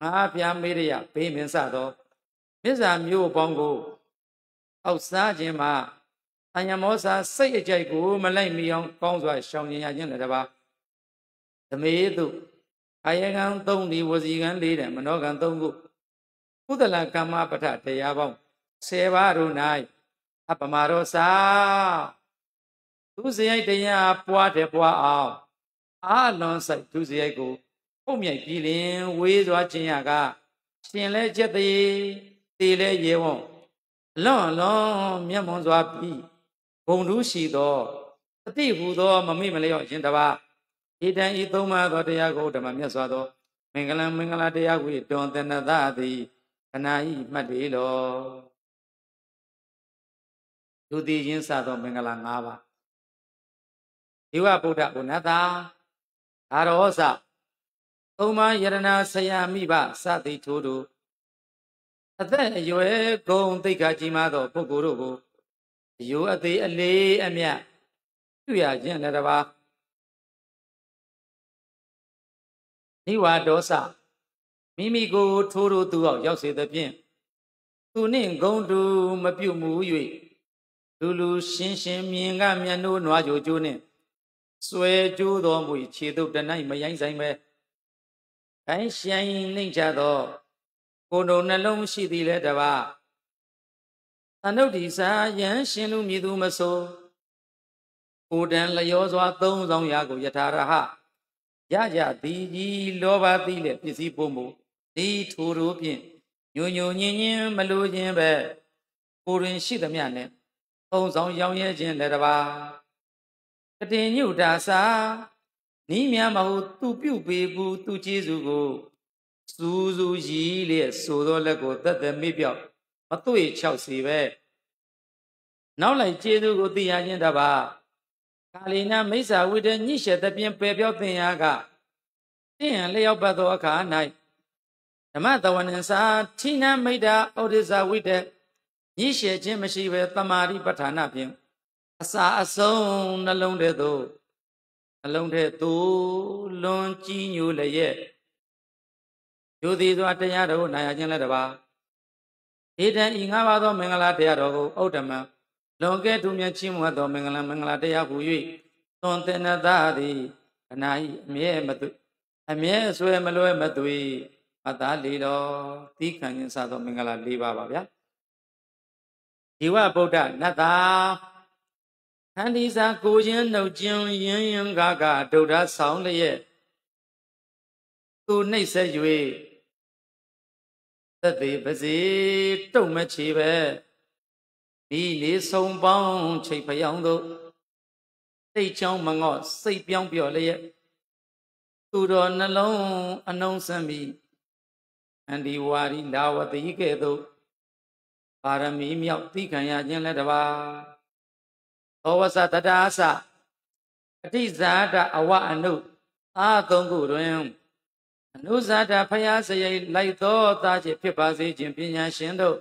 ငါပြာမေရယဘေးမင်းစသော မြစ္ဆာမျိုးပေါင်းကိုအောက်စားခြင်းမှာအညမောစာစိတ်အကြိုက်ကိုမလိုက်မီအောင်ကောင်းစွာရှောင်ကျင်ရခြင်းလည်းတပါသမေတုအာယကံ3ဒီဝစီကံ4တဲ့မနောကံ3ခုကုသလကမ္မပဋ္ဌတရားပေါင်း10ပါးတို့၌အပမာရောစာသူစရိုက်တရားပွားတယ်ပွားအောင်အာလွန်ဆိုင်သူစရိုက်ကိုပုံမြိုက်ပြီးလင်ဝေးစွာခြင်းရကရှင်လဲချက်သေး တေလဲရေဝံလွန်လွန်မျက်မွန်စွာပြီးဂုံတူးရှိသောအတိဟူသောမမိမလျော့ရှင်တပါးဤတံဤသုံးပါးသောတရားကိုဓမ္မမြတ်စွာသောမင်္ဂလံမင်္ဂလာတရားကိုတွန်တဏ္ဍသသည်ခဏဤမှတ်လေလောဒုတိယင်းစသောမင်္ဂလာ၅ပါးဒီဝဗုဒ္ဓဥနတအာရောစသုံးပါးယရဏဆရာမိဘစသည်ထိုးတို့ အသက်အရွယ်ဂုံသိက္ခာကြီးမားသောပုဂ္ဂိုလ်တို့ကိုအယိုအသေးအလေးအမြတ်ပြုရခြင်းလည်းတပါးနိဝါဒောစမိမိကိုထိုးထိုးသူအောင်ရောက်စေသဖြင့်သူနှင့်ဂုံတူမပြုတ်မှု၍လူလူရှင်းရှင်းမြင်ကမျက်နှိုးနွားကြိုကျိုးနှင့်ဆွဲကျိုးတော်မူခြေတုပ်တနိုင်မယိုင်းဆိုင်ပဲကိုင်းရှိုင်းနှိမ့်ချသော ကိုယ်တော်နှလုံးရှိသည်လဲတပါအနုတ္တိစာယံရှင်လူမြည်သူမဆိုကိုတန်လျောစွာသုံးဆောင်ရာကိုယထာရဟရကြသည်ကြီးလောဘသိလေပစ္စည်းပုံမှုဒီထိုတို့ဖြင့်ညိုညိုညင်းညင်းမလိုခြင်းပဲကိုတွင်ရှိသမျှနဲ့သုံးဆောင်ရောင်းရဲခြင်းလည်းတပါကတင်ညုတာစာနီးမြမဟုသူပြုတ်ပေဘူးသူကျေးဇူးကို စူးစူးရည်လျက်ဆိုသောလက်ကိုသက်သက်မိပြောက်မတွေ့၆စီပဲနောက်လိုက်ကျေးဇူးကိုသိရခြင်းတပါကာလီနာမိစ္ဆာဝိတ္တညိရှေတပြင်းပယ်ပြောက်သင်ရာကတင့်ရန်လျောက်ပတ်သောအခါ၌ဓမ္မတဝနံစာဌိနမိတ်တာဩဒိဇဝိတ္တညိရှေခြင်းမရှိပဲတမာရိပဋ္ဌာနာဖြင့်အစာအဆုံးနှလုံးထဲသို့နှလုံးထဲသို့လွန်ကြီးညိုလျက် ယုသည်စွာတရားတော်နာရခြင်းလည်းတပါဧတံဤငါးပါးသောမင်္ဂလာတရားတော်ကိုဩဒ္ဓမံလွန်ကဲ့သူမြတ်ချင်းမွတ်သောမင်္ဂလာမင်္ဂလာတရားဟူ၍သွန်သင်္နသာသည်အနာဤအမြဲမသွအမြဲအစွဲမလွဲမသွေမသားလေတော်သီးခံခြင်းစသောမင်္ဂလာ၄ပါးပါဗျာဒီဝဗုဒ္ဓနတ်သာခန္ဒီစာကိုချင်းနှုတ်ချင်းရင်းရင်ကားကဒုဒ္ဓဆောင်လျက်သူနှိပ်ဆက်၍ သက်သေးပါစေတုံမချေပဲဒီလေးဆုံးပေါင်းချိတ်ဖျောင်းတို့စိတ်ချောင်းမငော့စိတ်ပြောင်းပြော့လျက်သူတော်နှလုံးအနှုံးဆန်းပြီးအန္ဒီဝါရီလာဝတိကဲ့သို့ပါရမီမြောက်သိခံရခြင်းလည်းတပါသောဝဆတတာသအတိဇာတအဝအနုအာသုံးခုတွင် အနုဇာတဖယားစရိတ်လိုက်သောသားချေဖြစ်ပါစေခြင်းပညာရှင်တို့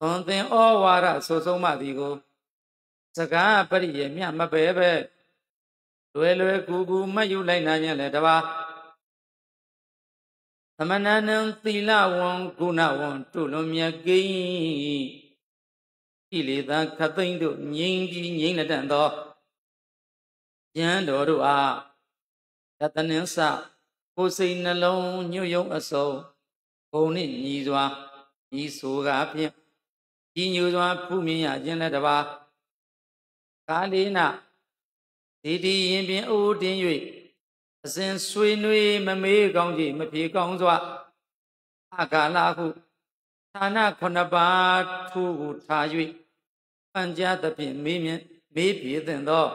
သွန်သင်ဩဝါဒဆိုဆုံးမသည်ကို စကားပရိယေမြမပဲပဲလွယ်လွယ်ကူကူမတ်ယူလိုက်နိုင်ရင်လည်းတပါသမဏနံသီလဝံဂုဏဝံတုလွန်မြတ်ကိကိလေသာခတ်သိမ့်တို့ငြိမ်းပြီးငြိမ်းလက်တန်သောယံတော်တို့အားတတနင်းစ ကိုယ်စိတ်နှလုံးညွတ်ယုံအစုံဘုံနှင့်ညီစွာဤဆိုကားဖြင့်ဤညူစွာဖူးမြင်ရခြင်းလည်းတပါကာလေးနာဒီဒီရင်ပင်အိုးတင်း၍အစဉ်ဆွေးနွေးမမေးကောင်းကြီးမဖြေကောင်းစွာအကာလဟုဌာနခုနှစ်ပါးထူကိုထား၍ပัญจသဖြင့်မေးမြင်မေးပြေသင်သော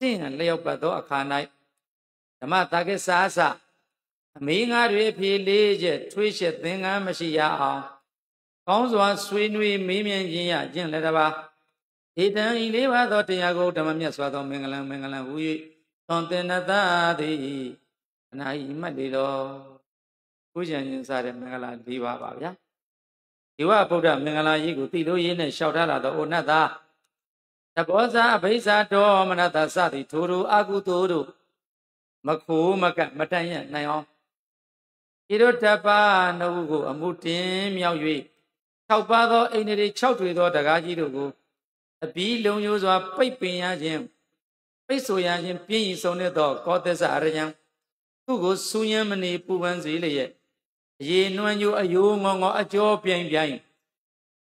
သင်လျောက်ပတ်သောအခါ၌ဓမ္မတာကိစာအစ အမေးငါတွေဖြေလေးချက်ထွေးချက်သင်္ကန်းမရှိရအောင်ကောင်းစွာဆွေးနွေးမေးမြန်းခြင်းရခြင်းလည်းတပါဧတံဤလေးပါးသောတရားကိုဓမ္မမြတ်စွာသောမင်္ဂလံမင်္ဂလံဟူ၍သွန်သင်တတ်သည်အနာဤမှတ်လေတော်ကိုကြံရင်စားတဲ့မင်္ဂလာ၄ပါးပါဗျာဒီဝဗုဒ္ဓမင်္ဂလာကြီးကိုသိလို့ရင်းနဲ့လျှောက်ထားလာတော့ဩနတ်သားတဘောဇာအဘိဇာတော်မနတသသည်ထိုတို့အာကုသိုလ်တို့မခိုးမကတ်မတန်ရနိုင်အောင် ဣရတပါနှုတ်ကို အမှုတင်မြောက်၍၆ပါးသောအိန္ဒြေ၆တွေသောတကားကြီးတို့ကိုအပြီးလုံးရိုးစွာ ပိတ်ပင်ရခြင်းပိတ်ဆိုရခြင်းပြင်းဤဆုံးတဲ့သောကောသစ္စအရယံသူ့ကိုစူးညံမနေပူပန်းစေလျက်ရေနွမ်းညိုအယိုးငေါငေါအကျော်ပြိုင်ပြိုင်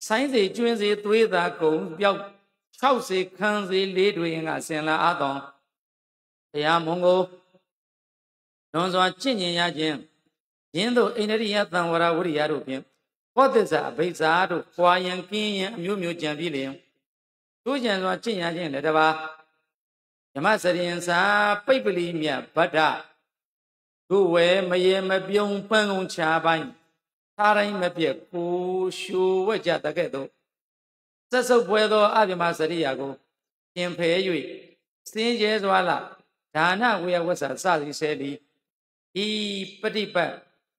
ဆိုင်းစေကျွင်းစေသွေးသာကုံပြောက်၆စေခန်းစေလေးတွေငါဆင်လာအသောတရားမုံကိုလွန်စွာချင့်ညင်ရခြင်း ယင်းတို့အိန္ဒိယသံဝရဝရိယတို့ဖြင့်ဘောဓိစာအဘိဇာတို့ပွာယံကင်းယံအမျိုးမျိုးကြံပြီးလျင်တို့ကြံစွာချင့်ရခြင်းလည်းတပါဓမ္မစရိယံစာပိပလိမြတ်ဗဒ္ဒတို့ဝဲမရေမပြုံးပန်းကုန်ချာပိုင်းသားတိုင်းမပြက်ကိုရှူဝက်ကြတကဲ့သို့ဆက်စုပ်ပွဲသောအပြမစရိယာကိုပြင်ဖဲ၍စင်းကျဲစွာလာဒါနဝေယဝဆာစသည်ဆဲလီဤပฏิပတ်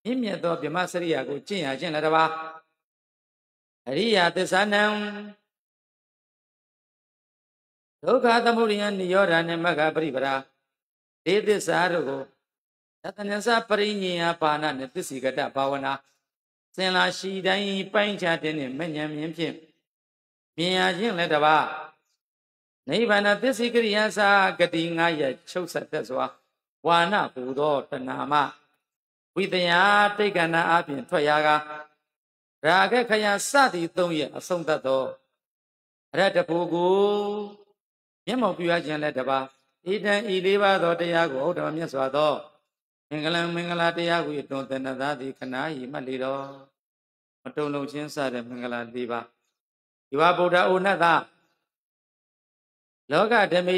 မြင့်မြတ်သောဗြဟ္မစရိယာကိုကျင့်ရခြင်းလည်းတပါအရိယာသစ္စာနံဒုက္ခသမုဒယနိရောဓနဲ့မဂ္ဂပရိပရာဒေသစ္စာတို့ကိုသတ္တနသပရိညင်ယပါဏနဲ့သစ္စိကတဘာဝနာစင်လာရှိတိုင်းပိုင်းခြားတဲ့နဲ့မဉ္ဇဉ်မြင်ဖြင့်မြင်ရခြင်းလည်းတပါနိဗ္ဗာန်သစ္စိကရိယာစာဂတိငါရဲ့ချုပ်ဆက်သက်စွာဝါနပူသောတဏမ ဝိတယတိတ်ကဏအပြင်ထွက်ရာကရာဂခယစသည်သုံးရဲ့အဆုံးသတ်သောအရတဘူကိုမျက်မှောက်ပြုရခြင်းလည်းတပါဣဒံဤလေးပါးသောတရားကိုဥဒ္ဓမမြတ်စွာသောမင်္ဂလံမင်္ဂလာတရားကိုတွန်သနသာသည်ခဏဤမှတ်လေတော်မတုံလုံးချင်းစတဲ့မင်္ဂလာ၄ပါးဒီပါဗုဒ္ဓဩနတ်သာလောကဓမေ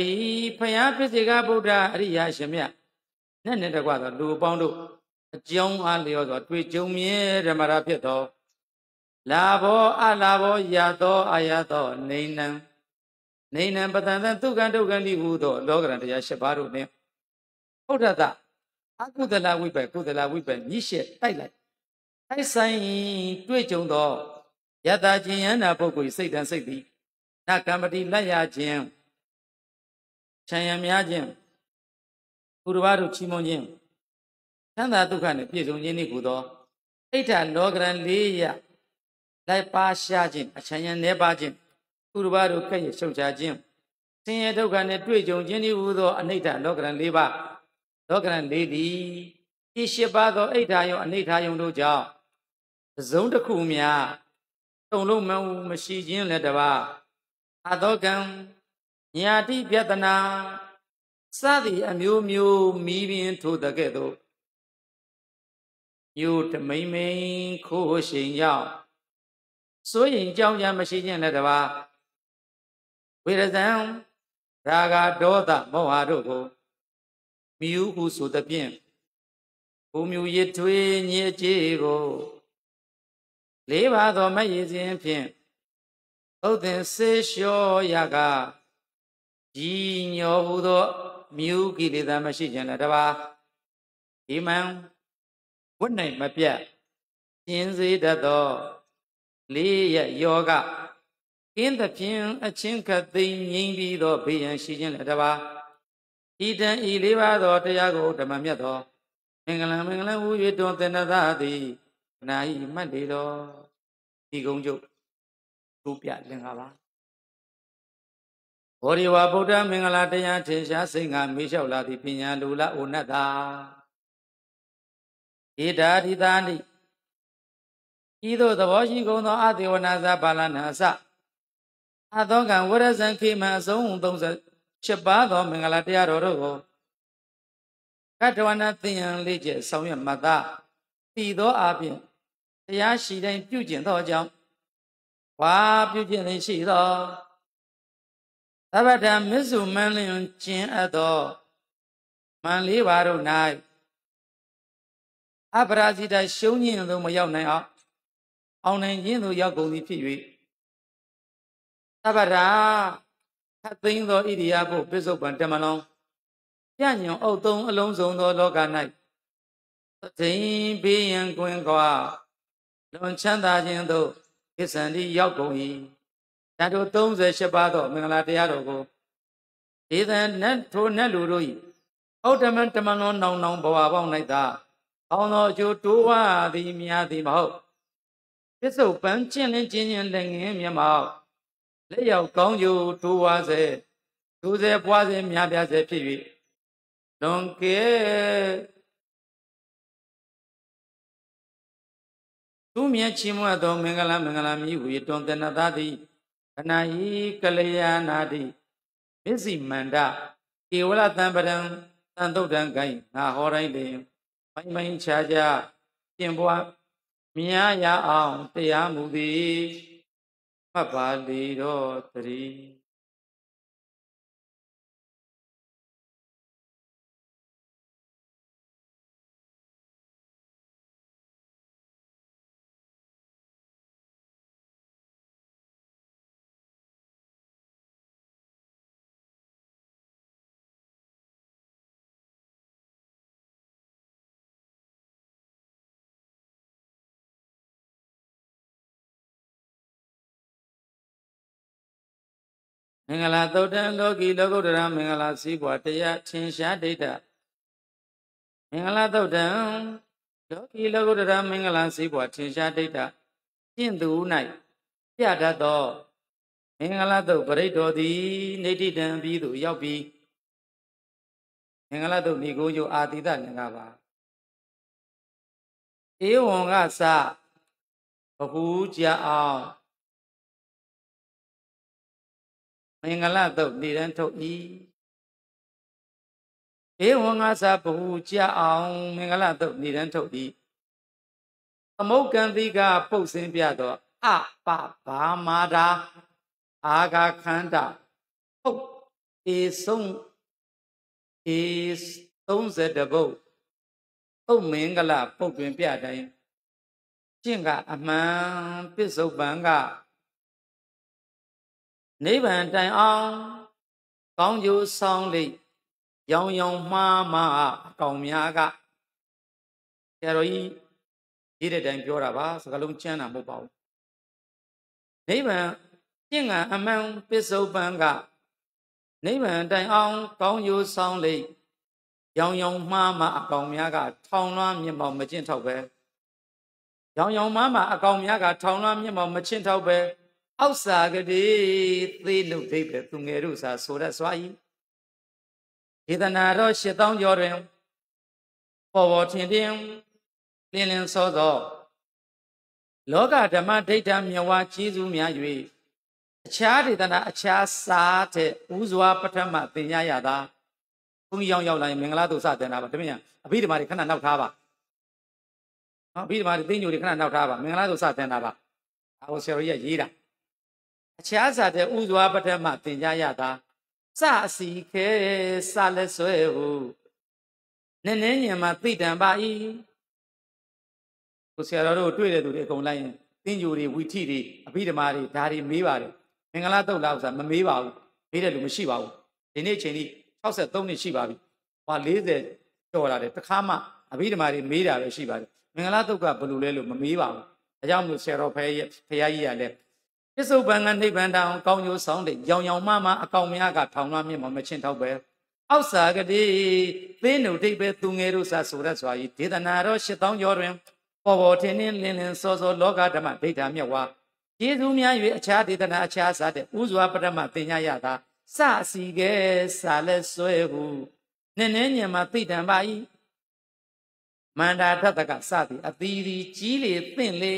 ဖယားဖြစ်စေကဗုဒ္ဓအရိယာရှင်မြတ်နဲ့နဲ့တကွသောလူပေါင်းတို့ အကြောင်းအားလျော်စွာတွေ့ကြုံမြဲဓမ္မရာဖြစ်သောလာဘောအလာဘောရသောအာရသောနေနံနေနံပတန်တသုကံဒုက္ခတိဟုသောလောကရန်တရား၈ပါးတို့နှင့်ဘုဒ္ဓတအကုသလဝိပ္ပကုသလဝိပ္ပမြစ်ရှက်တိုက်လိုက်တိုက်ဆိုင်တွေ့ကြုံသောယတချင်းယန္တာပုဂ္ဂိုလ်စိတ်တန်စိတ်သည်နကမ္ပတိလက်ရခြင်းခြံရများခြင်းသူတစ်ပါးတို့ချီးမွမ်းခြင်း ချမ်းသာဒုက္ခနှင့်ပြည့်စုံခြင်းနှင့်ဟူသောအိဋ္ဌလောကရန်၄ရလိုက်ပါရှားခြင်းအချမ်းရန်နေပါခြင်းသူတစ်ပါးတို့ကဲ့ရဲ့ရှုပ်ချခြင်းဆင်းရဲဒုက္ခနှင့်တွေ့ကြုံခြင်းနှင့်ဟူသောအနိဋ္ဌလောကရန်၄ပါးလောကရန်၄သည်ဤ၈ပါးသောအိဋ္ဌာယုံအနိဋ္ဌာယုံတို့ကြောင့်သုံးစုံတစ်ခုများတုံလုံးမမရှိခြင်းလည်းတပါအသောကံညာတိပြတနာစသည်အမျိုးမျိုးမိပင်ထိုတကဲ့သို့ ယူတမိန်မိန်ခိုးရှိန်ရောက်စိုးရင်ကြောင်းကြမရှိခြင်းလည်းတပါဝေရဇံရာဂဒေါသမောဟတို့ကိုမြူဟုဆိုသဖြင့်ဘုံမြူရထွေးညစ်ကြေးကိုလေးပါသောမရည်စဉ်ဖြင့်ဥဒ္ဒင်စေလျှောရကကြီးညောဟုသောမြူကိလေသာမရှိခြင်းလည်းတပါဒီမှန် ဝတ်နိုင်မပြတ်ကျင်းစေတတ်သောလေးရယောဂကင်းသဖြင့်အချင်းခသိမ့်ငြိမ့်ပြီးသောဘေးရန်ရှိခြင်းလည်းတပါဤတံဤလေးပါသောတရားကိုဓမ္မမြတ်သောမင်္ဂလံမင်္ဂလံဟူ၍တွန်သင်္နသာသည်နာဤမှတ်လေတော်ဒီကုံကျုပ်သူပြလင်္ကာပါဘောဓိဝါဗုဒ္ဓမင်္ဂလာတရားထင်ရှားစိတ်ငါမေးလျှောက်လာသည်ပညာလူလာဩနတ္တာ ဣဒာရိတာနိဤသို့သဘောရှိကုန်သောအသေဝနာဇပါဠနာအစအသောကံဝရဇံခေမအဆုံး38ပါးသောမင်္ဂလာတရားတော်တို့ကိုကတ္တဝနာသင်ယံလေးကျဆောင်ရွက်မှတ်သာတည်သောအပြင်တရားရှိတိုင်းပြုကျင့်သောကြောင့်ဝါပြုကျင့်ခြင်းရှိသောသဗ္ဗတမစ္စုမန်လျင်ကျင်အပ်သောမန်လေးပါတို့၌ အပရာဇိတရှုံးခြင်းသို့မရောက်နိုင်အောင်အောင်နိုင်ခြင်းသို့ရောက်ကုန်သည်ဖြစ်၍သဗ္ဗရာခတ်သိမ်းသောဣရိယာပုပစ္စုပန်တမလုံးပြညွန်အုပ်သုံးအလုံးစုံသောလောက၌သိင်ဘေးရန်ကွင်းကွာလွန်ချမ်းသာခြင်းသို့ကိစ္ဆန္တိရောက်ကုန်၏ဓာတ်တို့38ပါးသောမင်္ဂလာတရားတော်ကိုဒေသနတ်ထိုနတ်လူတို့၏ဩတမန်တမန်လုံးနောင်နောင်ဘဝပေါင်း၌သာ ကောင်းသောအကျိုးတိုးဝါသည်များသည်မဟုတ်ပစ္စုပန်ကျင့်လင်းခြင်းခြင်းလည်းငင်းမြမောက်လက်ရောက်ကောင်းကျိုးတိုးဝါစေဒုစေပွားစေများပြားစေဖြစ်၍လွန်ကဲသူမြတ်ချီးမွမ်းသောမင်္ဂလာမင်္ဂလာမြည်ဟူ၍တွန်တနသာတိခဏဤကလျာနာတိမစ္စိမန္တကေဝလတံပဒံတန်တုတ်တံဂိုင်းငါဟောတိုင်းလင် မိုင်းမိုင်းခြားခြားပြင်ပွားမြားရအောင်တရားမူသည်မှတ်ပါလေတော့တည်း မင်္ဂလာသုတ်တံလောကီလောကုတ္တရာမင်္ဂလာစည်းပွားတရားထင်ရှားဒိဋ္ဌမင်္ဂလာသုတ်တံလောကီလောကုတ္တရာမင်္ဂလာစည်းပွားထင်ရှားဒိဋ္ဌကျင့်သူ၌ပြတတ်သောမင်္ဂလာသုတ်ပရိတ်တော်သည်နေတိတံပြီးသို့ရောက်ပြီးမင်္ဂလာသုတ်ဏိကိုကျိုအာတိတလင်္ကာပါဧဝံကစဘဟုကြအောင် မင်္ဂလသုတ်နေရန်ထုတ်ဤဧဝံငါစာဘဟုကြအောင်မင်္ဂလသုတ်နေရန်ထုတ်ဤသမုတ်ကံတိကပုတ်စင်းပြတော့အပဘာမာတာအာဂခန္ဓာဟုတ်ဧဆုံးဧ30ဘုတ်ပုတ်မင်္ဂလပုတ်တွင်ပြတိုင်းကျင့်ကအမှန်ပစ္စုပန်က နိဗ္ဗာန်တိုင်အောင်ကောင်းကျိုးဆောင်လိရောင်ရောင်မှားမှားအကောင်များကဆရာတော်ကြီးရေးတဲ့တိုင်ပြောတာပါစကားလုံးကျမ်းတာမဟုတ်ပါဘူးနိဗ္ဗာန်ကျင့်ကအမှန်ပစ္စုပန်ကနိဗ္ဗာန်တိုင်အောင်ကောင်းကျိုးဆောင်လိရောင်ရောင်မှားမှားအကောင်များကထောင်လွှမ်းမြင့်မောင်မကျင့်ထောက်ပဲရောင်ရောင်မှားမှားအကောင်များကထောင်လွှမ်းမြင့်မောင်မကျင့်ထောက်ပဲ အောက်စာကလေးသေးလို့ဒိဗ္ဗေသူငယ်တို့စာဆိုရစွာဤဒေသနာတော်8000ကျော်တွင်ပေါ်ပေါ်ထင်ထင်လင်းလင်းစောသောလောကဓမ္မဒိဋ္ဌမြဝကြီးစုများ၍အခြားဒေသနာအခြားစာတဲ့ဥစွာပထမသင်ရရတာဘုန်းကြီးရောက်ရောက်လာရင်မင်္ဂလာတုစတင်တာပါတမန်အဘိဓမ္မာတွေခဏနောက်ထားပါနော်အဘိဓမ္မာတွေသိညိုတွေခဏနောက်ထားပါမင်္ဂလာတုစတင်တာပါဒါကိုဆရာကြီးကရေးတာ အခြားစာတဲ့ဥစွာပထမသင်ကြရတာစအစီခဲစလက်ဆွဲဟုနည်းနည်းညံမှာသိတံပါ၏ကိုဆရာတော်တို့တွေ့တဲ့သူတွေအကုန်လိုက်ရင်တင်းကြိုတွေဝီထိတွေအဘိဓမ္မာတွေဒါတွေမေးပါတယ်မင်္ဂလာတုတ်လားဥစ္စာမမေးပါဘူးမေးတဲ့လူမရှိပါဘူးဒီနေ့ချိန်ကြီး63နှစ်ရှိပါပြီဟော40ကျော်လာတယ်တခါမှအဘိဓမ္မာတွေမေးတာပဲရှိပါတယ်မင်္ဂလာတုတ်ကဘယ်လိုလဲလို့မမေးပါဘူးအဲကြောင့်မို့ဆရာတော်ဖခင်ဖခင်ကြီးကလည်း ပစ္စုပန်ကနိဗ္ဗာန်တောင်ကောင်းကျိုးဆောင်တဲ့ရောင်ရောင်မမအကောင်များကထောင်လွှမ်းမြင့်မမချင်းထောက်ပဲအောက်စာကတိသင်းနုဒိတ်ပဲသူငယ်တို့စာဆိုရစွာဤဒေသနာတော်8000ကျော်တွင်ပေါ်ပေါ်ထင်းထင်းလင်းလင်းစောစောလောကဓမ္မဒိဋ္ဌာမြတ်ဝါကျေးဇူးများ၍အခြားဒေသနာအခြားစားတဲ့ဥစွာပရမပညာရတာစစီကဲစာလက်ဆွဲဟုနည်းနည်းညံမှာသိတံပါ၏မန္တာထတကစသည်အသီးသီးကြီးလေသင့်လေ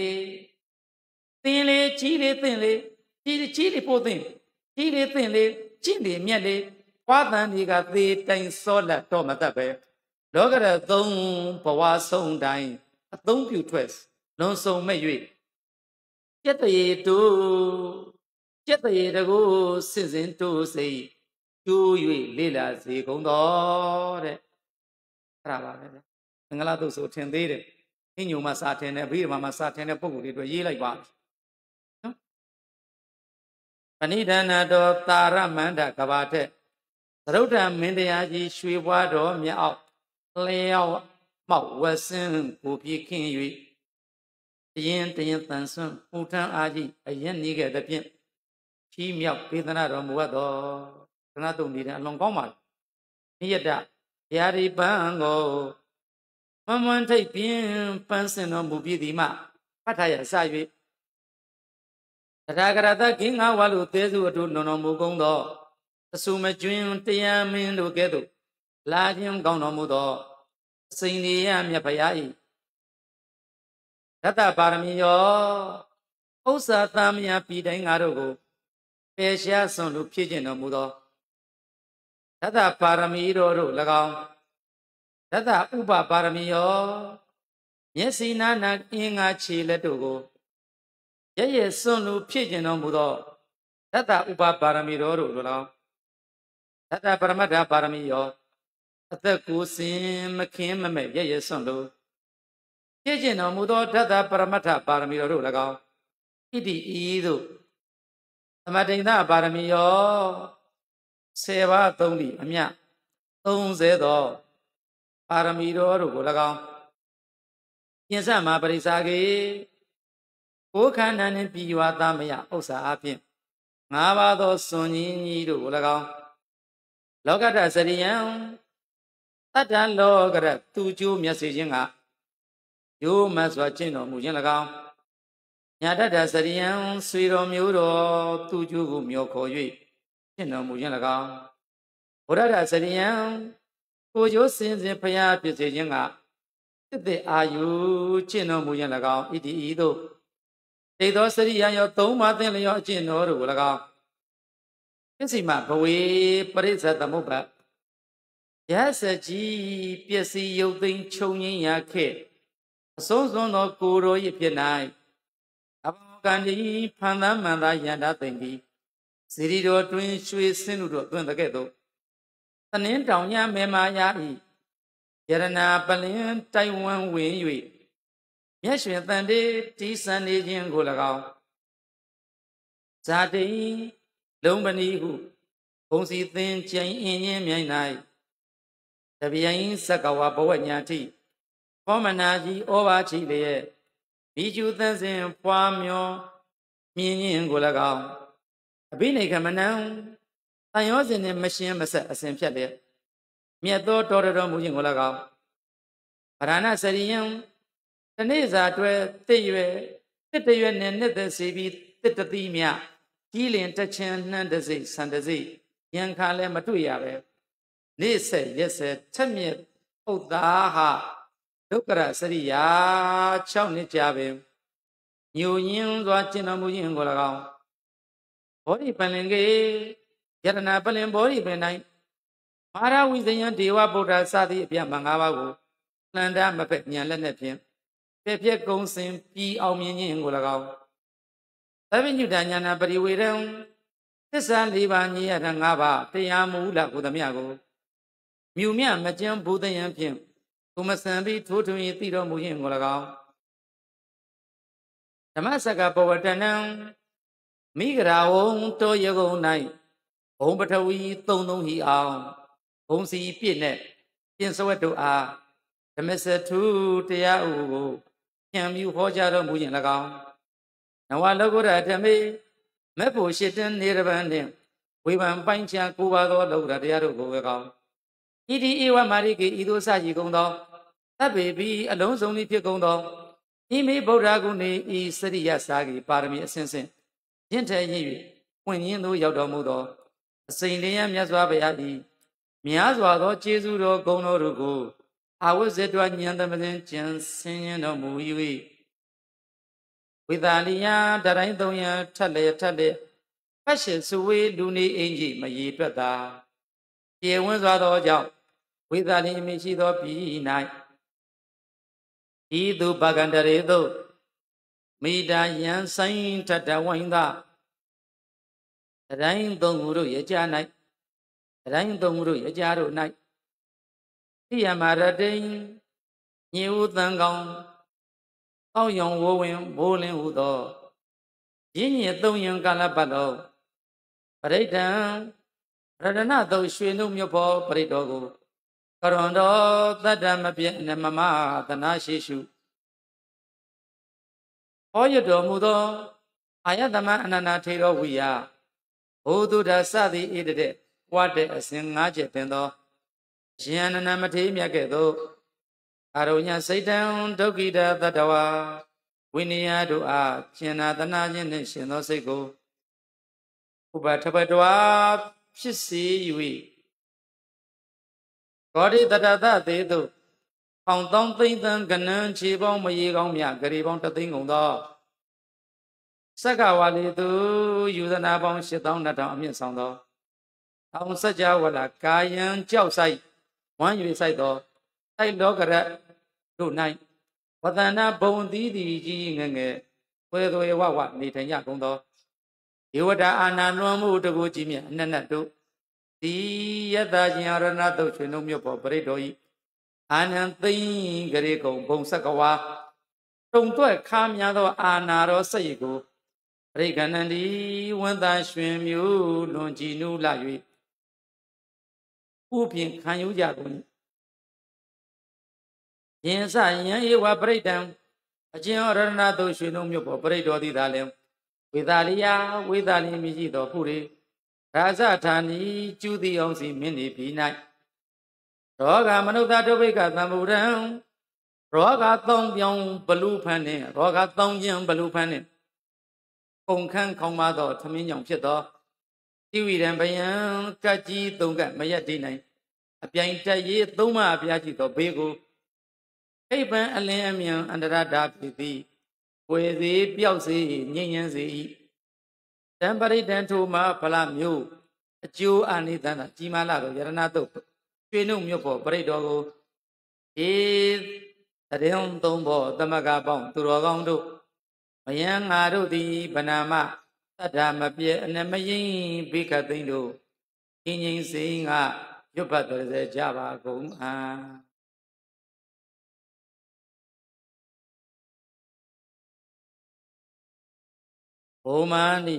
သင်လေကြီးလေသင့်လေကြီးကြီးလေပို့သင့်ကြီးလေသင့်လေကျင့်လေမြက်လေွားတန်ဒီကသေတိုင်စောလက်တော့မတတ်ပဲလောကရသုံးဘဝဆုံးတိုင်းအသုံးပြုထွက်လွန်ဆုံမဲ့၍ကျက်တရေတူကျက်တရေတကူစင်စင်တူစိတ်ကျိုး၍လေလာစေကုန်တော်တဲ့အဲ့ဒါပါပဲမင်္ဂလာတုတ်ဆိုထင်သေးတယ်အညုံမှာစာထင်တယ်အဘိဓမ္မာမှာစာထင်တဲ့ပုံကိုယ်တွေအတွက်ရေးလိုက်ပါနော် ပဏိဒနာတော်တာရမန္တကဘာထက်သရုတ်တံမင်းတရားကြီးရွှေဘွားတော်မြတ်အောက်လျောက်မောက်ဝဆင်းကိုပြေခင်း၍တရင်တရင်တန်ဆွမ်းပူထမ်းအားကြီးအရင်နေခဲ့တဲ့ဖြင့်ချီးမြောက်ပေးသနာတော်မူအပ်တော်သနာတုံနေတဲ့အလွန်ကောင်းပါနိယတဗျာဒီပန်းကိုမမွန်ထိတ်ပြင်းပန်းစင်တော်မူပြီးဒီမှဖတ်ထားရစ၍ တရားကရတကင်းငါဝါလူသေးစုအထုနုံတော်မူကုန်သောအဆူမကျွင်းတရားမင်းတို့ကဲ့သို့လာခြင်းကောင်းတော်မူသောအစိန်လေးရမြတ်ဖရာ၏ရတ္တပါရမီယောဥစ္စာသမယပြည်တိုင်းငါတို့ကိုပယ်ရှားစွန့်လို့ဖြည့်ကျင့်တော်မူသောရတ္တပါရမီတော်တို့၎င်းရတ္တဥပပါရမီယောမျက်စိနာနာအင်းငါခြေလက်တို့ကို ရရဲ့စွန့်လို့ဖြည့်ကျင့်တော်မူသောရတ္တဥပပါရမီတော်တို့၎င်းတတပရမတ္ထပါရမီယောအသက်ကိုစင်မခင်းမမဲ့ရရစွန့်လို့ပြည့်ကျင်တော်မူသောတတပရမတ္ထပါရမီတော်တို့၎င်းဣတိဤသို့သမတိန်သပါရမီယော10ပါးသုံးပြီးအမြ30သောပါရမီတော်တို့ကို၎င်းပြင်စမှာပရိစာကေ ကိုခန္ဓာနှင့်ပြည်ဝါသမယဥစ္စာအပြင်၅ပါးသောစွန်ကြီးကြီးတို့ကို၎င်းလောကတ္တစရိယံတတ္တလောကရသူကျိုးမျက်စိချင်းကယိုးမတ်စွာကျင့်တော်မူခြင်း၎င်းညာတတ္တစရိယံဆွေတော်မျိုးတော်သူကျိုးကိုမျောခေါ်၍ကျင့်တော်မူခြင်း၎င်းဘုရတ္တစရိယံကိုကျိုးစင်စဉ်ဖျားဖြစ်စေခြင်းကတည်တည်အာယုကျင့်တော်မူခြင်း၎င်းဣတိဤသို့ ဣသောစရိယံရောသုံးပါးသင်လျောအကျင့်တော်တို့၎င်းပစ္စည်းမဘဝေပရိစ္ဆသမုပ္ပါရသကြီးပစ္စည်းယုတ်သိမ်းခြုံငင်းရခဲ့အဆုံးစွန်သောကိုယ်တော်၏ဖြစ်၌အဘောကံဒီဖန်သမ်းမှန်သာယန္တာသိမ့်ပြီးစီရီတော်တွင်ရွှေစင်းတို့တွင်တကဲ့သို့သနင်းတောင်ညမေမာယာဤယရနာပလင်တိုင်ဝမ်ဝင်၍ မျက်ရွှင်တန်တေတီးစံနေခြင်းကို၎င်းဇာတိလုံးပဏီဟုဘုံစီသင်ကျိန်အင်းင်းမြိုင်၌တပြိုင်စက္ကဝဘဝညာတိဖောမနာကြီးဩဘာချီလျက်မိကျူသန့်စဉ်ပွားမျောမြင်းရင်ကို၎င်းအဘိနိခမနံတန်ရောစဉ်နှင့်မရှင်းမဆက်အစဉ်ဖြတ်လျက်မြတ်သောတော်တော်မူခြင်းကို၎င်းဗရဏစရိယံ တနေ့စာတွဲတစ်ရွယ်တစ်တရွယ်နဲ့နှစ်သက်စီပြီးတစ်တတိမြကြီးလင်တချင်နှမ်းတစိဆန်တစိရန်ခါလည်းမတွေ့ရပဲနေ့ဆက်ရက်ဆက်ချက်မြက်ဥဒ္ဒါဟဒုက္ခရစရိယာ6နှစ်ကြာပင်ညိုညင်းစွာကျင့်တော်မူခြင်းကို၎င်းဘောဓိပလင်ကေယတနာပလင်ဘောဓိပင်၌မာရဝိဇယံဒေဝဗုဒ္ဓစသည်အပြတ်မ၅ပါးကိုလှန်တာမဖက်ညံလက်နဲ့ဖြင့် ပြည့်ပြည့်ကုံစင်ပြီးအောင်မြင်ခြင်းကို၎င်းသဗ္ဗညုတညာနာပရိဝေရံသစ္စာ၄ပါးညီရတဲ့၅ပါးတရားမူလကိုသမျှကိုမြူမြမကျန်းဘုဒ္ဓယံဖြင့်ကုမဆံပြီးထိုးထွင်းသိတော်မူခြင်းကို၎င်းဓမ္မစကပဝတနံမိဂရာဝံတောယကုံ၌ဘုံပထဝီသုံးသုံးဟီအောင်ဘုံစီပြည့်နဲ့ပြင်စဝတ်တို့အားဓမ္မစထုတရားဥကို ဖြံမြူဟောကြားတော်မူခြင်း၎င်းနဝလောကုရဓမေမေဖို့ရှိတင်းနေရပန်နှင့်ဝေဖန်ပိုင်းခြားကိုပါသောလောကုရတရားတို့ကိုပဲကောင်းဣတိဧဝမာရိကေဤသို့စရှိကုန်သောတပ်ပေဘီအလုံးစုံသည်ဖြစ်ကုန်သောဣမိဗုဒ္ဓဂုဏဤစရိယစာကိပါရမီအစဉ်စဉ်ရင့်ထဲရင့်၍ပွင့်ရင်းသို့ရောက်တော်မူသောအစိန်လျံမြတ်စွာဘုရား၏များစွာသောကျေးဇူးတော်ဂုဏ်တော်တို့ကို အာဝဇ္ဇတွဉာဏ်သမစဉ်ကျန်ဆင်းရဲတော်မူ၍ဝိသလီယတတိုင်းသုံးရထက်လေထက်လေဖတ်ရှင်စုဝေးလူနေအင်ကြီးမရေတွက်သာပြေဝန်းစွာသောကြောင့်ဝိသလီအမိရှိသောပြည်၌ဤသူပကန္တရေသို့မိတာယံဆိုင်ထတဝိုင်းသာတတိုင်းသုံးခုတို့ရကြ၌တတိုင်းသုံးခုတို့ရကြတို့၌ သိယမရတိန်ညေဥတန်ကောင်အောက်ယောင်ဝဝင်မိုးလင်းဟုသောရင်းညင်သုံးယံကာလပတ်တော်ပရိဒံရတနာသုတ်ရွှေနှုတ်မြတ်ဖို့ပရိတော်ကိုကရွန်တော်တတ္တမပြည့်နမမသနာရှိရှုဟောရတော်မူသောအာယတမအနန္နာထေရဝိယဘုဒ္ဓဒသသည်ဣတတဲ့ဝတ်တဲ့အစဉ်၅ချက်ပင်သော ယန္နနမထေမြတ်ကဲ့သို့အာရုညစိတ်တံဒုက္ခိတတတဝါဝိနည်းတို့အားကျင်နာတနာခြင်းနှင့်ရှင်သောစိတ်ကိုဥပထပတဝါဖြစ်စေ၍ဂေါတိတတသသေးသို့ပေါင်တောင်းသိမ့်သံကနန်းခြေပေါင်းမရေကောင်းမြဂရေပေါင်းတသိန်းကုန်သောစက္ကဝါလီသူယူဇနာပေါင်း8200အမြင့်ဆောင်သောတောင်စัจ java လာကာယံကြောက်ဆိုင် ဝမ်း၍ဆိုင်သောတိုက်လောကရတို့၌ဝတနာဘုံသီးသည်ကြီးငငယ်သွေသွေဝဝနေထိုင်ရကုန်သောဒေဝတာအာနာလွန်မှုတကူကြီးမြတ်အနက်နတ်တို့ဒီယတရှင်ရဏတုတ်ချွေနှုတ်မြတ်ပေါ်ပရိတော်ဤအာနန္သိဂရေကုံဘုံစကဝါတုံတွက်ခါများသော အာနာရောစိတ်ကိုပရိကဏန္ဒီဝန်တန်ရွှင်မျိုးလွန်ကြည်နူးလာ၍ ဥပြင်ခံယူကြကုန်ယင်စယံဧဝပရိဒံအကျဉ်ရဏတုတ်ရွှေနှုတ်မြတ်ပေါ်ပရိတော်သည်သာလင်ဝေသာလီယဝေသာလီမြည်ရှိသောပုရိရာဇဌာနီကျူသည်အောင်စီမင်းနေပြီ၌ရောဂမနုဿဒုဗိကသံဗုဒံရောဂသုံးပြောင်းဘလူဖန်နှင့်ရောဂသုံးခြင်းဘလူဖန်နှင့်ပုံခန့်ခေါင်းမသောသမင်းကြောင့်ဖြစ်သော တိဝိရံဘယံကတ်ကြီးသုံးကမရက်တည်နိုင်အပြိုင်တက်ရေးသုံးမအပြားရှိသောဘေးကိုအိပ်ပံအလင်းအမြန်အန္တရတာဖြစ်သည်ဝေစေပျောက်စေငြိမ်းချမ်းစေ၏တံပရိဒံထိုမှာဖလမျိုးအကျိုးအာနိသန္တာကြီးမားလာသောယရဏတုတ်ရွှေနှုတ်မြတ်ဖို့ပရိတော်ကိုဧတရင်သုံးဘောသမဂပေါင်းသူတော်ကောင်းတို့မယံငါတို့သည်ဗနာမ တတ္တမပြည့်အနမယိဘိခသိန်းတို့ငြိမ်းငြိမ်းစိငါရွတ်ပတ်တော်စေကြပါကုန်အာဘုံမာနိ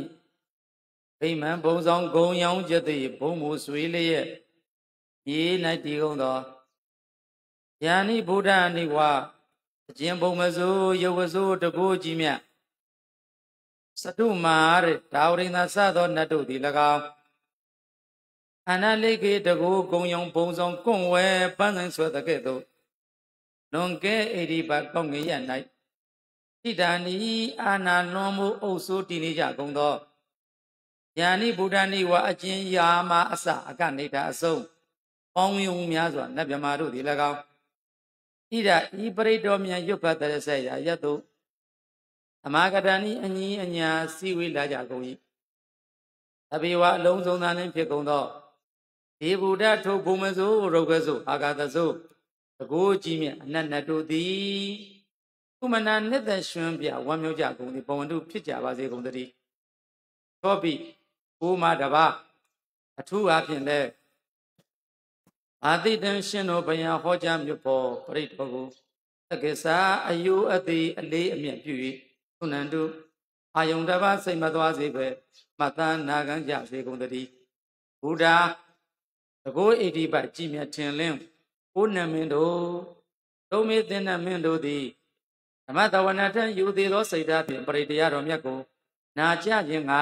ဗိမာန်ဘုံဆောင်ဂုံရောင်ကျသည်ဘုံမူဆွေလျက်မြေ၌တည်ကုန်သောယန္နိဗုဒ္ဓနိဝါအကျဉ်ဘုံမစိုးယဝစိုးတကိုးကြီးမြတ် စတုမာတဲ့ဒါဝရိန္ဒစသောနတ်တို့သည်၎င်းအနလိကေတကိုးဂုံရောင်ဘုံဆောင်ကွန့်ဝဲပန်းဆိုင်ဆွဲတဲ့ကဲ့သို့လွန်ကဲဣရိပကောင်းငရ၌ဣဒာနီအာနာလွန်မှုအုပ်စိုးတည်နေကြကုန်သောယာနိဗုဒ္ဓနိဝအကျဉ်ယာမအစအကနေတာအစုံပေါင်းယုံများစွာနတ်မြမာတို့သည်၎င်းဣဒဤပရိတော်မြန်ရွတ်ဖတ်တဲ့ဆက်ရာယတ်တု သမာကတဏီအညီအညာစီဝေးလာကြကုန်၏အဘိဝအလုံးစုံသာနှင့်ဖြစ်ကုန်သောဒီဗုဒ္ဓထုဘုံမစိုးရုပ်ကစိုးအာဂတစိုးတကိုးကြီးမြတ်အနတ်နတ်တို့သည်ကုမနာနှစ်သက်ရွှင်ပြဝမ်းမြောက်ကြကုန်သည်ဘဝန္တုဖြစ်ကြပါစေကုန်သတည်းသောပိကိုမတပါအထူးအားဖြင့်လဲအာတိတံရှင်တော်ဘုရားဟောကြားမြတ်ဖို့ပရိတော်ကိုတက္ကစာအယုအတိအလေးအမြတ်ပြု၍ သုနန္တုအာယုန်တပါစိတ်မသွားစေပဲမတန်နာခံကြစေကုန်တည်းဘုရားတကောဣတိပကြည်မြတ်ထင်လင်းကိုနမင်းတို့သုံးမေသင်္နမင်းတို့သည်ဓမ္မတဝနာထံယူသေးသောစိတ်ဓာတ်ဖြင့်ပရိတရားတော်မြတ်ကိုနာကြခြင်းက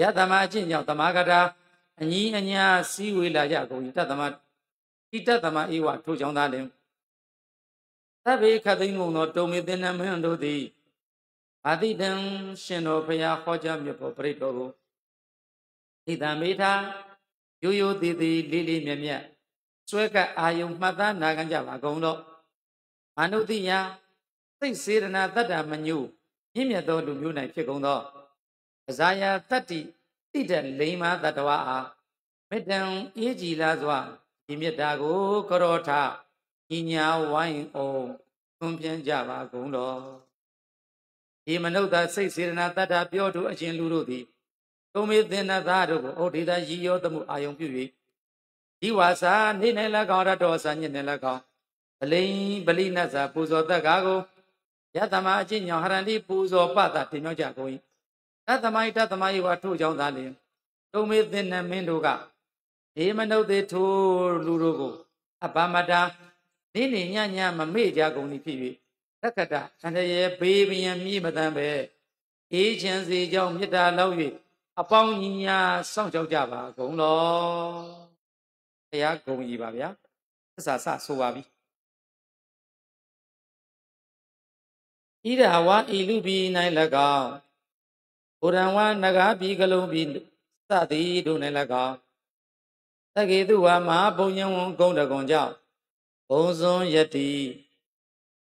ယတမအချင်းကြောင့်တမဂတာအညီအညာစည်းဝေးလာကြကုန်၏တတမဣတသမဧဝထိုကြောင့်သာလင်သဗ္ဗေခသိမ့်ကုန်သောတုံမေသင်္နမင်းတို့သည် အာတိတံရှင်တော်ဘုရားဟောကြားမြတ်ဖို့ပြိတ္တော်ကိုဣဒံမေထာရိုးရိုးသေးသေးလေးလေးမြတ်မြတ်စွဲကပ်အာယုံမှတ်သားနာခံကြပါကုန်တော့မနုတိယစိတ်စေရနာတတ္တမညုမြင့်မြတ်သောလူမျိုး၌ဖြစ်ကုန်သောအဇာယတတ္တိတိတလိမ္မာတတဝအားမေတ္တံအေးကြည်လာစွာဒီမေတ္တာကိုကရောထဤညာဝိုင်းအောင်သွန်ပြန်ကြပါကုန်တော် ဒီမနုဿစိတ်စေရနာတတ္တပြောသူအရှင်လူတို့သည်သုံးမေသင်္နသားတို့ကိုဩဒေတာရည်ရောသမှုအာယုံပြု၍ဒီဝါစာနေနေလကောင်ရတော်စာညစ်နေလကောင်ဗလိန်ဗလိနတ်စာပူဇော်တတ်ကားကိုယသမအချင်းညောင်ဟရန္တိပူဇော်ပတာတင်မြောက်ကြကုန်၏တသမိုင်းတသမိုင်းဝါထို့ကြောင့်သာလျှင်သုံးမေသင်္နမင်းတို့ကဒီမနုဿေထိုလူတို့ကိုအပမတာနေနေညညမမေ့ကြကုန်သည်ဖြစ်၍ သက္ကတအန္တရာယ်ဘေးပင်မြည်မတမ်းပဲအေးချမ်းစီကြောင့်မေတ္တာလောက်၍အပေါင်းညီညာစောင့်ကြောက်ကြပါကုန်လောဘုရားဂုံကြီးပါဗျာသစ္စာစဆိုပါပြီဣဒဝါဤလူဘီ၌၎င်းဘုရံဝနဂါဘီကလုံးဘီစသည်တို့၌၎င်းသကေတုဝါမဟာဘုံညံဝံဂုံတကုံကြောင့်ဘုံစွန်ယတိ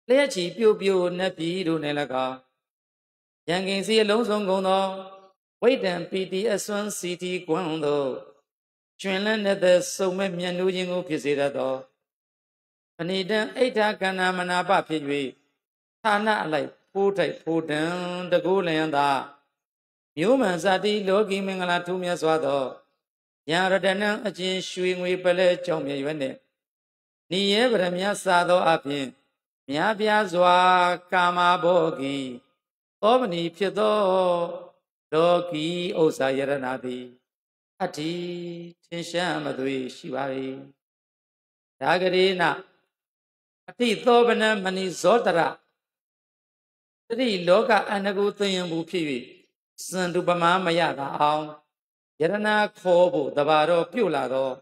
လျက်ချီပြုတ်ပြုတ်နတ်ပြည်တို့၌၎င်းရန်ကင်စီအလုံးစုံကုန်သောဝိတံပီတိအစွမ်းစီတီကွန်းသောကျွင်လန်းတဲ့စုံမဲ့မြတ်နူးခြင်းကိုဖြစ်စေတတ်သောပဏိတံအိဋ္ဌကန္နာမနာပဖြစ်၍ဌာနအလိုက်ဖိုးထိုက်ဖိုးတံတကိုးလျံသာမျိုးမှန်ဇာတိလောကီမင်္ဂလာထူးမြတ်စွာသောညာရတနံအချင်းရွှေငွေပလဲကြောင့်မြရွယ်နှင့်နိယေဗရမယစာသောအပြင် မြားပြားစွာ ကာမဘောဂီသောမဏီဖြစ်သောလောကီဥစ္စာယရနာသည်အတ္တိထင်ရှားမသွေရှိပါ၏ဒါဂရေနအတိသောဗနမဏိဇောတရတတိလောကအန္တကိုသိယံဘူးဖြစ်၍စံတုပမာမရတာအောင်ယရနာခေါ်ဖို့တဘာတော့ပြုတ်လာတော့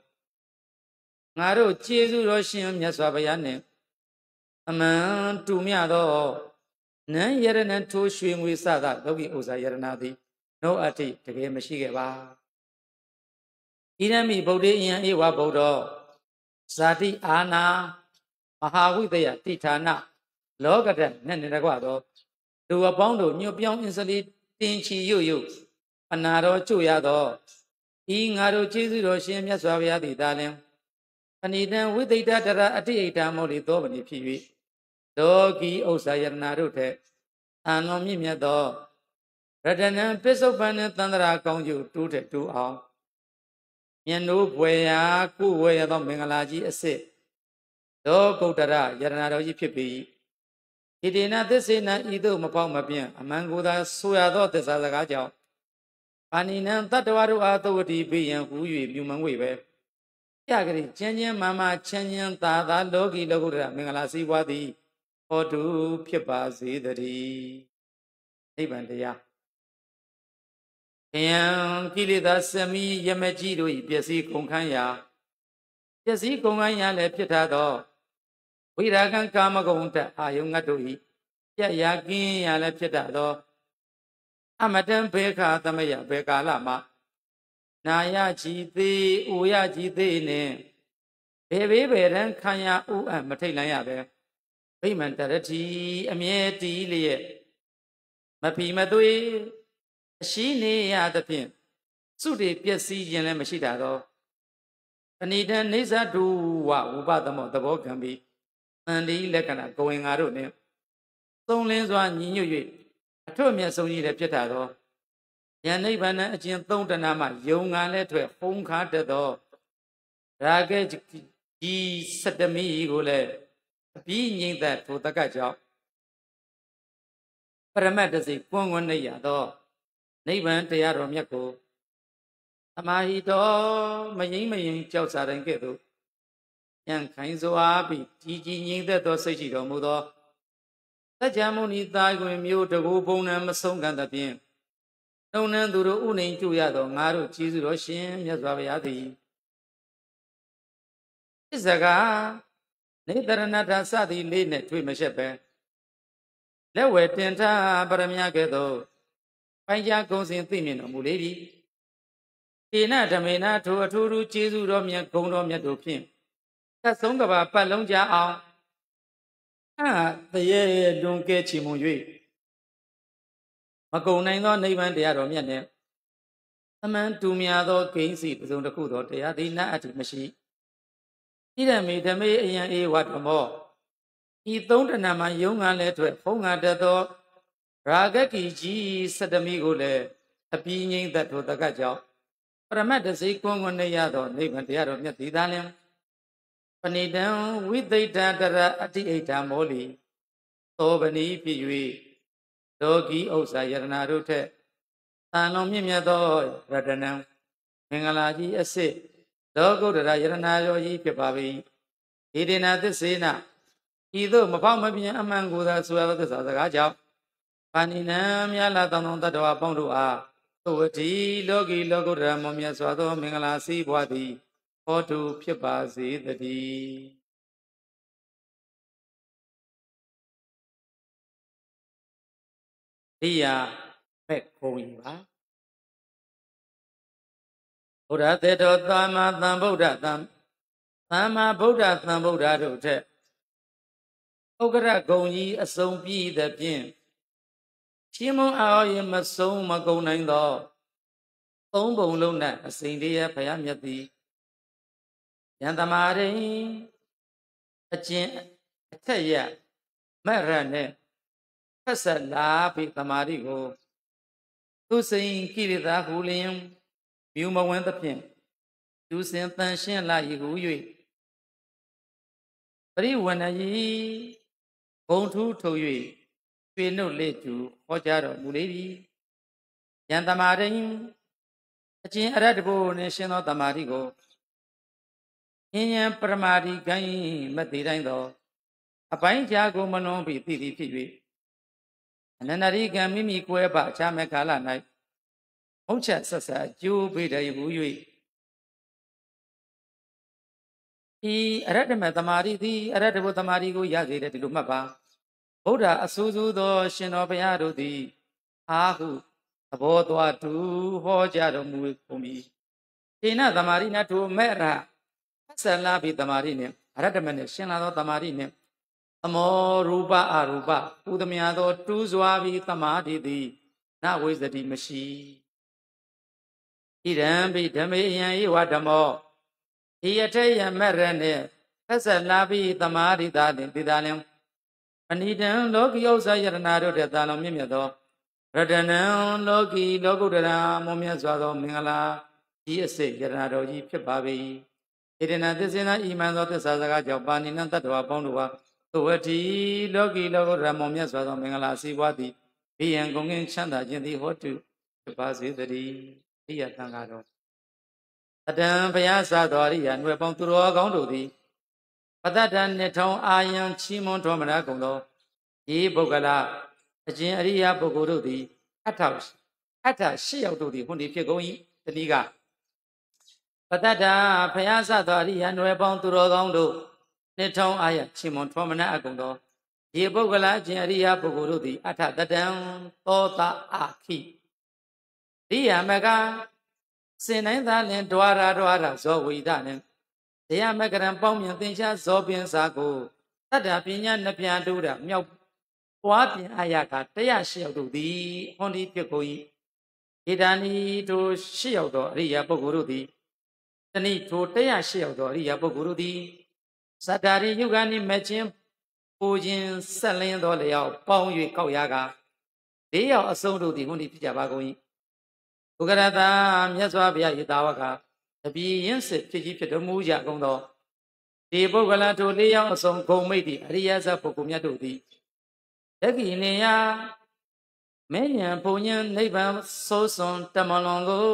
ငါတို့ကျေးဇူးတော်ရှင်မြတ်စွာဘုရားနှင့် အမှန်တူမြသောနံယရဏထိုးရွှေငွေစသလောကီဥစ္စာယရနာသည်နှုတ်အတ္တိတကယ်မရှိခဲ့ပါဣရမိဗုဒ္ဓေယံဧဝဗုဒ္ဓောဇာတိအာနာမဟာဝိတယတိဌာနလောကတနဲ့နေတကွသောလူအပေါင်းတို့ညွတ်ပြောင်းအင်စလီတင်ချီရွရွအနာတော်ကျွရသောဤငါတို့ကျေးဇူးတော်ရှင်မြတ်စွာဘုရားသည်သာလင်အနိတံဝိသိတတရအတိဣတမောလိသောပဏိဖြစ်၍ လောကီဥစ္စာယရနာတို့ထက်အံတော်မြင့်မြတ်သောရတနံပစ္စုပန်နှင့်သန္တရာကောင်းကျိုးတိုးတဲ့တိုးအောင်မြတ်နိုးဘွယ်ရာကုဝဲရသောမင်္ဂလာကြီးအစစ်သောကုတ္တရယရနာတော်ကြီးဖြစ်ပြီးဣတိနာသစ္စေနဤသို့မပေါက်မပြန့်အမှန်ကိုသာဆိုရသောသစ္စာစကားကြောင့်အာနိနံတတ္တဝရအာသဝတိပိယံဟူ၍မြုံမငွေပဲပြကြရိကျမ်းကျမ်းမာမာချမ်းချမ်းသာသာလောကီလောကုတ္တရမင်္ဂလာစီးပွားသည် ဟောတုဖြစ်ပါစေတည်းနိဗ္ဗာန်တရားယံကိလေသာစမီယမကြီးတို့၏ပျက်စီးကုန်ခန်းရာပျက်စီးကုန်ခန်းရာလည်းဖြစ်ထားသောဝိရာဂံကာမဂုဏ်တအာယုံငတ်တို့၏ပြက်ရာကင်းရာလည်းဖြစ်တတ်သောအမတံဘေခာသမယဘေကာလမှာနာယကြည်သေးအိုယကြည်သေးနှင့်ဘေဘေဘေရန်ခံရဥအမထိတ်လန်းရပဲ ဗိမန္တရတိအမြဲတည်လျက်မဖီမသွေအရှိနေရသဖြင့်စုတွေပျက်စီးခြင်းလည်းမရှိတာတော့အနိဒံနေဇဒုဝဝုပသမောသဘောခံပြီးအန္တိလက္ခဏာကိုဝင်ငါတို့နဲ့သုံးလင်းစွာညီညွတ်၍အထွတ်မြတ်ဆုံးကြီးလည်းဖြစ်တာတော့ယန္နိဗ္ဗာန်အကျဉ်သုံးတနာမှယုံငါလည်းထွက်ဖုံးခါတတ်သောရာဂေကြီးစတမီကိုလည်း အပြီးငိမ့်သက်ထိုတကကြောင့်ပရမတ်တစိကွန်းကွန်းနေရတော့နိဗ္ဗာန်တရားတော်မြတ်ကိုသမာဟိတောမယိမ့်မယိမ့်ကြောက်စားတိုင်းကဲ့သို့ယံခိုင်စွာပြီးကြီးကြီးငြိမ်သက်သောစိတ်ရှိတော်မူသောသัจ जा မုန်ဤသားတွင်မျိုးတကူပုံနံမဆုံးကန်သဖြင့်နှုံနှံသူတို့ဥနိုင်ကျူရသောငါတို့ကျေးဇူးတော်ရှင်မြတ်စွာဘုရားသည်ဣဇက နေတရဏတာစသည်လေးနဲ့တွေ့မရှက်ပဲလက်ဝဲတင်ထားပရမယကဲ့သို့ပိုင်ကြကုံစဉ်သိမြင်တော်မူလေပြီေနဓမေနထိုအထူးထူးကျေးဇူးတော်မြတ်ဂုဏ်တော်မြတ်တို့ဖြင့်သက်ဆုံးကဘာပတ်လုံးကြအောင်အာတရေလွန်ကဲချီမွန်၍မကုံနိုင်သောနိဗ္ဗာန်တရားတော်မြတ်နှင့်အမှန်တူမြာသောဂိမ်းစီပစုံတစ်ခုသောတရားသည်နတ်အတ္တိမရှိ ဣဒံမေဓမေအယံဧဝဓမောဤသုံးတဏမှာယုံငါလဲထွက်ဖုံးငါတတ်သောရာဂကိကြီးစတမိကိုလည်းအပြီးငိမ့်သက်ထိုတကတ်ကြောင့်ပရမတ်တစိကွန်ကွန်နေရသောနိဗ္ဗာန်တရားတော်မြတ်သည်သာလျှင်ပဏိတံဝိသိတတရအတိအိဋ္ဌာမောလီသောပဏိဖြစ်၍လောကီဥစ္စာယရနာတို့ထက်တန်လုံးမြင့်မြတ်သောရတနံမင်္ဂလာကြီးအစစ် လောကုတ္တရာယရနာရောကြီးဖြစ်ပါ၏ဣဒေနာသစ္စေနဤသို့မဖောက်မပြင်းအမှန်ကိုသာဆိုရသောသစ္စာစကားကြောင့်ပါဏိနံမြတ်လာတောင်းတောင်းတတ္တဝါပေါင်းတို့အားသဝတိလောကီလောကုတ္တရာမောမြတ်စွာသောမင်္ဂလာစီးပွားသည်ဟောတုဖြစ်ပါစေတည်းဒီယာမဲ့ခုံးပါ ဘုရားတေတော်သမ္မာသမ္ဗုဒ္ဓသမ္သမ္မာဗုဒ္ဓသမ္ဗုဒ္ဓတို့ထက်ဥက္ကရဂုံကြီးအစုံပြည့်သဖြင့်ရှင်းမွန်အားရမဆုံးမကုန်နိုင်သောသုံးပုံလုံးနဲ့အစိန်တရားဖယားမြတ်သည်ယံတမာရိအကျင့်အထက်ရမရနဲ့ဖက်ဆက်လာပြီးတမာရိကို သူစိန်ကိရိတာဟူလျင် မြူမဝင်းသဖြင့်သူစင်တန်ရှင်းလာ၏ဟူ၍ပရိဝဏယီဘုံထူးထုတ်၍ရွှေနှုတ်လက်ကျူဟောကြားတော်မူလေပြီယံတမာရိအကျဉ်အရတ္တဘုနှင့်ရှင်သောတမာတိကိုဉ္ဉံပရမာတိဂိုင်းမသိတိုင်းသောအပိုင်းခြားကိုမလွန်ပြီးသိသည်ဖြစ်၍အနန္တရိကံမိမိကိုယ်ပအခြားမဲ့ကာလ၌ မုတ်ချက်ဆက်ဆက်ကျိုးပေးတယ်ဟူ၍ဤအရတ္တမတမာတိသည်အရတ္တဘုတမာတိကိုရစေတဲ့ဒီလိုမှတ်ပါဗုဒ္ဓအဆူဆူသော ရှင်တော်ဘုရားတို့သည် အာဟုသဘောသွားတူဟောကြားတော်မူကုန်ပြီေနသမာရိနထိုမဲ့ရဆလာဘိသမာရိနှင့်အရတ္တမနဲ့ရှင်လာသောသမာရိနှင့်အမောရူပအရူပဥဒမြသော တူးစွာပြီးသမာဓိသည်နဝိဇ္ဇတိမရှိ ဣရံဘိဓမေယံဧဝဓမောဤအထေယမရနှင့်ဆက်လာပြီးသမာဓိသာတင်တိသာလင်အနိတံလောကီဥစ္စာယရဏတို့တဲ့သာလုံးမြင့်မြတ်သောရတနံလောကီလောကုတ္တရာမောမြတ်စွာသောမင်္ဂလာကြီးအစစ်ယရဏတော်ကြီးဖြစ်ပါ၏ဣဒနာသစ္စေနာဣမံသောသစ္စာစကားကြောင့်ပါဏိနံတတ္တဝါပေါင်းတို့ဟာသဝတိလောကီလောကုတ္တရာမောမြတ်စွာသောမင်္ဂလာစီးပွားသည်ဘိယံကုန်ကင်းချမ်းသာခြင်းသည်ဟောတုဖြစ်ပါစေတည်း ရိယသံဃာတော်အတံဘုရားစသောအရိယအနွယ်ပေါင်းသူတော်ကောင်းတို့သည်ပတ္တတနှစ်ထောင်အာယံချီးမွမ်းတော်မနာကုန်သောဤပုဂ္ဂလအကျဉ်အရိယပုဂ္ဂိုလ်တို့သည်အထောက်အထရှစ်ယောက်တို့သည်ဟွန်ဒီဖြစ်ကုန်၏တနည်းကပတ္တတာဘုရားစသောအရိယအနွယ်ပေါင်းသူတော်ကောင်းတို့နှစ်ထောင်အာယံချီးမွမ်းတော်မနာအကုန်သောဤပုဂ္ဂလအကျဉ်အရိယပုဂ္ဂိုလ်တို့သည်အထတတံသောတာအခိ ရိယာမကစင်တိုင်းသာလင်ဒွါရာဒွါရာဇောဝိဒနှင့်တရားမကရံပေါင်းမြင်သင်္ချာဇောပင်စာကိုတတ္တပညာနှပြတိုးတာမြောက်ပွားပြင်အရာက108ယောက်တို့သည်ဟွန်ဒီဖြစ်ကို၏ဣဒာနီတို့8ယောက်သောအရိယာပုဂ္ဂိုလ်တို့သည်တဏိထို108ယောက်သောအရိယာပုဂ္ဂိုလ်တို့သည်သတ္တာရိယုဂာနိမချင်းပူခြင်းဆက်လင်းသောလျောက်ပေါင်း၍ကောက်ရကား၄ယောက်အစုံတို့သည်ဟွန်ဒီဖြစ်ကြပါကုန်၏ ဘုဂရတာမြတ်စွာဘုရားယေတာဝကတပည့်ရင်းစစ်ဖြစ်ကြီးဖြစ်တော်မူကြကုန်သောဒီပုဂ္ဂလထို၄ယောက်အစုံဂုံမိတ်သည့်အရိယဇပုဂ္ဂိုလ်မြတ်တို့သည်တကိနေယမေညာဘုံညံနိဗ္ဗာန်ဆိုးစွန်တမလွန်ကို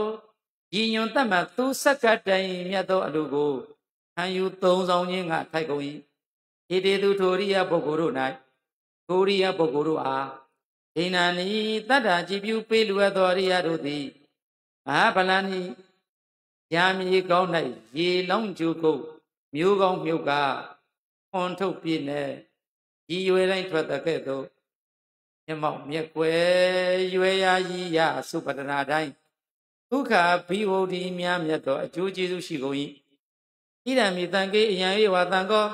ဤညွန်တတ်မှသူစက္ကတိုင်မြတ်သောအလိုကိုခံယူသုံးဆောင်ခြင်းကထိုက်ကုန်၏ဣတိသူထိုရိယပုဂ္ဂိုလ်တို့၌ကိုရိယပုဂ္ဂိုလ်တို့အားဒိဏာနိတတ္တာကြည်ပြုပေးလူသောရိယတို့သည် မဟာဗလနိယာမြေကောင်း၌ရေလောင်းကျုပ်ကိုမျိုးကောင်းမြုပ်ကခွန်ထုတ်ပြည့်နဲ့ဤရွယ်တိုင်းထွက်တဲ့ကဲ့သို့မျက်မှောက်မျက်ွယ်ရွယ်ရာကြီးရသုပတနာတိုင်းဒုက္ခဘိဝုဒ္ဓီများမြတ်သောအကျိုးကျေးဇူးရှိကုန်၏ဣဒံမိတံကေအယံဧဝတံကော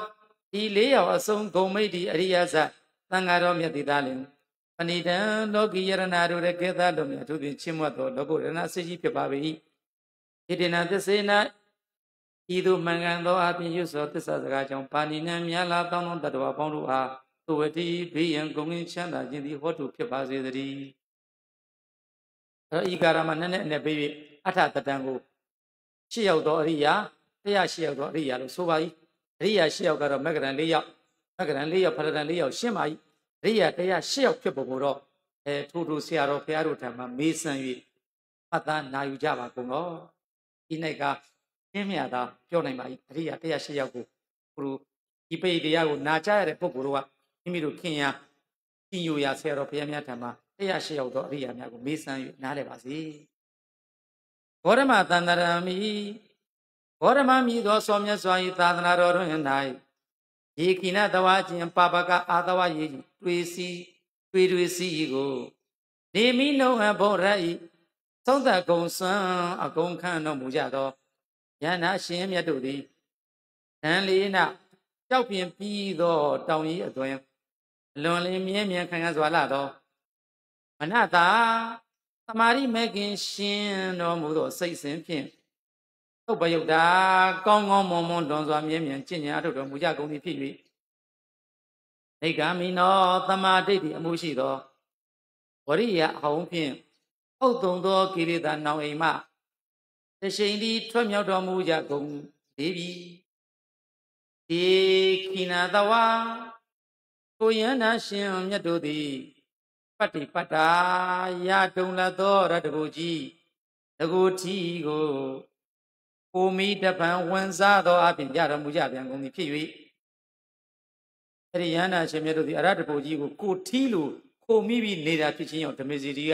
ဒီလေးယောက်အစုံဂုံမိတ်ဒီအရိယဇသံဃာတော်မြတ်တိသားလင် ပဏိတံလောကီယရဏတို့ရဲ့ကေသတို့မြတ်သူဖြင့်ချီးမွတ်သောလောကုရဏစေကြီးဖြစ်ပါ၏ဣတိနာသစ္စေနာဤသို့မှန်ကန်သောအပြင်ရွတ်သောသစ္စာစကားကြောင့်ပါဏိနံမြတ်လာတောင်းသောတတ္တဝါပေါင်းတို့အားသုဝတိဘေးရန်ဂုံငင်းချမ်းသာခြင်းသည်ဟောတုဖြစ်ပါစေတည်းအဲဤကာရမှာနဲ့နဲ့နဲ့ပေး၍အထတတံကိုရှစ်ရောက်သောအရိယာတရားရှစ်ရောက်သောအရိယာလို့ဆိုပါ၏အရိယာရှစ်ရောက်ကတော့မဂ္ဂရန်၄ရောက်မဂ္ဂရန်၄ရောက်ဖရဒန်၄ရောက်ရှင်းပါ၏အ ရိယာတရားရှစ်ရောက်ဖြစ်ဖို့ကိုတော့အဲထို့ထို့ဆရာတော်ဘုရားတို့ထံမှာမေးဆန်၍မှတ်သားနာယူကြပါကုန်တော့ဒီ၌ကရှင်းမြတာပြောနိုင်ပါ၏အရိယာတရားရှစ်ရောက်ကိုဘုရားဒီပိတရားကိုနာကြရတဲ့ပုဂ္ဂိုလ်တို့ကမိမိတို့ခင်ရပြင်ယူရာဆရာတော်ဘုရားများထံမှာတရားရှစ်ရောက်သောအရိယာများကိုမေးဆန်၍နားလည်ပါစေဂေါရမတန္တရမိဂေါရမမိသောစောမြတ်စွာ၏သာသနာတော်တွင်၌ ယေကိနတဝါချင်းပါပကအာတဝယေတွေစီတွေတွေစီကိုနေမိနှုံဟဘုရဤသုံးသက်ကုံစွမ်းအကုန်ခန့်တော်မူကြသောယန္နာရှင်မြတ်တို့သည်တန်လေးနာကြောက်ပြင်ပြီးသောတောင်ကြီးအသွင်လွန်လင်းမြဲမြံခံရစွာလာသောမနတာသမာရိမေခင်ရှင်တော်မူသောစိတ်စဉ်ဖြင့်သု တ်ပယုတ်တာကောင်းကောင်းမွန်မွန်လွန်စွာမြဲမြံကျင့်ကြံအထုတော်မူကြကုန်သည်ဖြစ်၍နေကမိနောသမာဓိဋ္ဌိအမှုရှိသောဝရိယအဟုံဖြင့်ဟုတ်တုံသောကိရိတာနောင်အိမ်မှတရှိန်သည်ထွက်မြောက်တော်မူကြကုန်သေးပြီဒီခိနာတဝါကိုယန္နာရှင်မြတ်တို့သည်ပတ္တိပတ္တာယတုံလသောရတ္တဘူကြီးတကူထီကို ကိုမိတပံဝန်စားသောအပြင်ကြတော်မူကြပြန်ကုန်သည်ဖြစ်၍အဲ့ဒီယန္နာရှင်မြတ်တို့သည်အရတ္တဘူကြီးကိုကိုထီလို့ခိုမိပြီးနေတာဖြစ်ခြင်းကြောင့်ဓမေစီတီက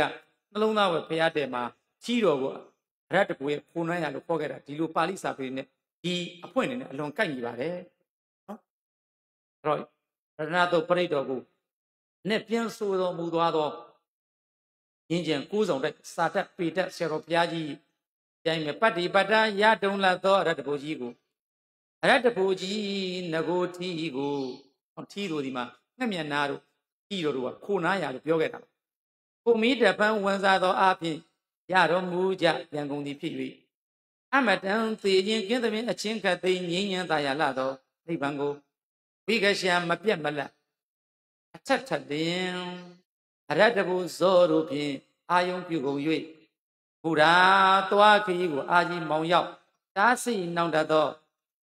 နှလုံးသားဝယ်ဖရားတဲ့မှာထီတော်ကိုအရတ္တဘူရဲ့ခိုးနှမ်းရလို့ခေါ်ခဲ့တာဒီလိုပါဠိစာပေနဲ့ဒီအဖွင့်နေနဲ့အလွန်ကိုက်ညီပါတယ်နော်အဲ့တော့ရတနာတုတ်ပြိတ္တော်ကိုနဲ့ပြန်ဆိုတော်မူသွားသောရင်းကျန်ကိုးဆောင်တဲ့စာတက်ပေတက်ဆရာတော်ဘုရားကြီး ကြိုင်မဲ့ပတ္တိပတ္တာရတုံလသောအရတ္တဘူကြီးကိုအရတ္တဘူကြီးငကိုထီကိုထီတို့ဒီမှာငှက်မျက်နာတို့ထီတို့ကခိုနာရလို့ပြောခဲ့တာကိုမိတပန်းဝန်စားသောအဖြစ်ရတော်မူကြပြန်ကုန်သည်ဖြစ်၍အမတန်သေခြင်းကင်းသဖြင့်အချင်းခတ်သိငြိမ်းချမ်းသာရလာသောနိဗ္ဗာန်ကိုဝိကရှာမပြတ်မလတ်အထက်ထက်တင်အရတ္တဘုဇောတို့ဖြင့်အာယုံပြုကုန်၍ ဘုရားသွားခရီးကိုအာကြီးမောင်ရောက်တားစီနောင်တတ်သော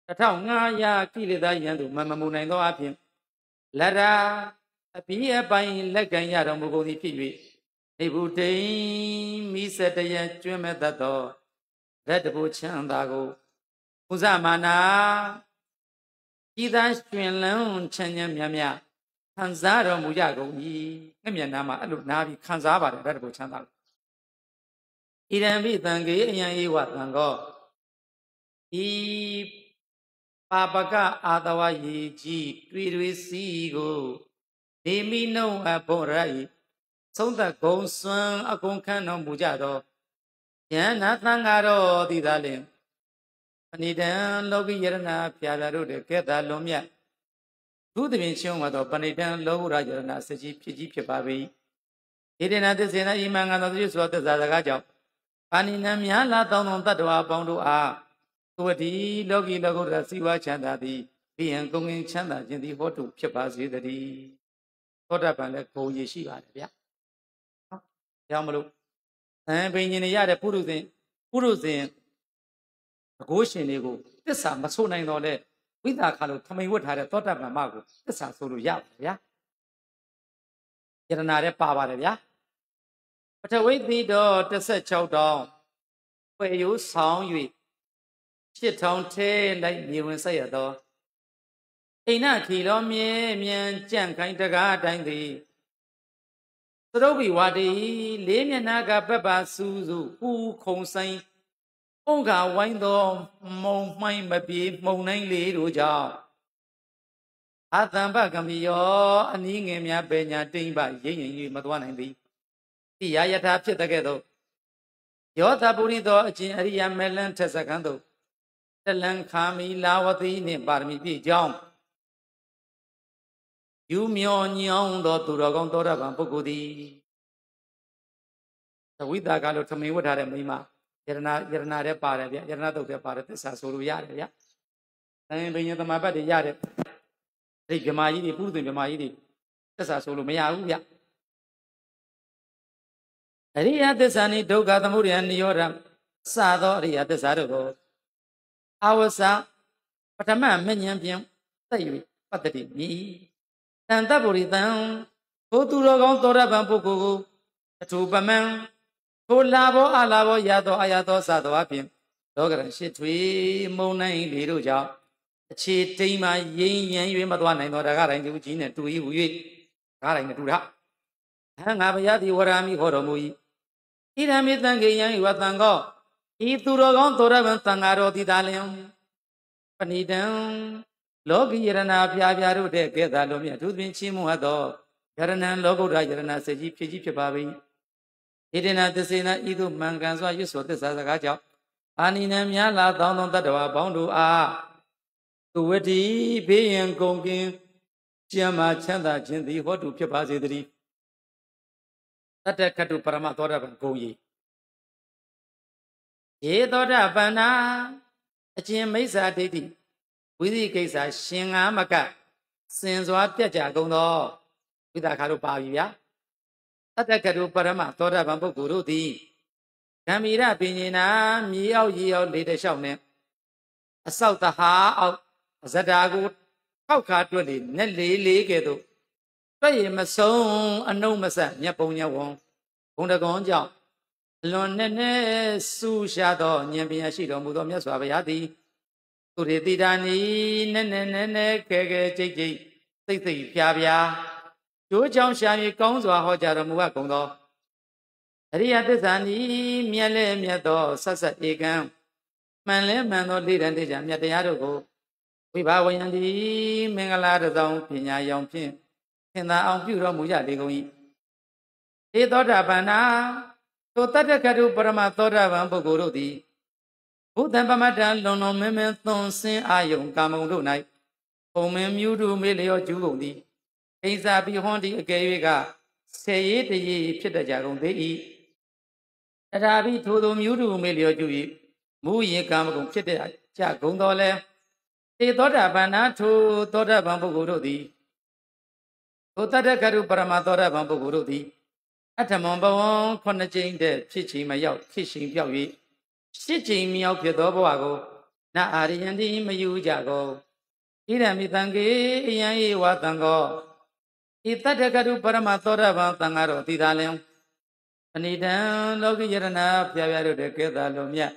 1500ကိလေသာယံသူမမမူနိုင်သောအဖြစ်လရာအပြည့်အပိုင်းလက်ကံရတော်မူကုန်သည်ဖြစ်၍နေဘူးတိန်မိစတယကျွမ်းမဲ့တတ်သောရတ္တဘုချမ်းသာကိုဥဇမာနာဤသာရှင်လန်းချမ်းချမ်းမြမြခံစားတော်မူကြကုန်၏ငှက်မျက်နှာမှာအဲ့လိုနားပြီးခံစားပါတယ်ရတ္တဘုချမ်းသာကို ဣရံပိတံကေအယံဧဝတံကောဤပါပကအာတဝယေကြီးတွေ့တွေ့စီကိုဒေမိနှုံအဘုံရဤသုံးသက်ဂုံစွမ်းအကုန်ခန့်တော်မူကြသောယန္နာသံဃာတော်သည်သာလင်ပဏိတံလောကိယရဏဖြာလာတို့တဲ့ကဲ့တာလွန်မြတ်သူသဖြင့်ရှင်းမှာတော့ပဏိတံလောကုရယရဏစကြီးဖြစ်ကြီးဖြစ်ပါ၏ဣတိနာသစ္စေနဣမံငါတော်သူဆိုသစ္စာစကားကြောင့် ပါဏိနံများလာတောင်းတောင်းတတ္တဝါပေါင်းတို့အားသဝတိလောကီလောကုတ္တရာစီဝါချမ်းသာသည်ဘိယံကုံငင်ချမ်းသာခြင်းသည်ဟောတုဖြစ်ပါစေတည်းသောတပန်လည်းဂုံရရှိပါတယ်ဗျာနော်ကြောင့်မလို့သံဘိညာဉ်ရတဲ့ပုရုဇဉ်ပုရုဇဉ်အကိုးရှင်တွေကိုတစ္ဆာမဆိုးနိုင်တော့လေဝိသခါလို့ထမိန်ဝတ်ထားတဲ့သောတပန်မကိုတစ္ဆာဆိုလို့ရပါဗျာယရနာလည်းပါပါတယ်ဗျာပ ထဝိသီတော်16တောင်းဖွယ်ရိုးဆောင်၍ဖြစ်ထောင်ထဲလိုက်မြေဝင်ဆက်ရသောအိဏခီတော်မြဲမြံကြန့်ခိုင်းတကားတိုင်းသည်သရုပ်ဘီဝါတီလေးမျက်နှာကပက်ပါစူးစူးပူခုံဆိုင်ုံကဝိုင်းသောမုံမှိုင်းမပြေမှုံနိုင်လေးတို့ကြောင့်အတံပကံပိယောအနည်းငယ်များပေညာတိမ့်ပရိမ့်ရင်၍မသွားနိုင်သည် တိယယထာဖြစ်တဲ့ကဲ့သို့ယောသပုရိသောအကျင့်အရိယမေလန်ထက်စကံသို့တလန်ခာမီလာဝတိနှင့်ပါရမီပြည့်ကြောင်းယူမြောညောင်းသောသူတော်ကောင်းသောရပံပုဂ္ဂိုလ်သည်သဝိတာကလို့ထမင်းဝတ်ထားတဲ့မိမယရနာယရနာတဲ့ပါတယ်ဗျယရနာတုတ်တဲ့ပါတယ်သစ္စာဆိုလို့ရတယ်ဗျ။အဲဘိညာသမဘတ်တွေရတယ်။အဲ့ဒီဗမာကြီးတွေပုရုသင်ဗမာကြီးတွေသစ္စာဆိုလို့မရဘူးဗျ။ အရိယသစ္စာနိဒုက္ခသမုဒယနိရောဓစသောအရိယသစ္စာတို့ကိုအဝဆပထမမဉ္ဇဉ်ဖြင့်သိ၍ပတ္တိမိတန်တပုရိတံဘုသူတော်ကောင်းသောရပံပုဂ္ဂိုလ်ကိုအထူပမံထိုလာဘောအလာဘောရသောအရသောစသောအပြင်လောကရန်ရှိထွေမုံနိုင်လေတို့ကြောင့်အခြေတိမ်မှရင်းရန်၍မသွားနိုင်သောတကားတိုင်းသူကြီးနဲ့တူ၏ဟူ၍ကားတိုင်းနဲ့တူတာဟံငါဘုရားသည်ဝရမိဟောတော်မူ၏ ဣရမေတံကေယံဝတံကောဤသူတော်ကောင်းသောရဗံတန်ဃာတော်တိသာလျံပဏိတံလောကီယရဏဖျားဖျားတို့တဲ့ကဲ့သာလိုမြတ်သူသဖြင့်ချင်းမွတ်သောယရဏံလောကုတ္တယရဏစေကြီးဖြစ်ကြီးဖြစ်ပါ၏ဣဒနာသစ္စေနာဤသို့မှန်ကန်စွာရွတ်ဆိုသစ္စာစကားကြောင့်အာနိနံများလာသောသောတတ္တဝါပေါင်းတို့အားသူဝတိဘေးရန်ကုန်ကင်းကျမ်းမာချမ်းသာခြင်းသည်ဟောတုဖြစ်ပါစေတည်း တတ္တခတုပရမသောတာပန်ဂုံကြီးယေသောတာပန္နာအကျင့်မိစ္ဆာဒိဋ္ဌိဝိသိကိစ္စရှင်ငါမကစင်စွာပြတ်ကြကုန်သောဝိသခါတို့ပါပြီဗျာတတ္တကတုပရမသောတာပန်ပုဂ္ဂိုလ်တို့သည်ဂံမီရပင်ညနာမြေအောက်ရေအောက်လေတလျှောက်နဲ့အဆောက်တဟာအောက်ဇတာကိုထောက်ခါတွက်လေနဲ့လေးလေးကဲ့သို့ တွေ့ရမဆုံးအနှုံးမဆက်မြတ်ပုံညဝံဘုံတကွန်ကြောင့်အလွန်နဲ့နဲ့ဆူရှာသောဉာဏ်ပညာရှိတော်မူသောမြတ်စွာဘုရားသည်သူရေတိတာနီနဲ့နဲ့နဲ့နဲ့ခဲခဲကြိတ်ကြိတ်သိသိဖြာဖြာကျိုးချောင်းရှာ၍ကောင်းစွာဟောကြားတော်မူအပ်ကုန်သောအရိယသစ္စာနီမြတ်လဲမြတ်သောဆက်ဆက်ဧကံမှန်လဲမှန်သောလေးတန်တေချာမြတ်တရားတို့ကိုဝိဘာဝယံတိမင်္ဂလာတသောပညာရောင်ဖြင့်သ င်သာအောင်ပြုတော်မူကြလေကုန်၏ဧသောတာပန္နာထိုတတ္တကတုပရမသောတာပန်ပုဂ္ဂိုလ်တို့သည်ဘုဒ္ဓပမတ္တလွန်လွန်မင်းမင်းသွန်စင်းအာယုံကာမဂုဏ်တို့၌ပုံမင်းမြူးတူမေလျောကျူးကုန်သည်အိစာပိဟွန်ဒီအကယ်၍ကဆေရေးတည်ဖြစ်တတ်ကြကုန်သေး၏အရာပိထိုသို့မြူးတူမေလျောကျူး၏မူရင်ကာမဂုဏ်ဖြစ်တတ်ကြကုန်တော်လဲေသောတာပန္နာထိုသောတာပန်ပုဂ္ဂိုလ်တို့သည် ထိုတတ္တကရုပရမသောတာပန်ပုဂ္ဂိုလ်တို့သည်အထမံဘဝံခုနှစ်ကြိမ်တည်းဖြစ်ချိန်မရောက်ဖြစ်ချိန်ပြောက်၍ရှစ်ကြိမ်မြောက်ဖြစ်သောဘဝကိုနအာရိယံတိမယူကြကုန်ဣရမိတံကေအယံဧဝတံကောဤတတ္တကရုပရမသောတာပန်သံဃာတော်တည်သာလင်အနိဒံလောကိယရဏဖျားဖျားတို့တဲ့ကဲ့သာလုံးမြတ်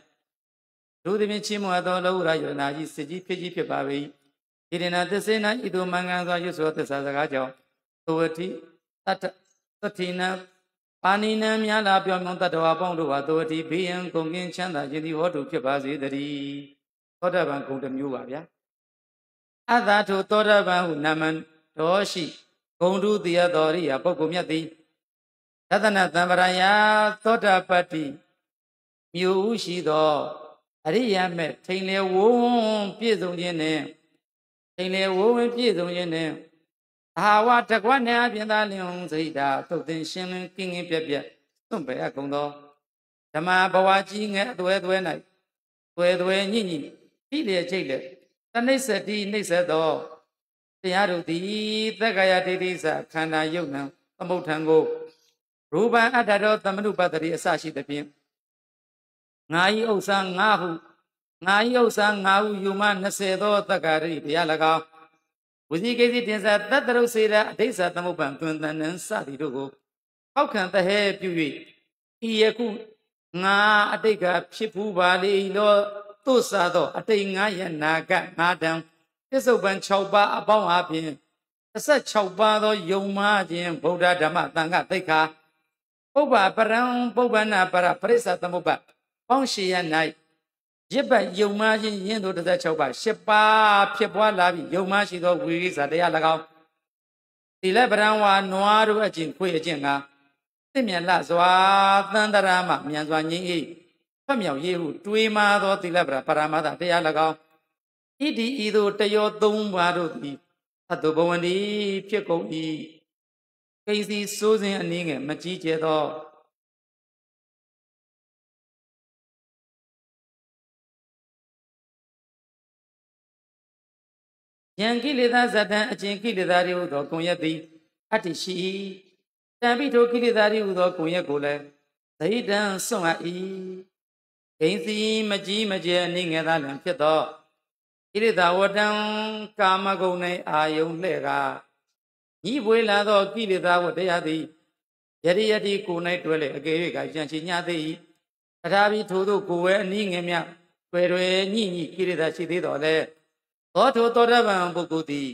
လူသည်ဖြင့်ချီးမွမ်းသောလောကုရယရဏကြီးစစ်ကြီးဖြစ်ကြီးဖြစ်ပါ၏ဣရဏသစ္စေနဤသို့မင်္ဂန်စွာရွတ်ဆိုသစ္စာစကားကြောင့် သဝတိတတ္တသတိနပါဏိနံများလာပြောင်းပြောင်းတတ္တဝါပေါင်းတို့ဟာသောတိဘေးရန်ကုန်ကင်းချမ်းသာခြင်းသည်ဟောတုဖြစ်ပါစေတည်းသောတာပန်ဂုံတစ်မျိုးပါဗျာအတ္တထိုသောတာပန်ဟုနာမံတော်ရှိဂုံတုတိယတော်ရိယပုဂ္ဂိုလ်မြတ်သည်သဒ္ဒနာသံဗရယသောတာပတ္တိမြို့ဥရှိသောအရိယာမဲ့ထိန်လေဝုန်းပြည့်စုံခြင်းနဲ့ထိန်လေဝုန်းပြည့်စုံခြင်းနဲ့ အာဝတကွနဲ့အပြင်သားလျုံစိတ်ဓာသုတ်တင်ရှင်းလင်းကင်းကင်းပြက်ပြက်သွန့်ပယ်အကုန်သောဓမ္မဘဝကြီးငယ်အသွဲသွဲ၌သွဲသွဲညိညိပြည့်လျက်ချိတ်လက်တဏိစ္စတိနှိစ္စသောတရားတို့သည်သက္ကာယဒိဋ္ဌိစခန္ဓာယုတ်နံသမုဋ္ဌံကိုရူပံအတ္တတော်သမနုပတ္တိအစရှိသဖြင့်ငါဤဥစ္စာငါဟုငါဤဥစ္စာငါဟုယူမ20သောသက္ကာရိဘုရား၎င်း ဝစီကိစီတင်္စာတတ္တရုစေရအဋ္ဌာသမုပ္ပံတွင်တန်နံစသည်တို့ကိုထောက်ခံတဟဲပြု၍ဤယခုငါအတိတ်ကဖြစ်ဖူးပါလေလောသို့စားသောအတိတ်ငါယနာကငါတံပစ္စုပန်6ပါးအပေါင်းအပြင်16ပါးသောယုံမာခြင်းဗုဒ္ဓဓမ္မသံဃသိက္ခာပုဗ္ဗပရံပုဗ္ဗနာပရပရိစ္ဆသမုပ္ပပေါင်းရှိရ၌ ရစ်ပတ်ယုံမှချင်းယင်းတို့16ပါး10ပါးဖြစ်ပွားလာပြီးယုံမှရှိသောဝိရိသတရား၎င်းသီလပရံဝါနွားတို့အကျင့်ခွေအကျင့်ကသိမြတ်လစွာသန္တရာမှမြန်စွာငြိမ့်၏ဖတ်မြောက်ရေးဟုတွေးမာသောသီလပရပရမတ္ထတရား၎င်းဣတိဤသို့တယောသုံးပါးတို့သည်အတုဘဝန္တိဖြစ်ကုန်၏ကိစီစိုးစဉ်အနည်းငယ်မကြီးကျဲသော ယံကိလေသာဇတံအကျင့်ကိလေသာတွေဟူသောကုံရက်သည်အတ္တိရှိ၏တံပိထိုကိလေသာတွေဟူသောကုံရက်ကိုလည်းသိတံစွန့်အပ်၏ဂိဉ္စီမကြီးမကျဲအနည်းငယ်သာလျှင်ဖြစ်သောဣရိတာဝတံကာမဂုဏ်၌အာယုံလှဲ့ကညီပွေလာသောကိလေသာဝတရားသည်ယတိယတိကိုယ်၌တွဲလေအကယ်၍ကကြံချညသေး၏တထာပြီးထိုသို့ကိုယ်ဝဲအနည်းငယ်မြတွေ့တွယ်ညိညိကိလေသာရှိသေးတော်လဲ သောထိုသောတပံပုဂ္ဂိုလ်သည်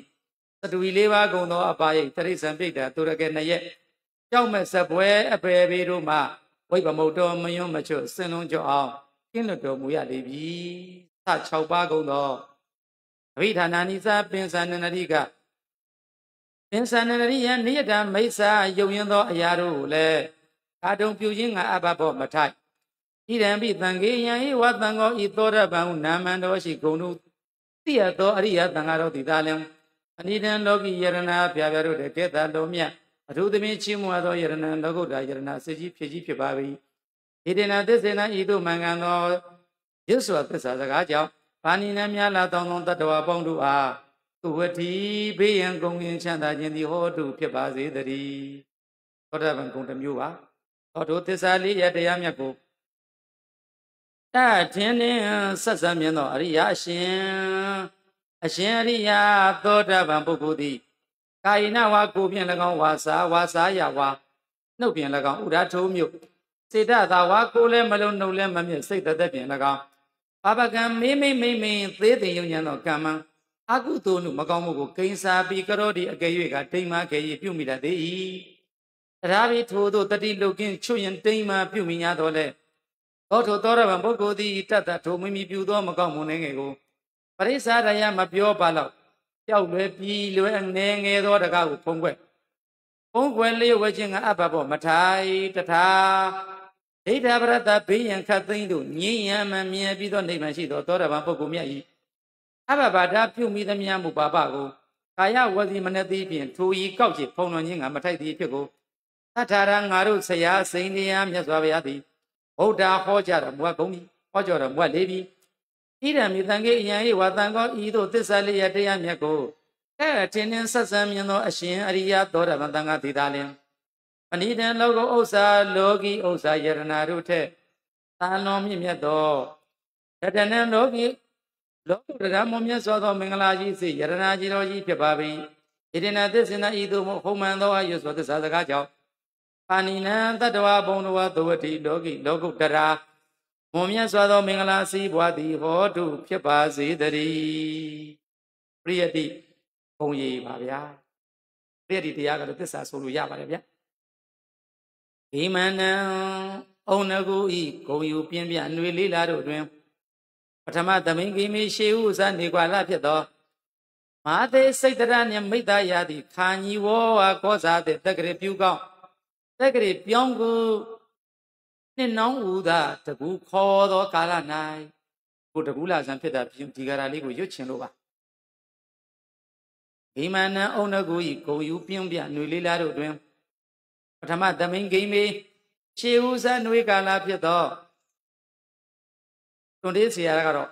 သတ္တဝီလေးပါးကုန်သောအပါယိတရိစ္ဆံပိဋ္ဌာသူရကေနရက်ကြောက်မဲ့ဆက်ပွဲအပေပေတို့မှဝိပမုတ်တော်မယွန်းမချွတ်စင်လုံးကြောအောင်ကင်းလွတ်တော်မူရလေပြီသ6ပါးကုန်သောအဘိဌာနာနိသပင်စန္နနတိကပင်စန္နနတိယနိယတမိစ္ဆာယုံရင်သောအရာတို့ကိုလည်းကာတုံပြုခြင်းငါအဘဘောမထိုက်ဣရံပိသံဃေယံဤဝသံဃောဤသောရပံဟုနာမန္တောရှိဂုံတို့ သိရသောအရိယသံဃာတော်သည်သာလျှင်အနိဒံလောကီယရဏပြပြတို့တဲ့ကဲ့တာလုံးမြတ်အထူးသဖြင့်ချီးမွမ်းသောယရဏလောကုတ္တယရဏစေကြီးဖြစ်ကြီးဖြစ်ပါ၏ဣဒေနာသစ္စေနာဤသို့မှန်ကန်သောရစ္စွာသစ္စာစကားကြောင့်ဘာနိနများလာတောင်းသောတတ္တဝါပေါင်းတို့အားသူဝတိဘေးရန်ကုန်ရင်ချမ်းသာခြင်းသည်ဟောတုဖြစ်ပါစေတည်းသောတာပန်ဂုံတစ်မျိုးပါသောတုသစ္စာလေးရတရားမြတ်ကို တထင်းနှင်းဆက်ဆံမြင်သောအရိယာရှင်အရှင်အရိယာသောတာပန်ပုဂ္ဂိုလ်သည်ကာယနာဝါကိုဖြင့်၎င်းဝါစာဝါစာယဝါနှုတ်ဖြင့်၎င်းဥဒ္ဓထုံးမြို့စေတသာဝါကိုလည်းမလုံးနှုတ်လည်းမမြင့်စိတ်သက်ဖြင့်၎င်းဘာပကံမေးမိမိမိသေးသိယုံညံသောကမ္မအကုသိုလ်နှုမကောင်းမှုကိုကိဉ္စာပြီးကရောဒီအကယ်၍ကတိမ်မာကယ်၍ပြုမိတတ်သေး၏တရားပြီးထိုသို့တတိလုကင်းချွတ်ရင်တိမ်မာပြုမိ냐တော့လဲ သောထိုသောရဗံပုဂ္ဂိုလ်သည်တတ်တထိုမိမိပြုသောမကောင်းမှုနှင့်ငယ်ကိုပရိစ္ဆာရယမပြောပါတော့ပျောက်လွယ်ပြီးလွယ်ငယ်ငယ်သောတကားကိုဖုံးကွယ်ဖုံးကွယ်လျှဝဲခြင်းကအဘဘောမထိုင်တထာဒိဋ္ဌပရတဘေးရန်ခတ်သိမ်းတို့ငြိယံမမြဲပြီးသောနိဗ္ဗာန်ရှိသောသောရဗံပုဂ္ဂိုလ်မြတ်၏အဘဘာဒပြုမိသမျှမူပါပကိုကာယဝစီမနတိဖြင့်ထိုဤကောက်ချေဖုံလွန်ခြင်းကမထိုက်သည်ဖြစ်ကိုသတ္ထာရငါတို့ဆရာစိန်တရားမြတ်စွာဘုရားသည် ဗုဒ္ဓဟောကြားတော်မူကုန်ပြီဟောကြားတော်မူလေပြီဣဒံမိသံဃေအယံဤဝတံကောဤသို့သစ္စာလေးရတရားမြတ်ကိုအဲအထင်နှင်းဆက်ဆံမြင်သောအရှင်အရိယသောရဗံတန်ဃာသီတာလင်အနိဒံလောကုဥစ္စာလောကီဥစ္စာယရဏတို့ထက်သာလွန်မြင့်မြတ်သောတတနံလောကီလောကုတ္တရာမမြတ်စွာသောမင်္ဂလာကြီးစေယရဏကြီးတော်ကြီးဖြစ်ပါ၏ဣဒိနာသစ္စေနဤသို့ဟုံမှန်သောအယုသောသစ္စာစကားကြောင့် အာနိနံတတ္တဝဘုံတော်သဝတိလောကီလောကုတ္တရာမွန်မြတ်စွာသောမင်္ဂလာစီးပွားသည်ဟောတုဖြစ်ပါစေတည်းပရိယတိဘုံရည်ပါဗျာပရိယတိတရားကတော့သစ္စာဆိုလို့ရပါတယ်ဗျာဒီမန္တံအုံနကူဤဂုံယူပြင်းပြຫນွေလေးလာတို့တွင်ပထမသမင်ကိမေရှေဟုဇာနေကွာလဖြစ်သောမဟာသေးစိတ်တရနှင့်မိတ္တရာသည်ခာညီဝောဝါကောဇာတဲ့တက္ကရေပြုကောင်း တက္ကရေပြောင်းကူနှစ်နောင်းဦးသာတကူခေါ်သောကာလ၌ကိုတကူလာဆံဖြစ်တာဒီကရာလေးကိုရွတ်ချင်လို့ပါဗိမာနံအုံနကူဤဂုံယူပြင်းပြຫນွေလေးလာတို့တွင်ပထမသမင်ကိမေရှေဥဇနှွေကာလဖြစ်သောတွန်တေးဆရာကတော့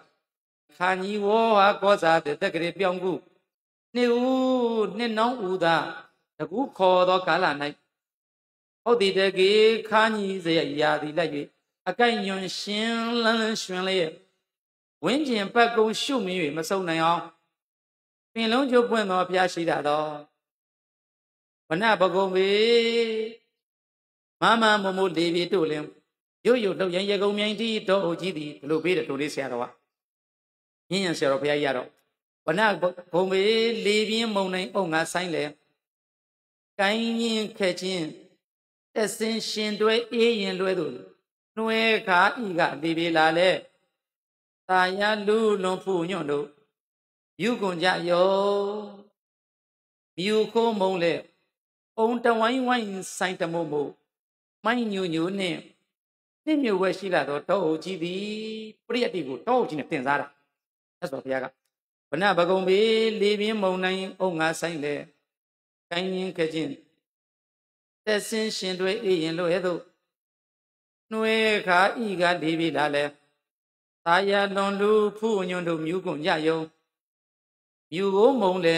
ခာညီဝောဟာကောစာတဲ့တက္ကရေပြောင်းကူနှစ်ဦးနှစ်နောင်းဦးသာတကူခေါ်သောကာလ၌ ဟုတ်သည်တကေခာညီစေရာသည်လိုက်၍အကိုက်ညွန်ရှင်လန်းရှင်လေးဝင်းကျင်ပတ်ကုံရှုမြင်၍မစုံနိုင်အောင်ပင်လုံးကျုပ်ပွင့်သောဘုရားရှိတာတော်ဝနပကုံပေမမမမိုးလေးပြေတို့လင်ရုပ်ရုပ်လှုပ်ရင်ရေကုန်မြိုင်တီတော်အုပ်ကြီးသည်ဘလို့ပေးတယ်တို့လေးဆရာတော်ကညဉ့်ညံဆရာတော်ဘုရားကြီးရတော့ဝနဘုံမေလေးပြင်းမုံနိုင်အုံငါဆိုင်လေကိုင်းရင်ခက်ချင်း တဆင်ရှင်တွဲအေးရင်လွဲသူနှွဲခါဤကလေးပြေလာလဲသာယလူလွန်ဖူညွန့်တို့မြူကွန်ကြယောမြူခိုးမုံလေအုံတဝိုင်းဝိုင်းဆိုင်တမို့မို့မိုင်းညူညူနှင့်နှင့်မြူဝဲရှိလာတော့တောအုပ်ကြီးသည်ပရိယတ်တိကိုတောအုပ်ကြီးနဲ့တင်စားတာအဲ့ဆိုဘုရားကဗနဗကုံဘေးလေပြင်းမုံနိုင်အုံငါဆိုင်လေကိုင်းရင်ခချင်း တက်ဆင်းရှင်တွေအေးရင်လို့ရဲ့သို့နှွေခါဤကဒီပြီလာလဲသာယာလွန်လူဖူညွန့်တို့မြူကုန်ကြယုံမြူကိုမုံလေ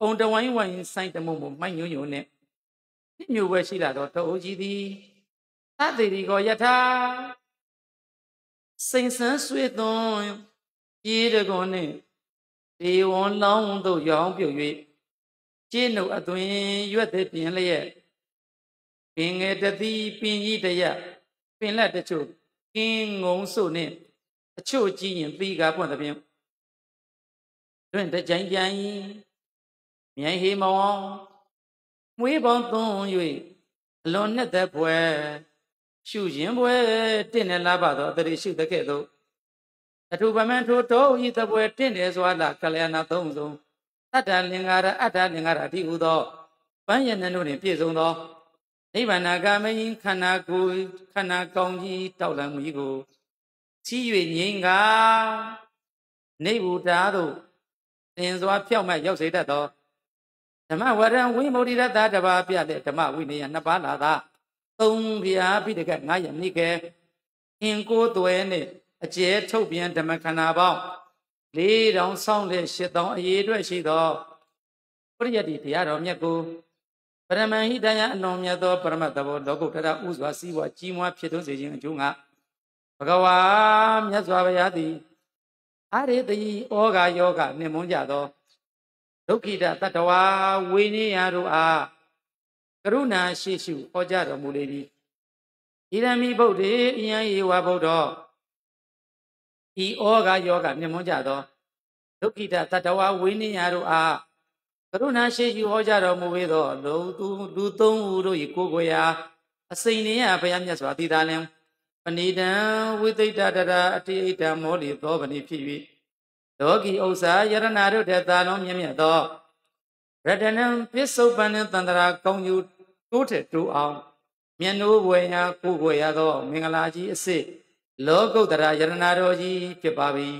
အုံတဝိုင်းဝိုင်းဆိုင်တမုံမမိုက်ညွညွနဲ့နှစ်မြူပဲရှိလာတော့တအိုးကြီးသည်သတိရီကိုယထာစိန်ဆန်းဆွေသွန်ပြေးတကွန်နဲ့ဒီဝန်လောင်းတို့ရောင်းပြုတ်၍ကျင်းုပ်အသွင်ရွက်တဲ့ပြင်လျက် ပင်ငယ်တတိပင်ကြီးတရပင်လက်တချို့ကင်းငုံစုနဲ့အချို့ကြည့်ရင်ပြီးကားပွင့်တဲ့ပြင်တွင်တကြိုင်ကြိုင်မြိုင်ဟေမောင်မွေးပေါင်းသွန်း၍အလွန်နဲ့သက်ပွဲရှုရင်ပွဲတင့်နေလာပါတော့တတိရှုတဲ့ကဲ့သို့အထုပမန်ထိုတော်ဤသပွဲတင့်တယ်စွာလာကလျာဏသုံးစုံတတ္တလင်္ကာရအတ္တလင်္ကာရအတိဟုသောပန်းရဏတို့နှင့်ပြည့်စုံသော နိဗ္ဗာန်ကမယင်းခန္ဓာကိုယ်ခန္ဓာကောင်းကြီးတောက်လံမှုကြီးကိုချီး၍ငြိမ်းကနေဗုဒ္ဓတို့သင်စွာဖြောက်မှတ်ရောက်စေတတ်သောဓမ္မဝရံဝိမုဒိရတတဘာပြတဲ့ဓမ္မဝိနည်းနှစ်ပါးလာသာသုံးပြာပိတကငါရမိကေအင်ကိုသွဲနဲ့အကျဲထုတ်ပြန်ဓမ္မခန္ဓာပေါင်း၄တောင်ဆောင်းတဲ့၈တောင်အရေးအတွက်ရှိသောပရိယတ္တိတရားတော်မြတ်ကို ပရမဟိတယအလွန်မြတ်သောပရမတ်တဘောလောကုတ္တရဥစွာစည်းဝါကြီးမွားဖြစ်သွင်းစေခြင်းအကျိုးငါဘဂဝါမြတ်စွာဘုရားသည်အာရေတိဩဃာယောဂနှင်မွန်းကြသောဒုက္ခိတတတဝါဝိနည်းယတို့အားကရုဏာရှိရှုဟောကြားတော်မူလေသည်ဣရမိဗုဒ္ဓေအယံယေဝဗုဒ္ဓဤဩဃာယောဂနှင်မွန်းကြသောဒုက္ခိတတတဝါဝိနည်းယတို့အားက ရုဏာရှိရှုဟောကြားတော်မူဝေသောလူသူလူသုံးဦးတို့၏ကိုယ်ကိုယ်ရာအစိမ့်နေရဘုရားမြတ်စွာတည်တာလင်ပဏိတံဝိသိတတရာအတိဣတံမောလီသောပဏိဖြစ်၍လောကီဥစ္စာယရဏတို့တဲ့သာလုံးမြင့်မြတ်သောရတနံပစ္စုပန်တန္တရာကောင်းယူတိုးထက်တိုးအောင်မြတ်နိုးဘွယ်ရာကိုဘွယ်ရသော မင်္ဂလာကြီးအစစ်လောကုတ္တရာယရဏတော်ကြီးဖြစ်ပါ၏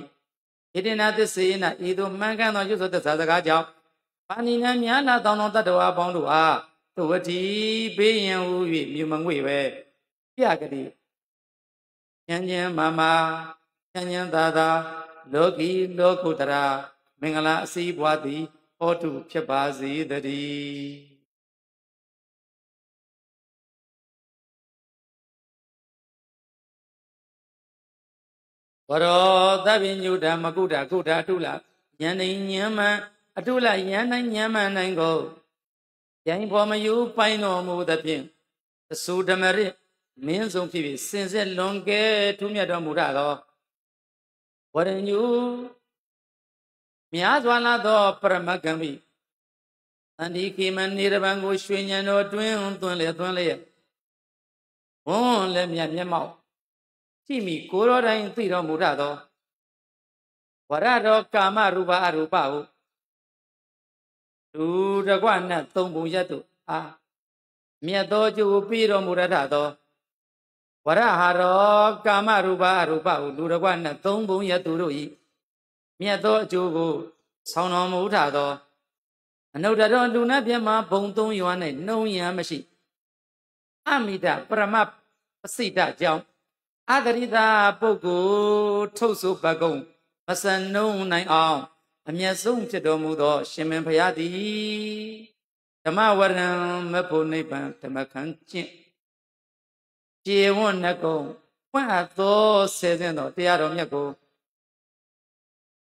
ဣတိနာသစ္စေနဤသို့မှန်ကန်သောရွတ်ဆိုသစ္စာစကားကြောင့် ပါဏိနံမြာနာတောင်းတော်တတ္တဝါပေါင်းတို့အားသဝတိဘေးရင်ဟူ၍မြုံမငွေပဲပြကတိဉာဏ်ဉာဏ်မာမာဉာဏ်ဉာဏ်သာသာလောကီလောကုတ္တရာမင်္ဂလာအစည်းပွားသည်ဟောတုဖြစ်ပါစေတည်းဝရောသဗ္ဗညုဓမ္မကုဋ္ဌကုဋ္ဌတုလဉာဏ်ဉာဏ်မှ အတုလယန္နိုင်ဉာဏ်မှနိုင်ကိုယိုင်ဖော်မယူပိုင်တော်မူသဖြင့်အဆူဓမ္မရမင်းဆုံးဖြစ်ပြီးစင်စစ်လွန်ကဲထူးမြတ်တော်မူရသောဝရညုမြားစွာလာသောပရမကံမိအန္တိကိမနေရဘံကိုရွှေညံတော်တွင်းသွင်းလေသွင်းလေဝွန်းလည်းမြတ်မျက်မှောက်ကြည့်မိကိုရောတိုင်းသိတော်မူရသောဝရတော်ကာမရူပအရူပဟု သူတကွနတ်သုံးပုံရက်တို့အာမြတ်သောကျိုးပြီးတော်မူရထသောဝရဟာရောကာမရူပအရူပဟုလူတကွနတ်သုံးပုံရက်သူတို့ဤမြတ်သောအကျိုးကိုဆောင်းတော်မူထသောအနုတ္တရောလူနာပြမဘုံသုံးရွာ၌နှုံရန်မရှိအမိတပရမပစိတကြောင့်အဂရိတာပုဂ္ဂိုလ်ထုတ်ဆိုပကုံမစနှုံနိုင်အောင် အမျက်ဆုံးဖြစ်တော်မူသော ရှင်မင်းဖရာသည်ဓမ္မဝရံမဖို့နိဗ္ဗာန်ဓမ္မခံကျင့်ကျေဝွန်းနှကုံပွင့်အပ်သောဆယ်စင်းသောတရားတော်မြတ်ကို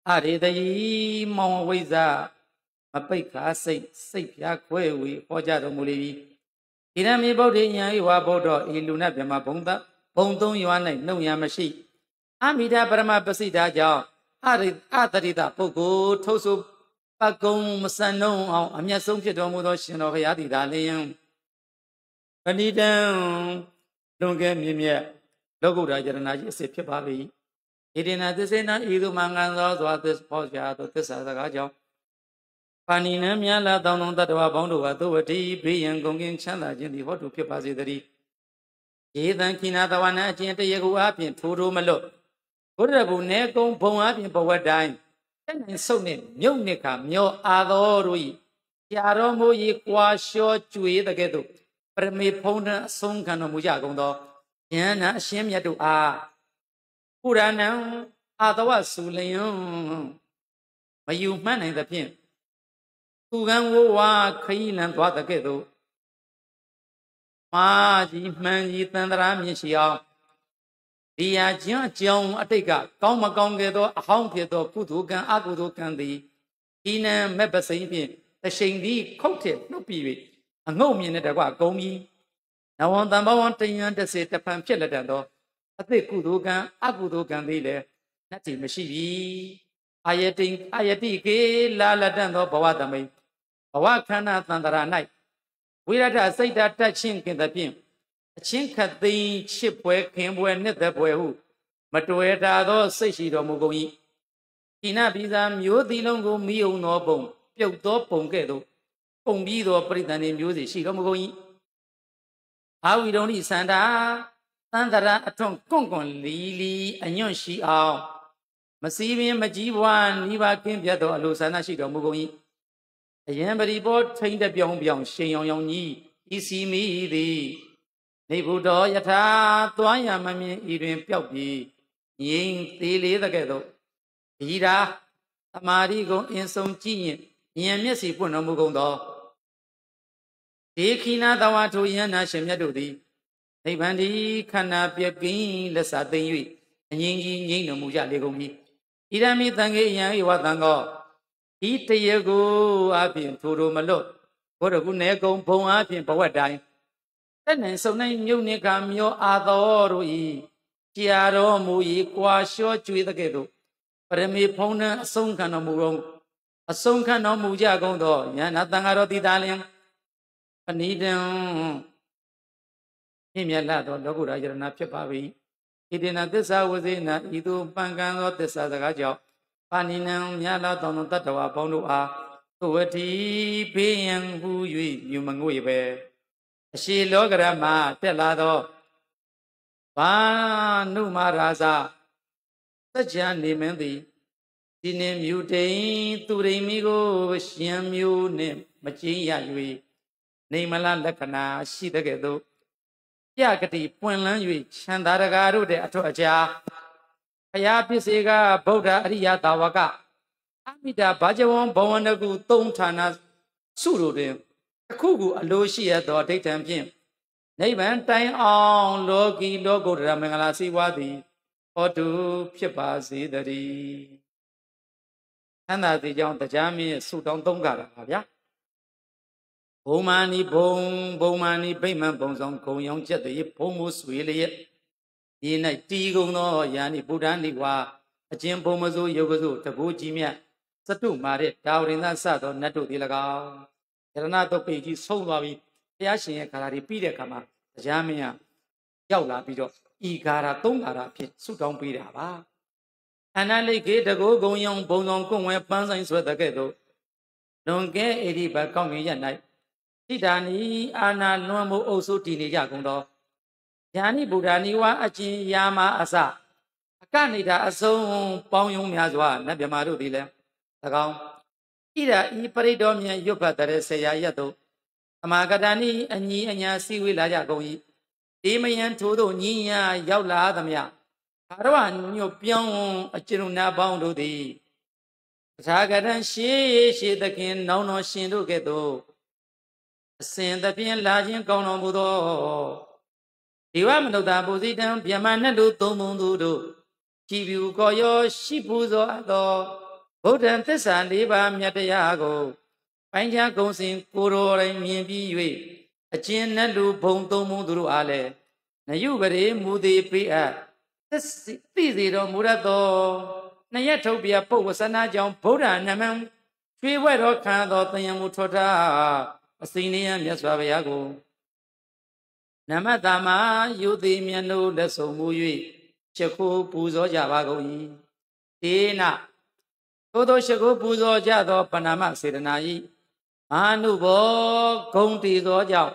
အရိတယီမောင်ဝိဇ္ဇမပိတ်ခါစိတ်စိတ်ပြားခွဲဝေဟောကြားတော်မူလေပြီဣရမေဗုဒ္ဓဉာဏ်ဤဝါဗုဒ္ဓဤလူနတ်မြမဘုံသဘုံသုံးရွာ၌နှုံရမရှိအမိတာပရမပစိတာကြောင့် အရိအတရိတပုဂ္ဂိုလ်ထုတ်ဆိုပကုံမစံနှုံအောင်အမျက်ဆုံးဖြစ်တော်မူသောရှင်တော်ဘုရားတည်တာလျင်ပဏိတံလွန်ကဲမြင့်မြတ်လောကုတ္တရာယရဏကြီးအစစ်ဖြစ်ပါ၏ဣဣတိနာသစ္စေနာဤသူမင်္ဂန်သောစွာသစ္ဖောရှာသောသစ္စာစကားကြောင့်ပါဏိနံမြတ်လာတောင်းတောင်းတတ္တဝါပေါင်းတို့ဟာသုဝတိဘေးရန်ကုန်ကင်းချမ်းသာခြင်းသည်ဟောတုဖြစ်ပါစေတည်းယေသံခိနာတဝနာအချင်းတရကူအပြင်ထိုးထိုးမလွတ် ဘုရားဘုနေကုံဘုံအပြင်ဘဝတိုင်းတဲ့နိုင်ဆုပ်နေမြုပ်နေခါမျောအာသောတို့ဤကြာတော်မူ၏ကွာလျှောကျွေတဲ့ကဲ့သို့ပရမေဖုံးတဲ့အဆုံးခံတော်မူကြကုန်သောယန္နာအရှင်းမြတ်တို့အားပုရဏံအာတဝစုလျံမယူမှတ်နိုင်သဖြင့်သူကံဝဝခရီးလံသွားတဲ့ကဲ့သို့မာကြီးမှန်ကြီးတန်တရာမြင့်ရှိအောင် ဒီယာကျွန်းကြောင်အတိတ်ကကောင်းမကောင်းခဲ့သောအဟောင်းဖြစ်သောကုသိုလ်ကံအကုသိုလ်ကံသည်ဒီနံမဲ့ပစိမ့်ဖြင့်တရှိန်သည်ခုတ်ထစ်နှုတ်ပြီး၍အငုတ်မြင်တဲ့တကွကုံပြီးနဝံတံဘဝံတယံတစေတဖန်ဖြစ်လက်တန်သောအသိကုသိုလ်ကံအကုသိုလ်ကံသည်လည်းနှက်တည်မရှိပြီအာယတိအာယတိကေလာလက်တန်သောဘဝသမိန်ဘဝခန္ဓာတန္တရာ၌ဝိရဒစိတ်ဓာတ်တက်ချင်းကင်သဖြင့် အချင်းခတ်သိမ်းချစ်ပွဲခင်ပွဲနှစ်သက်ပွဲဟုမတွေ့တာသောစိတ်ရှိတော်မူကုန်၏ဒီနပိစာမျိုးသီလုံးကိုမိုံသောပုံပြုတ်သောပုံကဲ့သို့ပုံပြီးသောပရိသန္တိမျိုးစီရှိတော်မူကုန်၏အာဝိရုံဤစန္ဒာသန္တရာအထွန်းကွန့်ကွန့်လီလီအညွန့်ရှိအောင်မစည်းပင်မကြီးပွားနိဗ္ဗာန်ကင်းပြတ်သောအလိုဆန္ဒရှိတော်မူကုန်၏အယံပရိဘောထိန်တဲ့ပြောင်းပြောင်းရှင်ရောင်ရောင်ကြီးဤစီမိသည် နေဘုဒ္ဓယထာသွားရမမြင်ဤတွင်ပျောက်ပြီးငြိမ်သေးလေးတဲ့ကဲ့သို့ဒီရာသမာဓိကိုအင်းဆုံးကြည့်ရင်ဉာဏ်မျက်စိပွင့်တော်မူကုန်သောဒေခိနာတဝါထိုယန္နာရှင်မြတ်တို့သည်နိဗ္ဗာန်ဒီခန္ဓာပြက်ကင်းလက်စာသိမ့်၍အငြိမ်းကြီးငြိမ်းတော်မူကြလေကုန်ပြီဣရမိတံခေယံဧဝတံကောဤတရကိုအပြင်ထိုတို့မလွတ်ဘုရကုနေကုံဘုံအပြင်ဘဝတိုင်း တဲ့နိုင်စုံနိုင်မြုပ်နေကမျောအာတော်တို့ဤကြာတော်မူ၏ကွာလျှောကျွေးတဲ့ကဲ့သို့ပရမေဖုံးနှံအဆုံးခံတော်မူကုန်အဆုံးခံတော်မူကြကုန်သောညာနာတန်ဃာတော်တိသားလင်ပဏိတံမြင့်မြတ်လာသောလောကုတ္တရာယရဏဖြစ်ပါ၏ဣတိနာသစ္စာဝဇေနဤသို့ပံကံသောသစ္စာစကားကြောင့်ပါဏိနံမြတ်လာသောတတ္တဝါပေါင်းတို့အားသဝတိဘေးရန်ဟူ၍မြုံမငွေပဲ အရှိလောကရမတက်လာသောဘာနုမာရာဇစัจ जा နေမင်းသည်ဒီနေမြူတိန်သူရိမိကိုရှင်မျိုးနှင့်မကျင်းရ၍နေမလလက္ခဏာရှိတဲ့ကဲ့သို့ပြကတိပွင့်လန်း၍ချမ်းသာတကာတို့တဲ့အထွတ်အကြာဘုရားပစ္စေကဗုဒ္ဓအရိယသာဝကအမိတာဘာကြဝံဘဝန္တကုသုံးဌာနစုတို့တွင် တစ်ခုခုအလိုရှိရသောအဋ္ဌံဖြင့်နိဗ္ဗာန်တိုင်အောင်လောကီလောကုတ္တရမင်္ဂလာစီဝါသည်ဟောတုဖြစ်ပါစေတည်းသန္တာတိကြောင့်တရားမင်းဆုတောင်းသုံးကြတာပါဗျာဘုံမာနီဘုံဘုံမာနီဗိမ္မာန်ဘုံဆောင်ခုံရောင်ချက်တည်းဘုံမိုးဆွေလျက်ဒီ၌တီကုံသောယာနိဗုဒ္ဓနိဝါအကျဉ်ဘုံမစိုးယုတ်ကစိုးတကူကြီးမြတ်စတုမာတဲ့ဒါဝရင်သစသောနတ်တို့ဒီ၎င်း ယရဏတုတ်ပိကြီးဆုံးသွားပြီးဘုရားရှင်ရဲ့ခါလာတွေပြီးတဲ့အခါမှာတရားမင်းကရောက်လာပြီးတော့ဤဂါရသုံးဂါရအဖြစ်ဆုတောင်းပေးတာပါအနလိကေတကောဂုံယုံဘုံဆောင်ကွန့်ဝဲပန်းဆိုင်ဆွဲတဲ့ကဲ့သို့လွန်ကဲအေဒီဘကောင်းငင်ရ၌တိဒါနီအာနာလွန်မှုအုပ်စုတည်နေကြကုန်သောယာနိဗုဒ္ဓနိဝါအကျင်ယာမအစအကနေတာအစုံပေါင်းယုံများစွာနတ်မြမာတို့သည်လည်း၎င်း ဣရာဤပရိတော်မြတ်ရွတ်ဖတ်တဲ့ဆေရာရက်တို့အမာကတဏီအညီအညာစီဝေးလာကြကုန်၏ဒီမယံထိုးတို့ညီညာရောက်လာသမျှဘာတော့ညွတ်ပြောင်းအကျဉ်းနာပေါင်းတို့သည်သာဂရန်ရှေးရှေးသခင်နောင်တော်ရှင်တို့ကဲ့သို့အစဉ်သဖြင့်လာခြင်းကောင်းတော်မူသောဒီဝမနုဿာပုဇိတံဗျမနဲ့လူသုံးပုံသူတို့ကြည်ပြူကောရောရှိပူဇော်အပ်သော ဗုဒ္ဓံသစ္စာ၄ပါးမြတ်တရားကိုပိုင်းခြားကုံစင်ကိုရောတိုင်းမြင်ပြီး၍အကျဉ်နဲ့လူဘုံသုံးပုံသူတို့အားလည်းနယုပရေမူသေးပေးအပ်သိစေတော်မူရသောနှစ်ရက်ထုတ်ပြပုပ်ဝဆနာကြောင့်ဗုဒ္ဓနမံရွှေဘွဲ့တော်ခံသောတယံမူထောထားအစိနေယမြတ်စွာဘုရားကိုနမတမယုတိမြတ်တို့လက်ဆုံမူ၍ရှခုပူဇော်ကြပါကုန်၏ဒေန သို့သောရှခုပူဇော်ကြသောပဏာမစေတနာဤအာနုဘောဂုံတည်သောကြောင့်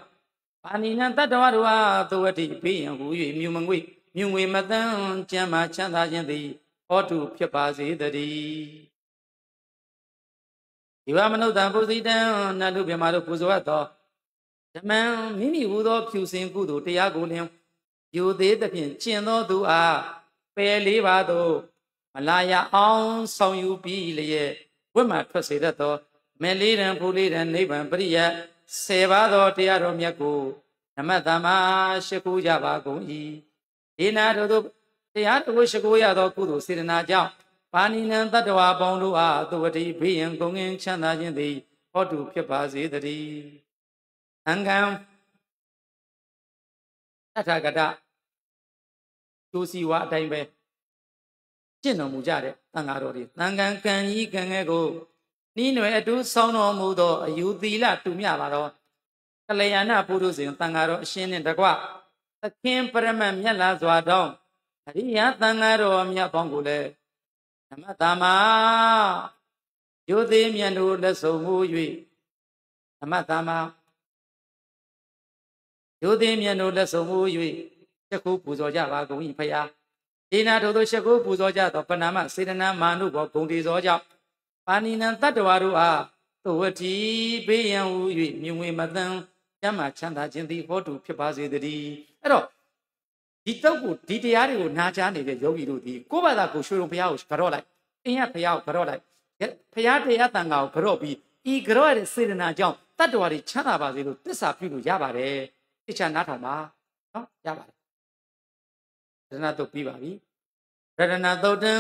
ပါဏိနံတတ္တဝရဝသဝတိဘေးရန်ဟူ၍မြုံမငွေမြုံငွေမတန်းကျမ်းမာချမ်းသာခြင်းသည်ဟောတုဖြစ်ပါစေတည်းဒီဝမနုဿံပုသိတံနတ်လူမြမတို့ပူဇော်သောဓမ္မံမိမိဟူသောဖြူစင်ကုသိုလ်တရားကိုလျင်ယူသေးသဖြင့်ကျင့်သောသူအားပယ်လေးပါသော မလာရအောင်ဆောင်ယူပြီးလျက်ဝတ်မှထွက်စေတတ်သောမေလေးရန်ဖူလေးရန်နိဗ္ဗာန်ပရိယဆယ်ပါးသောတရားတော်မြတ်ကိုနမတ္တမရှိခိုးကြပါကုန်၏ဒီနာတို့တို့တရားတော်ကိုရှိခိုးရသောကုသိုလ်စေတနာကြောင့်ပါဏိနံတတ္တဝါပေါင်းတို့အားသူဝတိဘေးရန်ကုန်ငင်ချမ်းသာခြင်းသည်ဟောတုဖြစ်ပါစေတည်းအံကံတထကတကျိုးစီဝါအတိုင်းပဲ ကျင့်တော်မူကြတဲ့တန်ဃာတော်တွေတန်ခံကံကြီးကံငယ်ကိုနှီးနွယ်အတူဆောင်းတော်မူသောအယူသီလတူမြပါတော့ကလျာဏပုရုဇဉ်တန်ဃာတော်အရှင်နှင့်တကွသခင်ပရမတ်မြတ်လာစွာတောင်းအရိယတန်ဃာတော်မြတ်ပေါင်းကိုလည်းနမတမယုသေးမြတ်တို့လက်ဆုံမှု၍နမတမယုသေးမြတ်တို့လက်ဆုံမှု၍ချက်ခုပူဇော်ကြပါကုန်၏ဖရာ ဒီနာထို့သောချက်ခုပူဇော်ကြသောပဏာမစေတနာမာနုဘောဂုံတိဇောကြောင့်ပါဏိနံတတ္တဝါတို့အားသဝတိဘေးရန်ဟူ၍မြင်ဝေမတန်ကျမ်းမာချမ်းသာခြင်းသည်ဟောတုဖြစ်ပါစေတည်းအဲ့တော့ဒီတုတ်ကိုဒီတရားတွေကိုနာကြားနေတဲ့ယောဂီတို့ဒီကိုယ့်ဘာသာကိုရွှေရုံဘုရားကိုကြော့လိုက်အင်းရဘုရားကိုကြော့လိုက်ဘုရားတရားတန်ခါကိုကြော့ပြီးဤကြော့ရတဲ့စေတနာကြောင့်တတ္တဝါတွေချမ်းသာပါစေလို့တစ္ဆာပြုလို့ရပါတယ်သိချာနားထောင်ပါနော်ရပါတယ် ရတနာတုတ်ပြီးပါပြီရတနာတုတ်တံ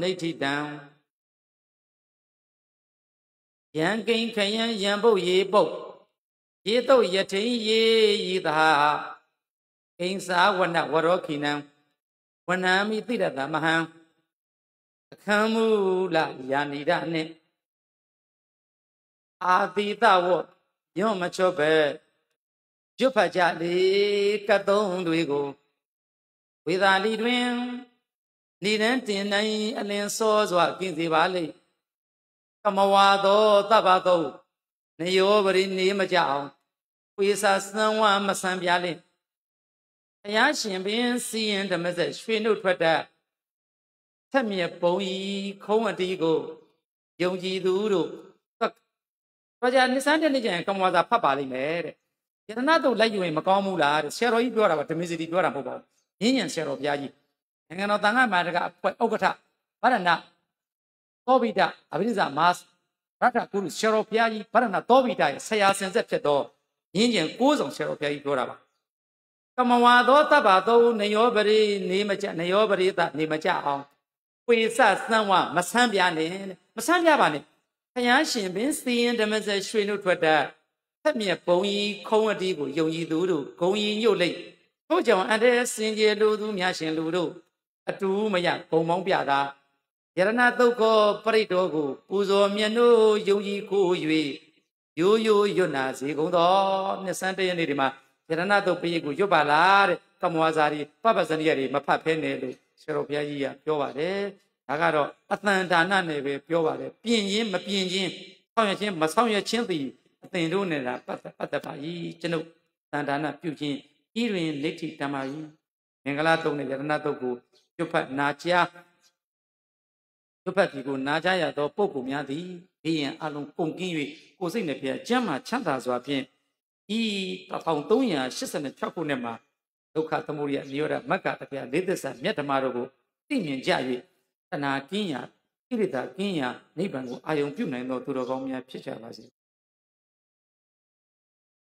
နေဋ္ဌိတံယံကိန်ခယံယံပုတ်ရေပုတ်ရေတုတ်ယထိန်ရေဤသာကိဉ္စာဝနဝရောခိနံဝနံမိတိရတမဟံအခမ်းမူလယာနိဒနှင့်အာတိတဝညွတ်မချော့ပဲကျွတ်ဖတ်ကြလေကတ်သုံးတွေကို ဝေသာလီတွင်နေတန်းတင်နိုင်အလင်းစောစွာကင်းစေပါလိမ့်ကမဝါသောတပ္ပသောနယောပရိနေမကြအောင်ဝေစာစံဝမဆံပြလိမ့်ဘုရားရှင်ပင်စီရင်ဓမ္မစက်ရွှေနှုတ်ထွက်တဲ့ထက်မြက်ပုံဤခုံးအတီးကိုယုံကြည်သူတို့ဘာကြနိစ္စတဲ့နေ့ကျရင်ကမ္မဝါစာဖတ်ပါလိမ့်မယ်တဲ့ယတနာတို့လိုက်ယူရင်မကောင်းဘူးလားတဲ့ဆရာတော်ကြီးပြောတာကဓမ္မစီတီပြောတာမဟုတ်ပါဘူး ညဉ့်ညံဆရာတော်ဘုရားကြီးနိုင်ငံတော်တန်ခါမာတကအဖွဲ့ဥက္ကဋ္ဌဗရဏသောဘိဒအဘိဓိဇမတ်ရထကုရုဆရာတော်ဘုရားကြီးဗရဏသောဘိဒရဲ့ဆရာစင်ဆက်ဖြစ်သောညဉ့်ညံကိုးဆောင်ဆရာတော်ဘုရားကြီးပြောတာပါကမဝါသောတပ္ပသောနယောပရိနေမကြနယောပရိသနေမကြအောင်ပွေဆစံဝမဆန်းပြနဲ့မဆန်းပြပါနဲ့ဘုရားရှင်ပင်စီရင်ဓမ္မစက်ရွှေနှုတ်ထွက်တဲ့ဖက်မြက်ဘုံကြီးခုံးအတီးကိုယုံကြည်သူတို့ဂုံကြီးညို့လိမ့် ထို့ကြောင့်အတဲ့စင်ကြယ်လူသူများရှင်လူတို့အတူမရဂုံမောင်းပြတာယရဏတုတ်ကောပရိတောကိုပူဇော်မြတ်တို့ယုံကြည်ကို၍ရိုးရိုးရွတ်နာစေကုန်သောမြတ်စံတရနေ့ဒီမှာယရဏတုတ်ပိယကိုရွတ်ပါလားတဲ့ကမ္မဝါစာရီပပဇဏိယတွေမဖတ်ဖဲနဲ့လို့ဆရာတော်ဘုရားကြီးကပြောပါတယ်ဒါကတော့အတန်ဒါနနဲ့ပဲပြောပါတယ်ပြင်ရင်မပြင်ချင်းဆောင်ရွက်ခြင်းမဆောင်ရွက်ခြင်းသည်အသင်တို့နဲ့တာပတ်ပတ်သက်ပါ၏ကျွန်ုပ်တန်ဒါနပြုခြင်း ဤတွင်လက်ထိတမ္မာ၏မင်္ဂလာတုံးနဲ့ယရဏတုတ်ကိုကျွတ်ဖတ်နာကြားကျွတ်ဖတ်ဒီကိုနာကြားရသောပုဂ္ဂိုလ်များသည်ဘေးရန်အလုံးကုန်ကင်း၍ကိုယ်စိတ်နှပြကျမ်းမာချမ်းသာစွာဖြင့်ဤ1386ခုနှစ်မှာဒုက္ခသမုဒယနိရောဓမက္ကတရားလေးသစ္စာမြတ်ဓမ္မတို့ကိုသိမြင်ကြ၍တဏှာကင်းရာဣရိတာကင်းရာနိဗ္ဗာန်ကိုအာယုံပြုနိုင်သောသူတော်ကောင်းများဖြစ်ကြပါစေ